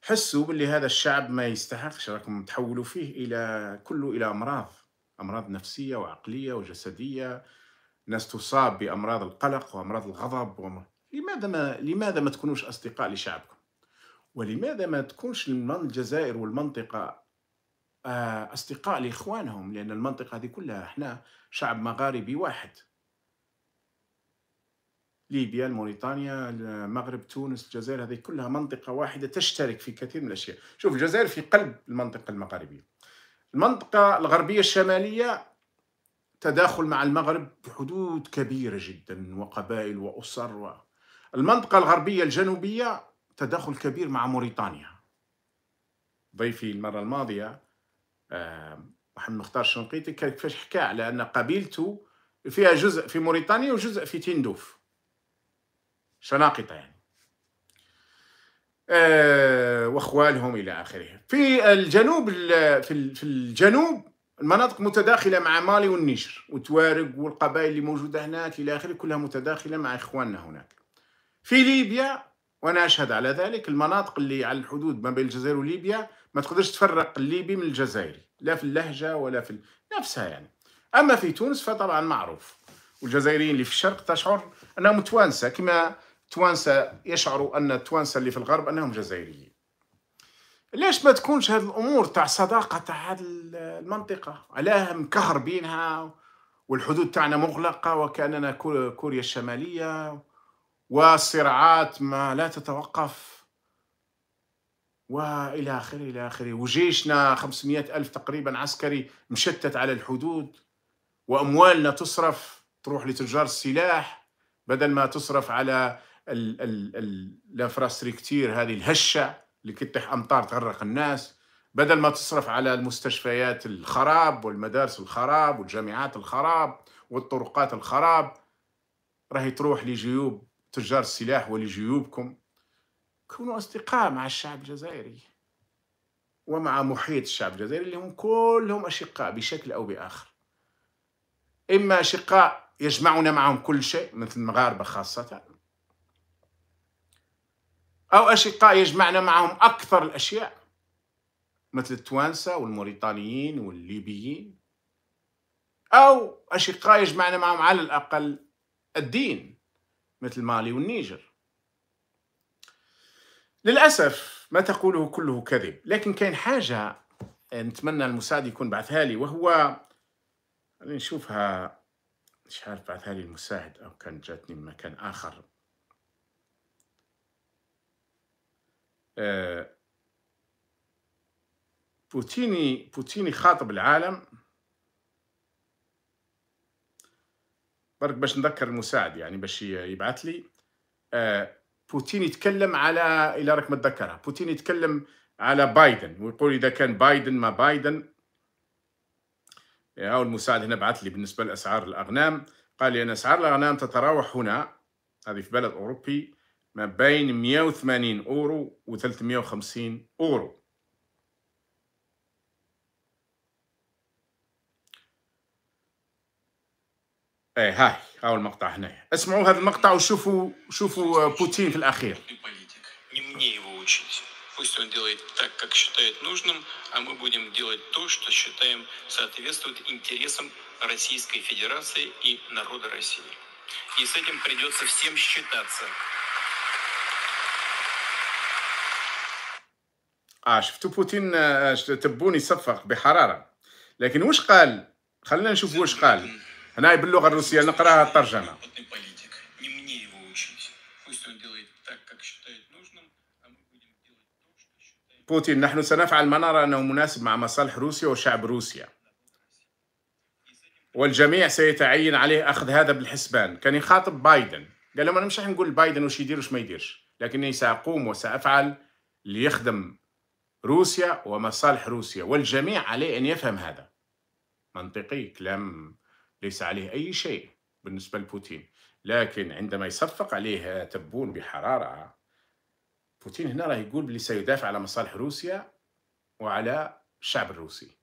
حسوا باللي هذا الشعب ما يستحقش راكم تحولوا فيه إلى كله إلى أمراض أمراض نفسية وعقلية وجسدية. ناس تصاب بأمراض القلق وأمراض الغضب وم... لماذا ما لماذا ما تكونوش أصدقاء لشعبكم؟ ولماذا ما تكونش الجزائر والمنطقة آه، أصدقاء لإخوانهم؟ لأن المنطقة هذه كلها إحنا شعب مغاربي واحد. ليبيا موريتانيا المغرب تونس الجزائر هذه كلها منطقة واحدة تشترك في كثير من الأشياء. شوف الجزائر في قلب المنطقة المغاربية المنطقة الغربية الشمالية تداخل مع المغرب بحدود كبيرة جدا وقبائل وأسر و... المنطقة الغربية الجنوبية تداخل كبير مع موريتانيا. ضيفي المرة الماضية محمد مختار الشنقيطي كيفاش حكى على أن قبيلته فيها جزء في موريتانيا وجزء في تندوف. شناقطة يعني أه وأخوالهم إلى آخره. في الجنوب في الجنوب المناطق متداخلة مع مالي والنيجر وتوارق والقبائل اللي موجودة هناك إلى آخره كلها متداخلة مع إخواننا هناك. في ليبيا وأنا أشهد على ذلك المناطق اللي على الحدود ما بين الجزائر وليبيا ما تقدرش تفرق الليبي من الجزائري لا في اللهجة ولا في نفسها يعني. أما في تونس فطبعا معروف والجزائريين اللي في الشرق تشعر أنهم توانسه كما التوانسه يشعروا أن التوانسه اللي في الغرب أنهم جزائريين. ليش ما تكونش هذه الأمور تاع صداقة تاع هذه المنطقة؟ علاه مكهربينها والحدود تاعنا مغلقة وكأننا كوريا الشمالية والصراعات ما لا تتوقف وإلى آخره إلى آخره. وجيشنا 500 ألف تقريبا عسكري مشتت على الحدود وأموالنا تصرف تروح لتجار السلاح بدل ما تصرف على الانفراستركتير هذه الهشة اللي كتح أمطار تغرق الناس. بدل ما تصرف على المستشفيات الخراب والمدارس الخراب والجامعات الخراب والطرقات الخراب راهي تروح لجيوب تجار السلاح ولجيوبكم. كونوا أصدقاء مع الشعب الجزائري ومع محيط الشعب الجزائري اللي هم كلهم أشقاء بشكل أو بآخر. إما أشقاء يجمعنا معهم كل شيء مثل المغاربة خاصة أو أشقاء يجمعنا معهم أكثر الأشياء. مثل التوانسة والموريتانيين والليبيين. أو أشقاء يجمعنا معهم على الأقل الدين مثل مالي والنيجر. للأسف ما تقوله كله كذب لكن كاين حاجة نتمنى المساعد يكون بعثها لي وهو نشوفها. مش عارف بعثها لي المساعد أو كانت جاتني من مكان آخر. آه، بوتيني بوتيني خاطب العالم. برك باش نذكر المساعد يعني باش يبعث لي. آه بوتين يتكلم على إلى راك متذكرها بوتين يتكلم على بايدن ويقول إذا كان بايدن ما بايدن. آه، أو المساعد هنا بعث لي بالنسبة لأسعار الأغنام. قال لي أن أسعار الأغنام تتراوح هنا هذه في بلد أوروبي. ما بين 180 اورو و 350 اورو ايه هاي هاو المقطع هنا اسمعوا هذا المقطع وشوفوا شوفوا بوتين في الاخير Не мне его учить. Пусть он делает так, как считает нужным, а мы будем делать то, что считаем соответствует интересам Российской Федерации и народа России. И с этим придется всем считаться. آه شفتوا بوتين آه، تبوني صفق بحرارة. لكن واش قال؟ خلينا نشوف واش قال. هنا باللغة الروسية نقراها الترجمة. بوتين نحن سنفعل ما نرى أنه مناسب مع مصالح روسيا وشعب روسيا. والجميع سيتعين عليه أخذ هذا بالحسبان. كان يخاطب بايدن. قال لهم أنا مش راح نقول بايدن وش يدير وش ما يديرش. لكني سأقوم وسأفعل ليخدم روسيا ومصالح روسيا والجميع عليه أن يفهم هذا. منطقي كلام ليس عليه أي شيء بالنسبة لبوتين. لكن عندما يصفق عليه تبون بحرارة بوتين هنا راه يقول باللي سيدافع على مصالح روسيا وعلى الشعب الروسي.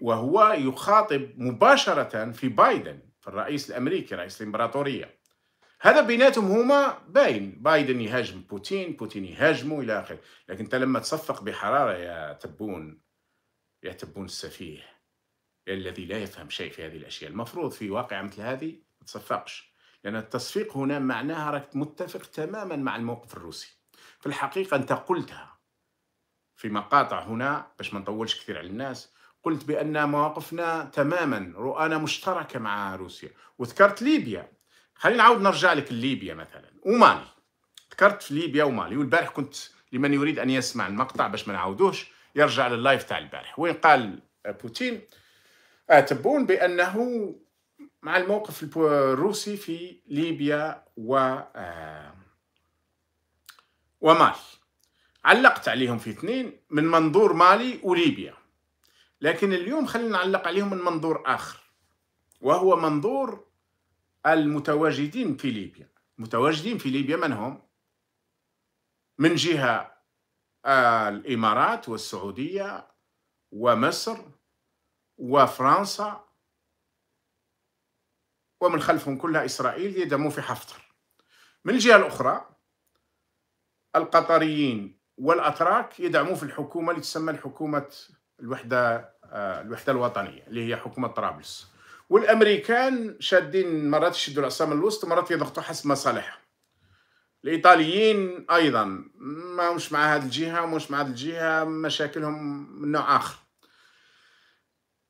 وهو يخاطب مباشرة في بايدن في الرئيس الأمريكي رئيس الإمبراطورية. هذا بيناتهم هما باين. بايدن يهاجم بوتين بوتين يهاجمه إلى آخره لكن أنت لما تصفق بحرارة يا تبون يا تبون السفيه يا الذي لا يفهم شيء في هذه الأشياء. المفروض في واقعة مثل هذه ما تصفقش. لأن التصفيق هنا معناها راك متفق تماما مع الموقف الروسي. في الحقيقة أنت قلتها في مقاطع هنا باش ما نطولش كثير على الناس قلت بأن مواقفنا تماما رؤانا مشتركة مع روسيا. وذكرت ليبيا. خلينا نعاود نرجع لك ليبيا مثلا. ومالي. ذكرت في ليبيا ومالي. والبارح كنت لمن يريد أن يسمع المقطع باش ما نعاودوش يرجع لللايف تاع البارح. وين قال بوتين؟ آه، تبون بأنه مع الموقف الروسي في ليبيا و آه، ومالي. علقت عليهم في اثنين من منظور مالي وليبيا. لكن اليوم خلينا نعلق عليهم من منظور آخر. وهو منظور المتواجدين في ليبيا. المتواجدين في ليبيا من هم؟ من جهة آه، الإمارات والسعودية ومصر وفرنسا ومن خلفهم كلها إسرائيل يدعموا في حفتر من الجهة الأخرى القطريين والأتراك يدعموا في الحكومة اللي تسمى الحكومة الوحدة آه، الوحدة الوطنية اللي هي حكومة طرابلس. والأمريكان شادين مرات يشدوا العصا من الوسط مرات يضغطوا حسب مصالحهم. الإيطاليين أيضا ما مش مع هذه الجهة ومش مع هذه الجهة مشاكلهم من نوع آخر.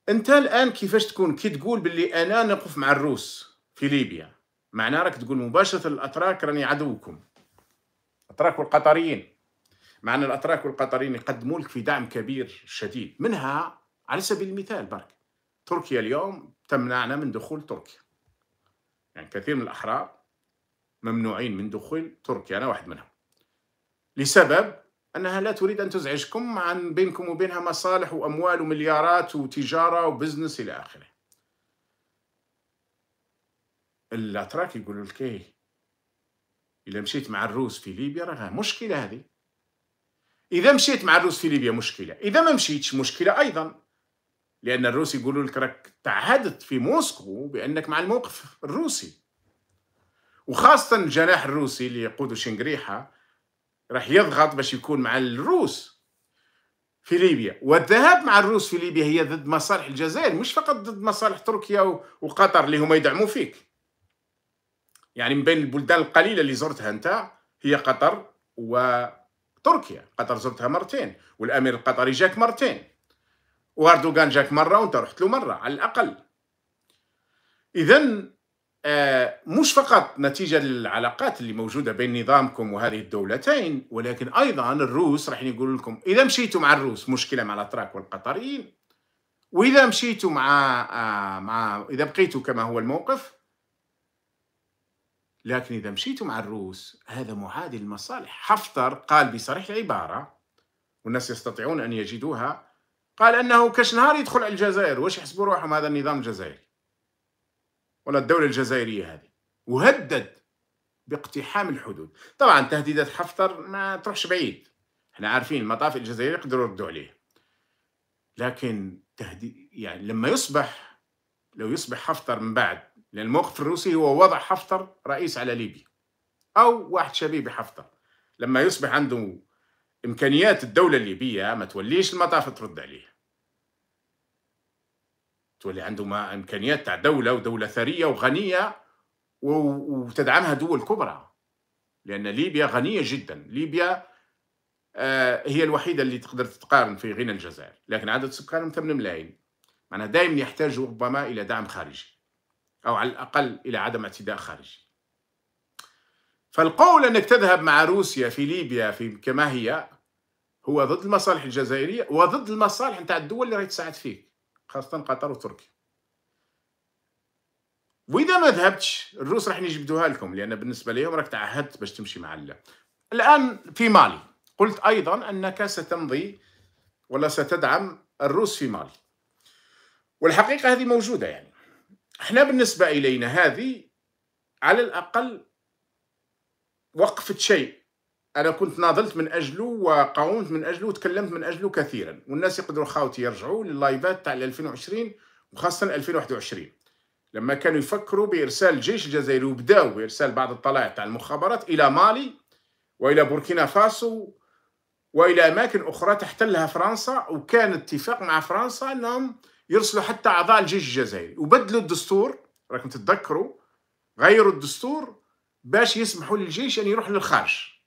أنت الآن كيفاش تكون؟ كي تقول باللي أنا نقف مع الروس في ليبيا معناه راك تقول مباشرة الأتراك راني عدوكم. الأتراك والقطريين. مع أن الأتراك والقطريين يقدموا لك في دعم كبير شديد. منها على سبيل المثال برك. تركيا اليوم تمنعنا من دخول تركيا. يعني كثير من الأحرار ممنوعين من دخول تركيا أنا واحد منهم. لسبب أنها لا تريد أن تزعجكم عن بينكم وبينها مصالح وأموال ومليارات وتجارة وبزنس إلى آخره. الأتراك يقولوا لك إيه؟ إذا مشيت مع الروس في ليبيا راه مشكلة هذه. إذا مشيت مع الروس في ليبيا مشكلة. إذا ما مشيتش مشكلة أيضا. لأن الروس يقولوا لك راك تعهدت في موسكو بأنك مع الموقف الروسي. وخاصة الجناح الروسي اللي يقوده شنقريحة راح يضغط باش يكون مع الروس في ليبيا. والذهاب مع الروس في ليبيا هي ضد مصالح الجزائر مش فقط ضد مصالح تركيا وقطر اللي هما يدعموا فيك. يعني من بين البلدان القليلة اللي زرتها أنت هي قطر وتركيا قطر زرتها مرتين والأمير القطري جاك مرتين. واردوغان جاك مرة وأنت رحت له مرة على الأقل. إذا آه، مش فقط نتيجة للعلاقات اللي موجودة بين نظامكم وهذه الدولتين ولكن أيضا الروس راح يقولوا لكم إذا مشيتوا مع الروس مشكلة مع الأتراك والقطريين. وإذا مشيتوا مع آه، مع إذا بقيتوا كما هو الموقف لكن إذا مشيتوا مع الروس هذا معادي للمصالح حفتر قال بصريح العبارة والناس يستطيعون أن يجدوها قال أنه كشنهار يدخل على الجزائر. واش يحسبوا روحهم هذا النظام الجزائري؟ ولا الدولة الجزائرية هذه. وهدد باقتحام الحدود. طبعا تهديدات حفتر ما تروحش بعيد. إحنا عارفين المطاف الجزائري يقدروا يردوا عليه. لكن تهديد يعني لما يصبح لو يصبح حفتر من بعد لأن الموقف الروسي هو وضع حفتر رئيس على ليبيا. أو واحد شبيه بحفتر لما يصبح عنده إمكانيات الدولة الليبية ما توليش المطاف ترد عليه. تولي عنده ما إمكانيات تاع دولة ودولة ثرية وغنية وتدعمها دول كبرى لأن ليبيا غنية جدا. ليبيا آه، هي الوحيدة اللي تقدر تتقارن في غنى الجزائر. لكن عدد سكانهم 8 ملايين. معناها دائما يحتاجوا ربما إلى دعم خارجي. أو على الأقل إلى عدم اعتداء خارجي. فالقول أنك تذهب مع روسيا في ليبيا في كما هي هو ضد المصالح الجزائرية وضد المصالح نتاع الدول اللي راهي تساعد فيك. خاصة قطر وتركيا. وإذا ما ذهبتش الروس راح يجبدوها لكم لأن بالنسبة لهم راك تعهدت باش تمشي مع الله الآن في مالي. قلت أيضا أنك ستمضي ولا ستدعم الروس في مالي. والحقيقة هذه موجودة يعني. إحنا بالنسبة إلينا هذه على الأقل وقفت شيء. أنا كنت ناضلت من اجله وقاومت من اجله وتكلمت من اجله كثيرا. والناس يقدروا خاوتي يرجعوا لللايفات تاع 2020 وخاصة 2021 لما كانوا يفكروا بإرسال الجيش الجزائري وبداوا بإرسال بعض الطلائع تاع المخابرات إلى مالي وإلى بوركينا فاسو وإلى أماكن أخرى تحتلها فرنسا وكان اتفاق مع فرنسا إنهم يرسلوا حتى أعضاء الجيش الجزائري. وبدلوا الدستور راكم تتذكروا غيروا الدستور باش يسمحوا للجيش أن يروح للخارج.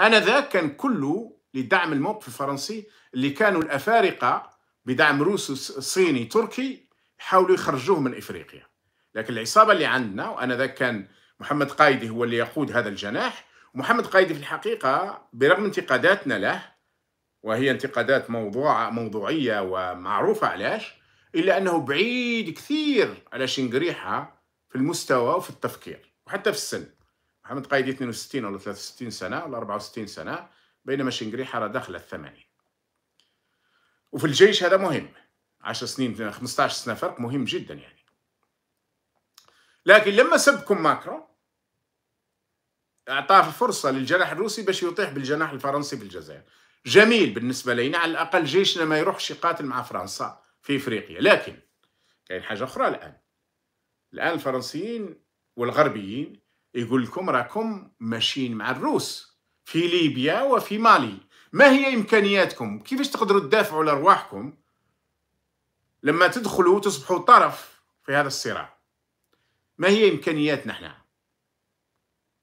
أنا ذاك كان كله لدعم الموقف الفرنسي اللي كانوا الأفارقة بدعم روسي صيني تركي يحاولوا يخرجوه من إفريقيا. لكن العصابة اللي عندنا وأنا ذاك كان محمد قايدي هو اللي يقود هذا الجناح محمد قايدي في الحقيقة برغم انتقاداتنا له وهي انتقادات موضوع موضوعية ومعروفة علاش؟ إلا أنه بعيد كثير على شنقريحة في المستوى وفي التفكير وحتى في السن. محمد قايدي 62 ولا 63 سنة ولا 64 سنة بينما شنقريحة راه داخل الثمانين وفي الجيش هذا مهم. 10 سنين 15 سنة فرق مهم جدا يعني. لكن لما سبكم ماكرون اعطاه فرصة للجناح الروسي باش يطيح بالجناح الفرنسي في الجزائر. جميل بالنسبة لنا على الأقل جيشنا ما يروحش يقاتل مع فرنسا في إفريقيا. لكن كاين حاجة أخرى الآن. الآن الفرنسيين والغربيين يقول لكم راكم ماشيين مع الروس في ليبيا وفي مالي. ما هي إمكانياتكم؟ كيفاش تقدروا تدافعوا على أرواحكم لما تدخلوا وتصبحوا طرف في هذا الصراع؟ ما هي إمكانياتنا إحنا؟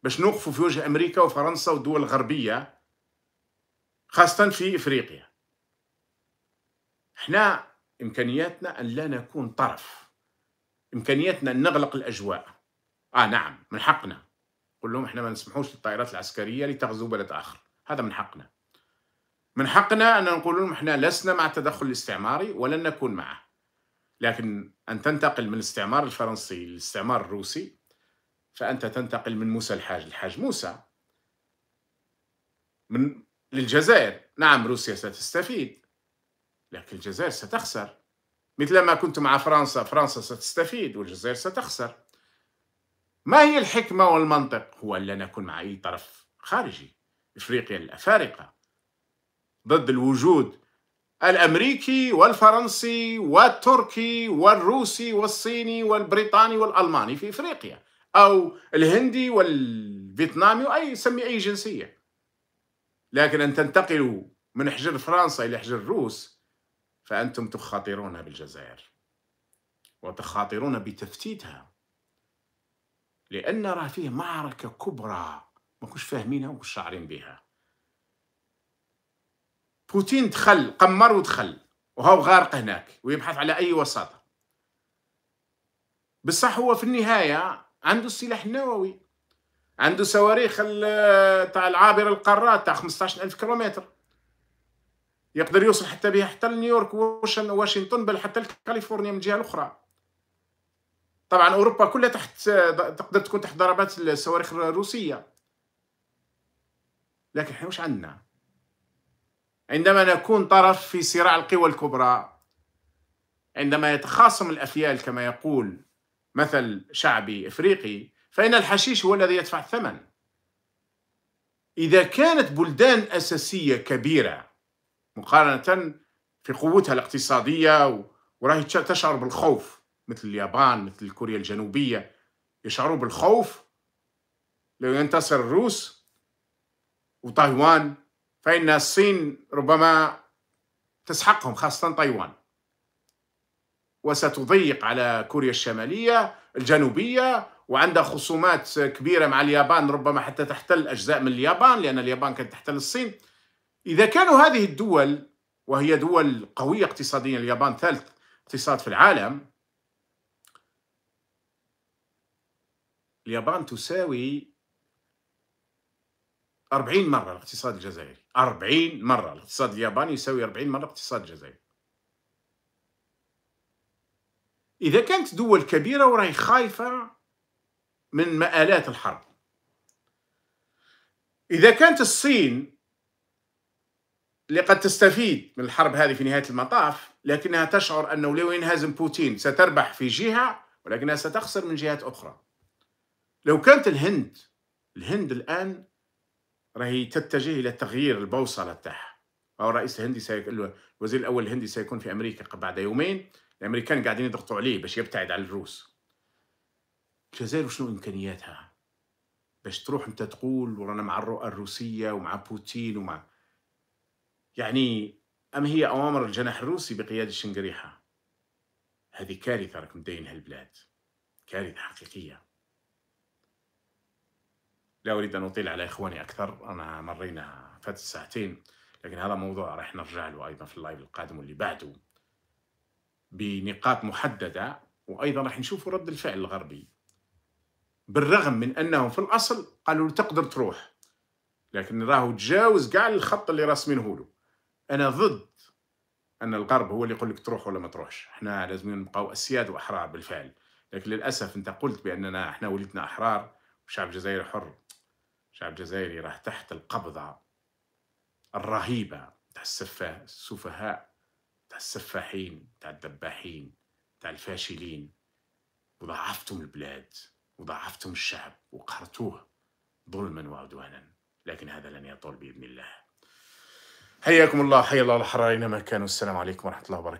باش نوقفوا في وجه أمريكا وفرنسا والدول الغربية خاصة في إفريقيا. إحنا إمكانياتنا أن لا نكون طرف. إمكانياتنا أن نغلق الأجواء. آه نعم من حقنا. قول لهم إحنا ما نسمحوش للطائرات العسكرية لتغزو بلد آخر. هذا من حقنا. من حقنا أن نقول لهم إحنا لسنا مع التدخل الاستعماري ولن نكون معه. لكن أن تنتقل من الاستعمار الفرنسي للاستعمار الروسي فأنت تنتقل من موسى الحاج الحاج موسى. من للجزائر. نعم روسيا ستستفيد لكن الجزائر ستخسر. مثل ما كنت مع فرنسا فرنسا ستستفيد والجزائر ستخسر. ما هي الحكمة والمنطق؟ هو ألا نكون مع أي طرف خارجي إفريقيا الأفارقة. ضد الوجود الأمريكي والفرنسي والتركي والروسي والصيني والبريطاني والألماني في إفريقيا أو الهندي والفيتنامي واي سمي أي جنسية. لكن أن تنتقلوا من حجر فرنسا إلى حجر الروس فأنتم تخاطرون بالجزائر وتخاطرون بتفتيتها. لأن راه فيه معركة كبرى ما كنتش فاهمينها ومش شاعرين بها. بوتين دخل قمر ودخل وهو غارق هناك ويبحث على أي وساطة. بصح هو في النهاية عنده السلاح النووي عنده صواريخ تاع العابر القارات تاع 15000 كيلومتر. يقدر يوصل حتى بها حتى لنيويورك واشنطن بل حتى لكاليفورنيا من الجهة الأخرى. طبعا أوروبا كلها تحت تقدر تكون تحت ضربات الصواريخ الروسية. لكن إحنا وش عندنا؟ عندما نكون طرف في صراع القوى الكبرى عندما يتخاصم الأفيال كما يقول مثل شعبي إفريقي فإن الحشيش هو الذي يدفع الثمن. إذا كانت بلدان أساسية كبيرة مقارنة في قوتها الاقتصادية وراهي تشعر بالخوف مثل اليابان مثل كوريا الجنوبية يشعروا بالخوف لو ينتصر الروس وتايوان فإن الصين ربما تسحقهم خاصة تايوان وستضيق على كوريا الشمالية الجنوبية وعندها خصومات كبيرة مع اليابان ربما حتى تحتل أجزاء من اليابان لأن اليابان كانت تحتل الصين. إذا كانوا هذه الدول وهي دول قوية اقتصاديا اليابان ثالث اقتصاد في العالم اليابان تساوي 40 مرة الاقتصاد الجزائري. 40 مرة الاقتصاد الياباني يساوي 40 مرة الاقتصاد الجزائري. إذا كانت دول كبيرة وراهي خايفة من مآلات الحرب. إذا كانت الصين اللي قد تستفيد من الحرب هذه في نهاية المطاف لكنها تشعر أنه لو ينهزم بوتين ستربح في جهة ولكنها ستخسر من جهات أخرى. لو كانت الهند الهند الآن راهي تتجه إلى تغيير البوصلة تاعها. أو الرئيس الهندي سيكون الوزير الأول الهندي سيكون في أمريكا بعد يومين. الأمريكان قاعدين يضغطوا عليه باش يبتعد عن الروس. الجزائر شنو إمكانياتها؟ باش تروح أنت تقول ورانا مع الرؤى الروسية ومع بوتين ومع يعني أم هي أوامر الجناح الروسي بقيادة الشنقريحة هذه كارثة راكم داين هالبلاد كارثة حقيقية. لا أريد أن أطيل على إخواني أكثر أنا مرينا فات ساعتين لكن هذا موضوع راح نرجع له أيضا في ال live القادم واللي بعده. بنقاط محددة وأيضا راح نشوف رد الفعل الغربي. بالرغم من أنهم في الأصل قالوا تقدر تروح لكن راهو تجاوز كاع الخط اللي راسمينه له. أنا ضد أن الغرب هو اللي يقول لك تروح ولا ما تروحش. إحنا لازم نبقاو أسياد وأحرار بالفعل. لكن للأسف أنت قلت بأننا إحنا ولدنا أحرار وشعب الجزائر حر. الشعب الجزائري راح تحت القبضة الرهيبة تاع السفهاء تاع السفاحين تاع الدباحين تاع الفاشلين. وضعفتم البلاد وضعفتم الشعب وقهرتوه ظلما وعدوانا. لكن هذا لن يطول بإذن الله. حياكم الله حيا الله الأحرار. أينما كانوا. السلام عليكم ورحمة الله وبركاته.